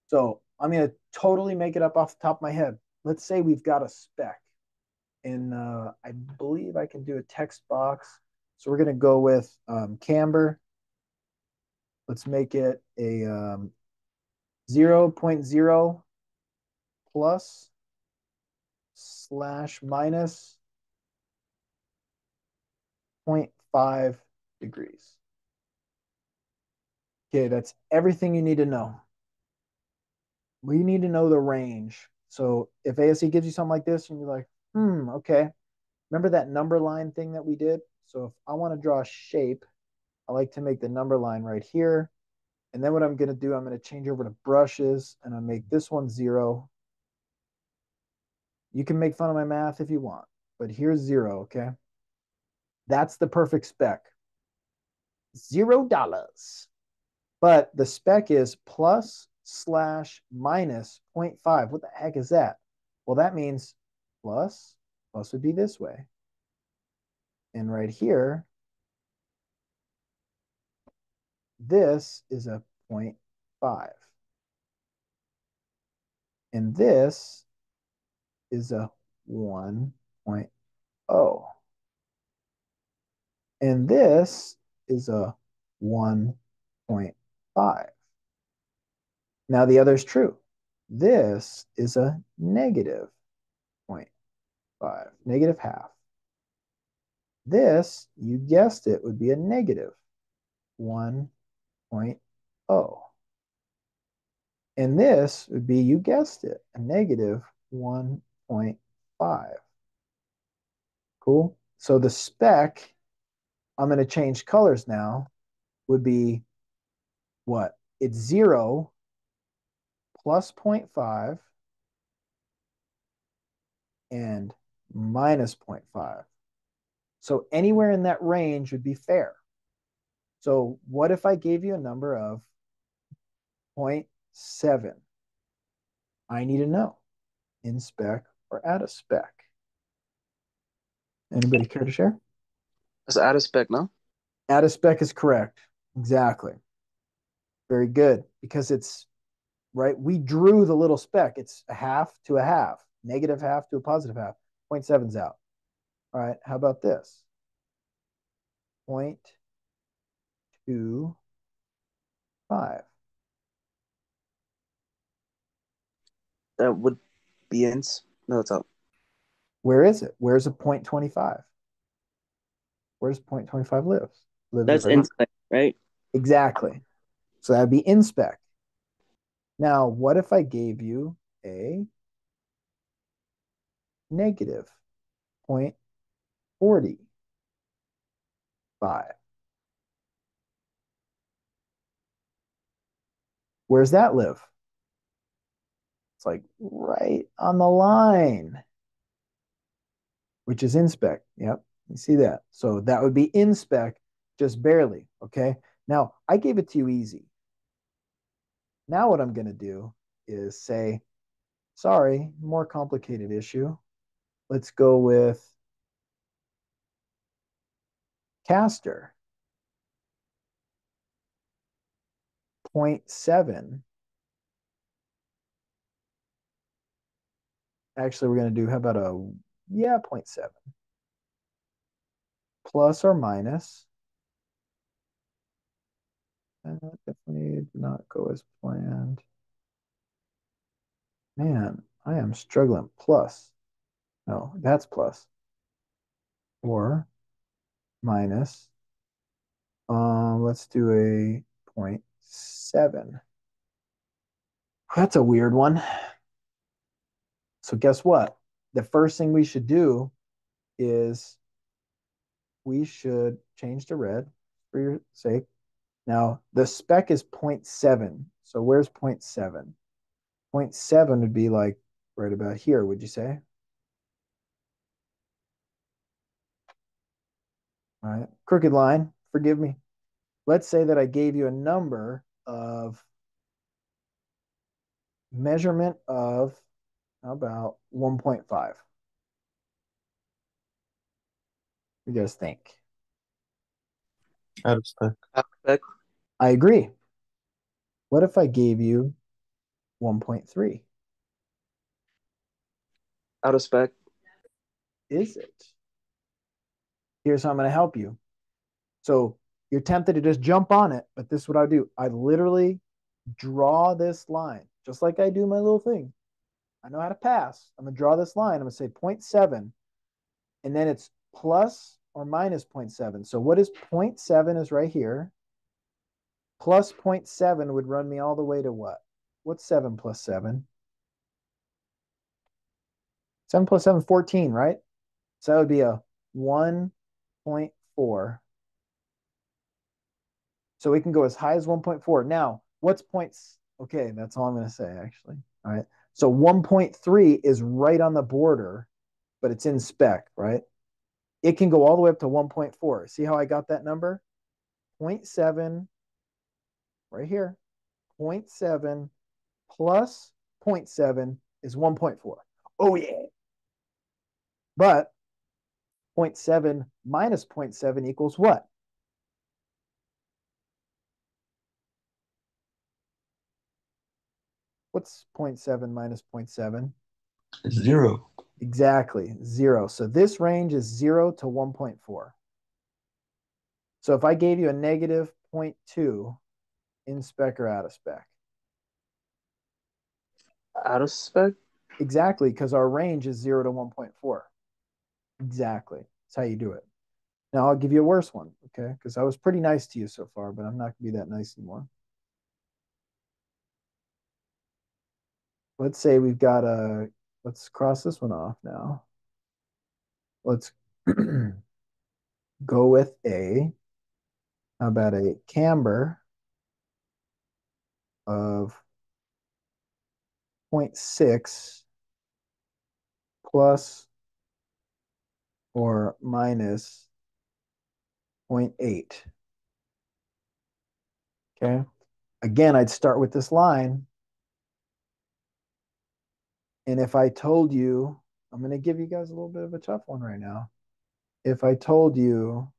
So I'm going to totally make it up off the top of my head. Let's say we've got a spec and uh, I believe I can do a text box. So we're going to go with um, camber. Let's make it a um, 0, 0.0 plus slash minus 0.5 degrees. Okay, that's everything you need to know. We need to know the range. So if ASE gives you something like this and you're like, hmm, okay. Remember that number line thing that we did? So if I want to draw a shape, I like to make the number line right here. And then what I'm going to do, I'm going to change over to brushes and I'll make this one zero. You can make fun of my math if you want, but here's zero, okay? That's the perfect spec. Zero dollars. But the spec is plus slash minus 0.5. What the heck is that? Well, that means plus, plus would be this way. And right here, this is a 0.5. And this is a 1.0. And this is a 1.5. Now the other is true. This is a negative 0.5, negative half. This, you guessed it, would be a negative 1.0. And this would be, you guessed it, a negative 1.5. Cool. So the spec, I'm going to change colors now, would be what? It's 0 plus 0.5 and minus 0.5. So anywhere in that range would be fair. So what if I gave you a number of 0.7? I need to know in spec or out of spec. Anybody care to share? It's out of spec, no? Out of spec is correct. Exactly. Very good because it's right? We drew the little spec. It's a half to a half, negative half to a positive half. 0.7's out. All right, how about this? 0.25. That would be ins. No, it's up. Where is it? Where's a 0.25? Where's 0.25 lives? lives That's inspect, right? Exactly. So that'd be inspec. Now, what if I gave you a negative 0.45? Where's that live? It's like right on the line, which is inspec. Yep, you see that. So that would be in spec, just barely. Okay. Now I gave it to you easy. Now what I'm going to do is say, sorry, more complicated issue. Let's go with caster 0.7. Actually, we're going to do, how about a, yeah, 0.7. Plus or minus. That definitely did not go as planned. Man, I am struggling. Plus. No, that's plus. Or minus. Um, let's do a 0.7. That's a weird one. So guess what? The first thing we should do is we should change to red for your sake. Now, the spec is 0.7. So where's 0.7? 0.7 would be like right about here, would you say? All right, crooked line, forgive me. Let's say that I gave you a number of measurement of, about 1.5? You guys think? Out of spec. Spec. I agree. What if I gave you 1.3? Out of spec. Is it? Here's how I'm going to help you. So you're tempted to just jump on it, but this is what I do. I literally draw this line, just like I do my little thing. I know how to pass. I'm going to draw this line. I'm going to say 0.7, and then it's plus or minus 0.7. So what is 0.7 is right here. Plus 0.7 would run me all the way to what? What's 7 plus 7? 7 plus 7, 14, right? So that would be a 1.4. So we can go as high as 1.4. Now, what's points? Okay, that's all I'm going to say, actually. All right. So 1.3 is right on the border, but it's in spec, right? It can go all the way up to 1.4. See how I got that number? 0.7 right here. 0.7 plus 0.7 is 1.4. Oh, yeah. But 0.7 minus 0.7 equals what? What's 0.7 minus 0.7? Zero. Exactly, zero. So this range is zero to 1.4. So if I gave you a negative 0.2 in spec or out of spec? Out of spec. Exactly, because our range is zero to 1.4. Exactly. That's how you do it. Now I'll give you a worse one, okay? Because I was pretty nice to you so far, but I'm not gonna be that nice anymore. Let's say we've got a let's cross this one off now. Let's go with a how about a camber of 0.6 plus or minus 0.8. Okay. Again, I'd start with this line. And if I told you, I'm going to give you guys a little bit of a tough one right now. If I told you,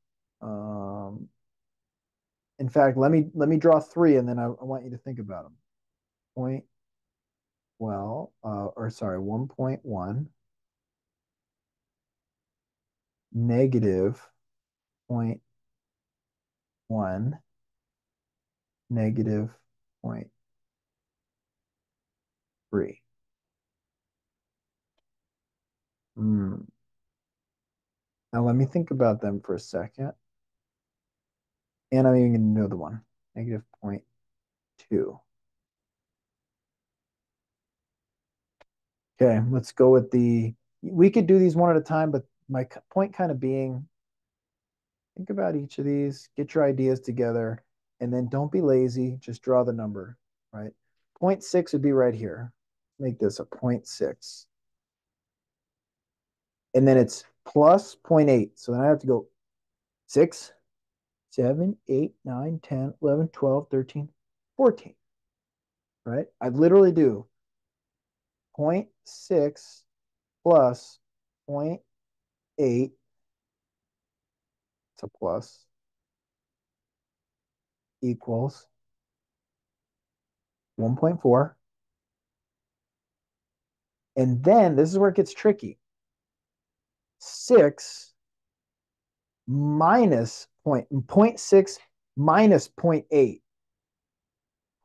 um, in fact, let me let me draw three, and then I, I want you to think about them. Point well, uh, or sorry, 1.1 negative 0.1 negative 0.3. Hmm. Now let me think about them for a second. And I'm even going to know the one, negative 0.2. Okay, let's go with the, we could do these one at a time, but my point kind of being, think about each of these, get your ideas together, and then don't be lazy, just draw the number, right? 0.6 would be right here. Make this a 0.6. And then it's plus 0.8. So then I have to go 6, 7, 8, 9, 10, 11, 12, 13, 14. Right? I literally do 0.6 plus 0.8. It's a plus equals 1.4. And then this is where it gets tricky. 6 minus point, 0.6 minus 0.8.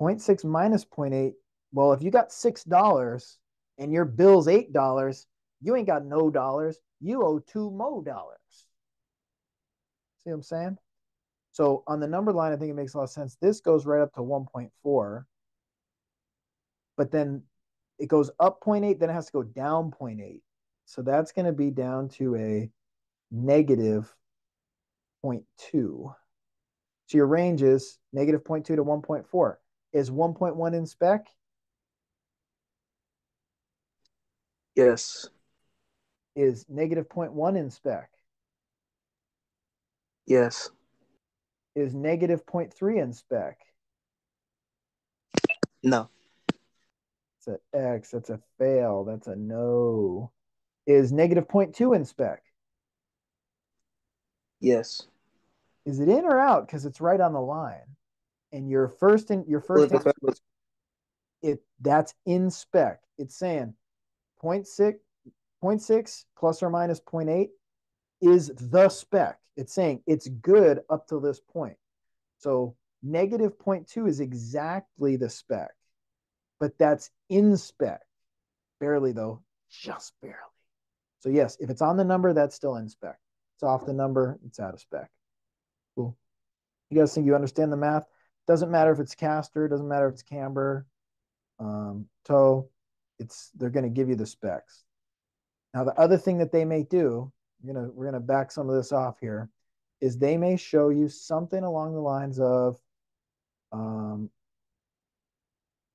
0.6 minus 0.8. Well, if you got $6 and your bill's $8, you ain't got no dollars. You owe two mo dollars. See what I'm saying? So on the number line, I think it makes a lot of sense. This goes right up to 1.4, but then it goes up 0.8, then it has to go down 0.8. So that's going to be down to a negative 0.2. So your range is negative 0.2 to 1.4. Is 1.1 in spec? Yes. Is negative 0.1 in spec? Yes. Is negative 0.3 in spec? No. It's an X. That's a fail. That's a no. Is negative 0.2 in spec? Yes. Is it in or out? Because it's right on the line. And your first in your first Well, was it that's in spec. It's saying 0.6, 0.6 plus or minus 0.8 is the spec. It's saying it's good up to this point. So negative 0.2 is exactly the spec, but that's in spec. Barely though, just barely. So yes, if it's on the number, that's still in spec. It's off the number, it's out of spec. Cool. You guys think you understand the math? Doesn't matter if it's caster, doesn't matter if it's camber, um, toe. It's they're going to give you the specs. Now the other thing that they may do, we're we're gonna back some of this off here, is they may show you something along the lines of um,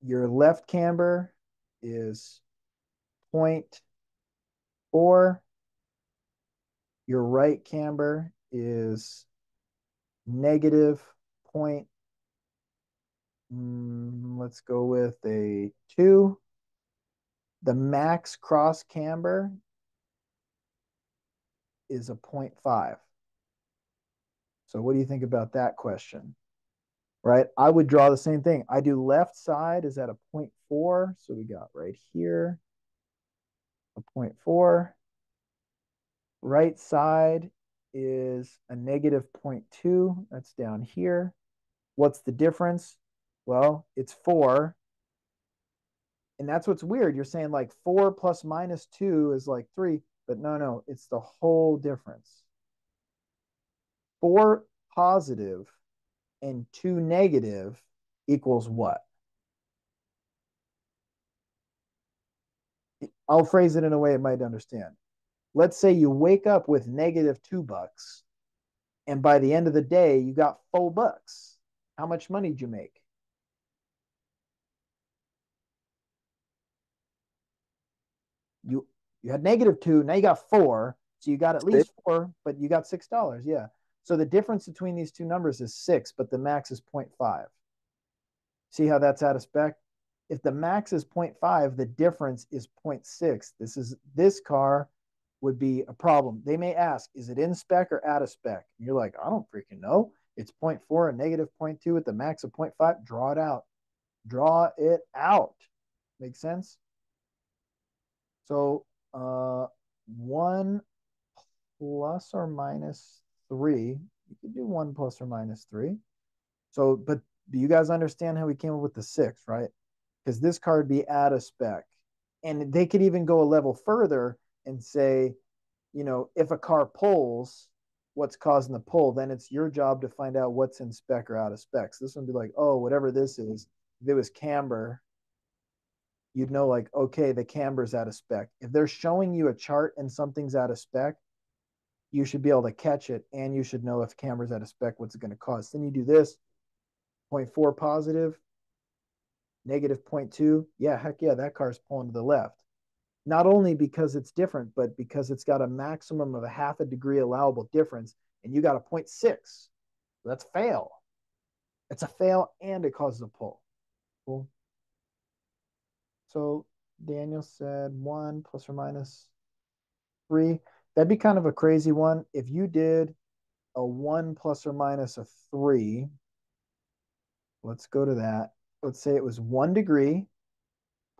your left camber is 0.4 your right camber is negative point. Mm, let's go with a two. The max cross camber is a 0.5. So what do you think about that question? Right? I would draw the same thing. I do left side is at a 0.4. So we got right here a 0.4 right side is a negative 0.2. That's down here. What's the difference? Well, it's 4. And that's what's weird. You're saying like 4 plus minus 2 is like 3. But no, no, it's the whole difference. 4 positive and 2 negative equals what? I'll phrase it in a way it might understand. Let's say you wake up with negative two bucks and by the end of the day you got four bucks. How much money did you make? You you had negative two now you got four so you got at least four but you got six dollars yeah. So the difference between these two numbers is six but the max is 0.5 see how that's out of spec if the max is 0.5 the difference is 0.6 this is this car would be a problem. They may ask, is it in spec or out of spec? And you're like, I don't freaking know. It's 0.4 and negative 0.2 at the max of 0.5. Draw it out. Draw it out. Make sense? So uh, one plus or minus three. You could do one plus or minus three. So, but do you guys understand how we came up with the six, right? Because this card be at a spec. And they could even go a level further and say, you know, if a car pulls, what's causing the pull, then it's your job to find out what's in spec or out of specs. This one would be like, oh, whatever this is, if it was camber, you'd know like, okay, the camber's out of spec. If they're showing you a chart and something's out of spec, you should be able to catch it and you should know if camber's out of spec, what's it going to cost. Then you do this 0.4 positive, negative 0.2. Yeah, heck yeah, that car's pulling to the left. Not only because it's different, but because it's got a maximum of a half a degree allowable difference, and you got a 0.6. That's fail. It's a fail and it causes a pull. Cool. So Daniel said one plus or minus three. That'd be kind of a crazy one. If you did a one plus or minus a three, let's go to that. Let's say it was one degree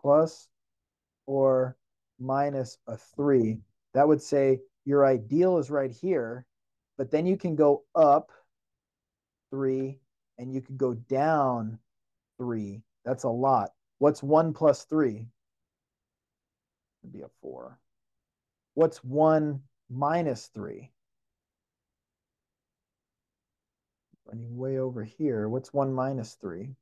plus or minus a three. That would say your ideal is right here, but then you can go up three and you can go down three. That's a lot. What's one plus three? It'd be a four. What's one minus three? Running way over here. What's one minus three?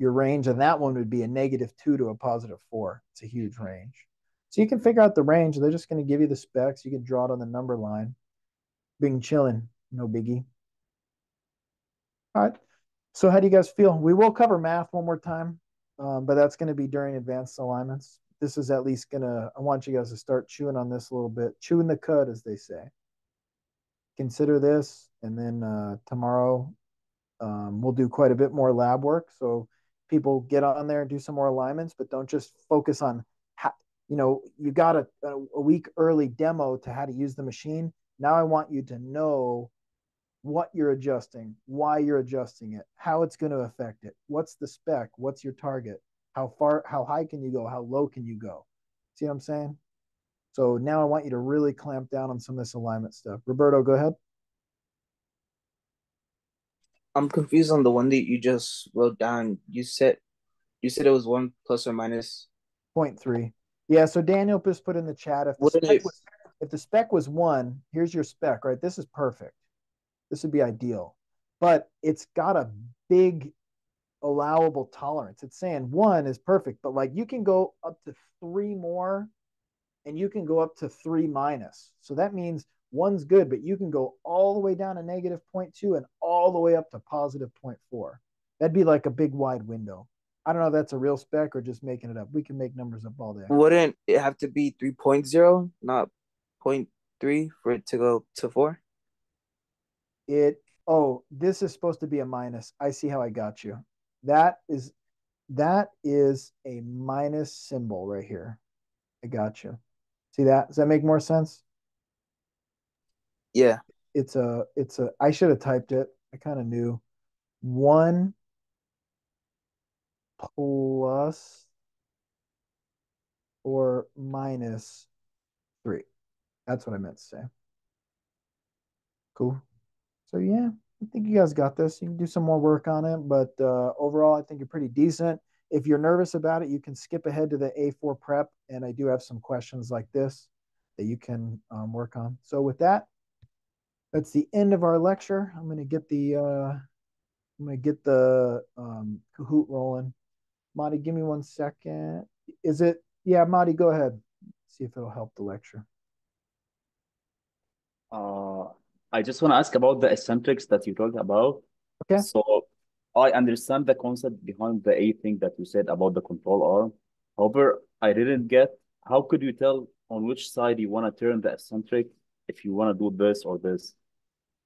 Your range on that one would be a negative two to a positive four. It's a huge range. So you can figure out the range. They're just going to give you the specs. You can draw it on the number line. Being chilling, no biggie. All right. So how do you guys feel? We will cover math one more time, um, but that's going to be during advanced alignments. This is at least going to, I want you guys to start chewing on this a little bit, chewing the cud, as they say consider this. And then uh, tomorrow um, we'll do quite a bit more lab work. So people get on there and do some more alignments, but don't just focus on, how, you know, you got a, a week early demo to how to use the machine. Now I want you to know what you're adjusting, why you're adjusting it, how it's going to affect it, what's the spec, what's your target, how far, how high can you go, how low can you go. See what I'm saying? So now I want you to really clamp down on some of this alignment stuff. Roberto, go ahead. I'm confused on the one that you just wrote down. You said you said it was one plus or minus point three. Yeah, so Daniel just put in the chat if the, spec was, if the spec was one, here's your spec, right? This is perfect. This would be ideal. But it's got a big allowable tolerance. It's saying one is perfect, but like you can go up to three more and you can go up to three minus. So that means one's good, but you can go all the way down to negative 0.2 and all the way up to positive 0.4. That'd be like a big wide window. I don't know if that's a real spec or just making it up. We can make numbers up all day. Wouldn't it have to be 3.0, not 0.3 for it to go to 4? It oh, this is supposed to be a minus. I see how I got you. That is that is a minus symbol right here. I got you. See that? Does that make more sense? Yeah. It's a it's a I should have typed it. I kind of knew. One plus or minus three. That's what I meant to say. Cool. So yeah, I think you guys got this. You can do some more work on it, but uh, overall, I think you're pretty decent. If you're nervous about it, you can skip ahead to the A4 prep, and I do have some questions like this that you can um, work on. So with that, that's the end of our lecture. I'm going to get the uh, I'm going to get the um, Kahoot rolling. Madi, give me one second. Is it? Yeah, Madi, go ahead. See if it'll help the lecture. Uh, I just want to ask about the eccentrics that you talked about. Okay. So I understand the concept behind the A thing that you said about the control arm. However, I didn't get how could you tell on which side you want to turn the eccentric if you want to do this or this?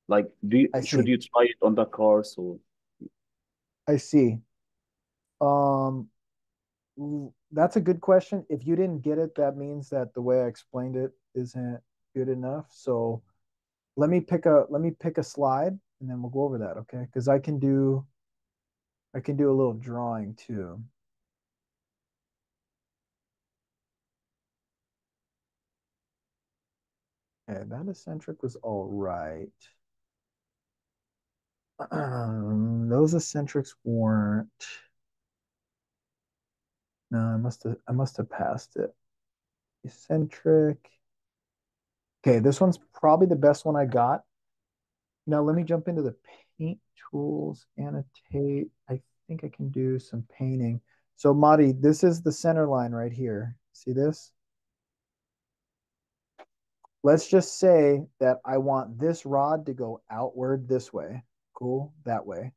Like, do you, should you try it on the car? or? I see. Um, that's a good question. If you didn't get it, that means that the way I explained it isn't good enough. So let me pick a let me pick a slide and then we'll go over that, okay? Because I can do I can do a little drawing too. Okay, that eccentric was all right. Um, those eccentrics weren't. No, I must have I must have passed it. Eccentric. Okay, this one's probably the best one I got. Now let me jump into the paint tools, annotate. I think I can do some painting. So Madi, this is the center line right here. See this? Let's just say that I want this rod to go outward this way. Cool, that way.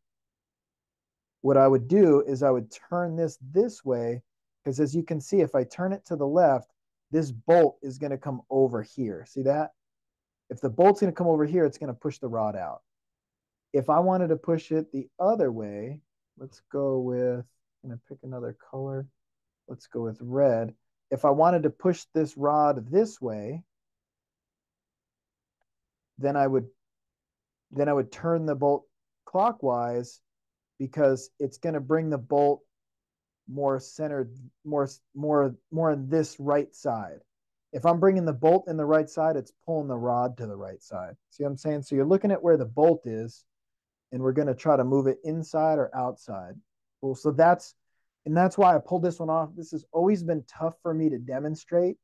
What I would do is I would turn this this way because as you can see, if I turn it to the left, this bolt is going to come over here. See that? If the bolt's going to come over here, it's going to push the rod out. If I wanted to push it the other way, let's go with, I'm going to pick another color. Let's go with red. If I wanted to push this rod this way, then I would then I would turn the bolt clockwise because it's going to bring the bolt more centered, more more more on this right side. If I'm bringing the bolt in the right side, it's pulling the rod to the right side. See what I'm saying? So you're looking at where the bolt is, and we're going to try to move it inside or outside. Cool. So that's and that's why I pulled this one off. This has always been tough for me to demonstrate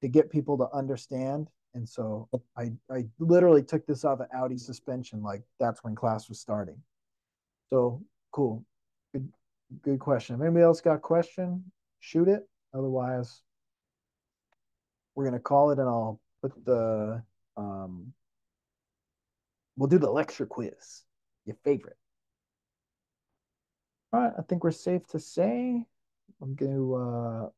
to get people to understand. And so I I literally took this off of Audi suspension like that's when class was starting. So cool. Good good question. If anybody else got a question, shoot it. Otherwise, we're gonna call it and I'll put the um we'll do the lecture quiz. Your favorite. All right, I think we're safe to say. I'm going to uh,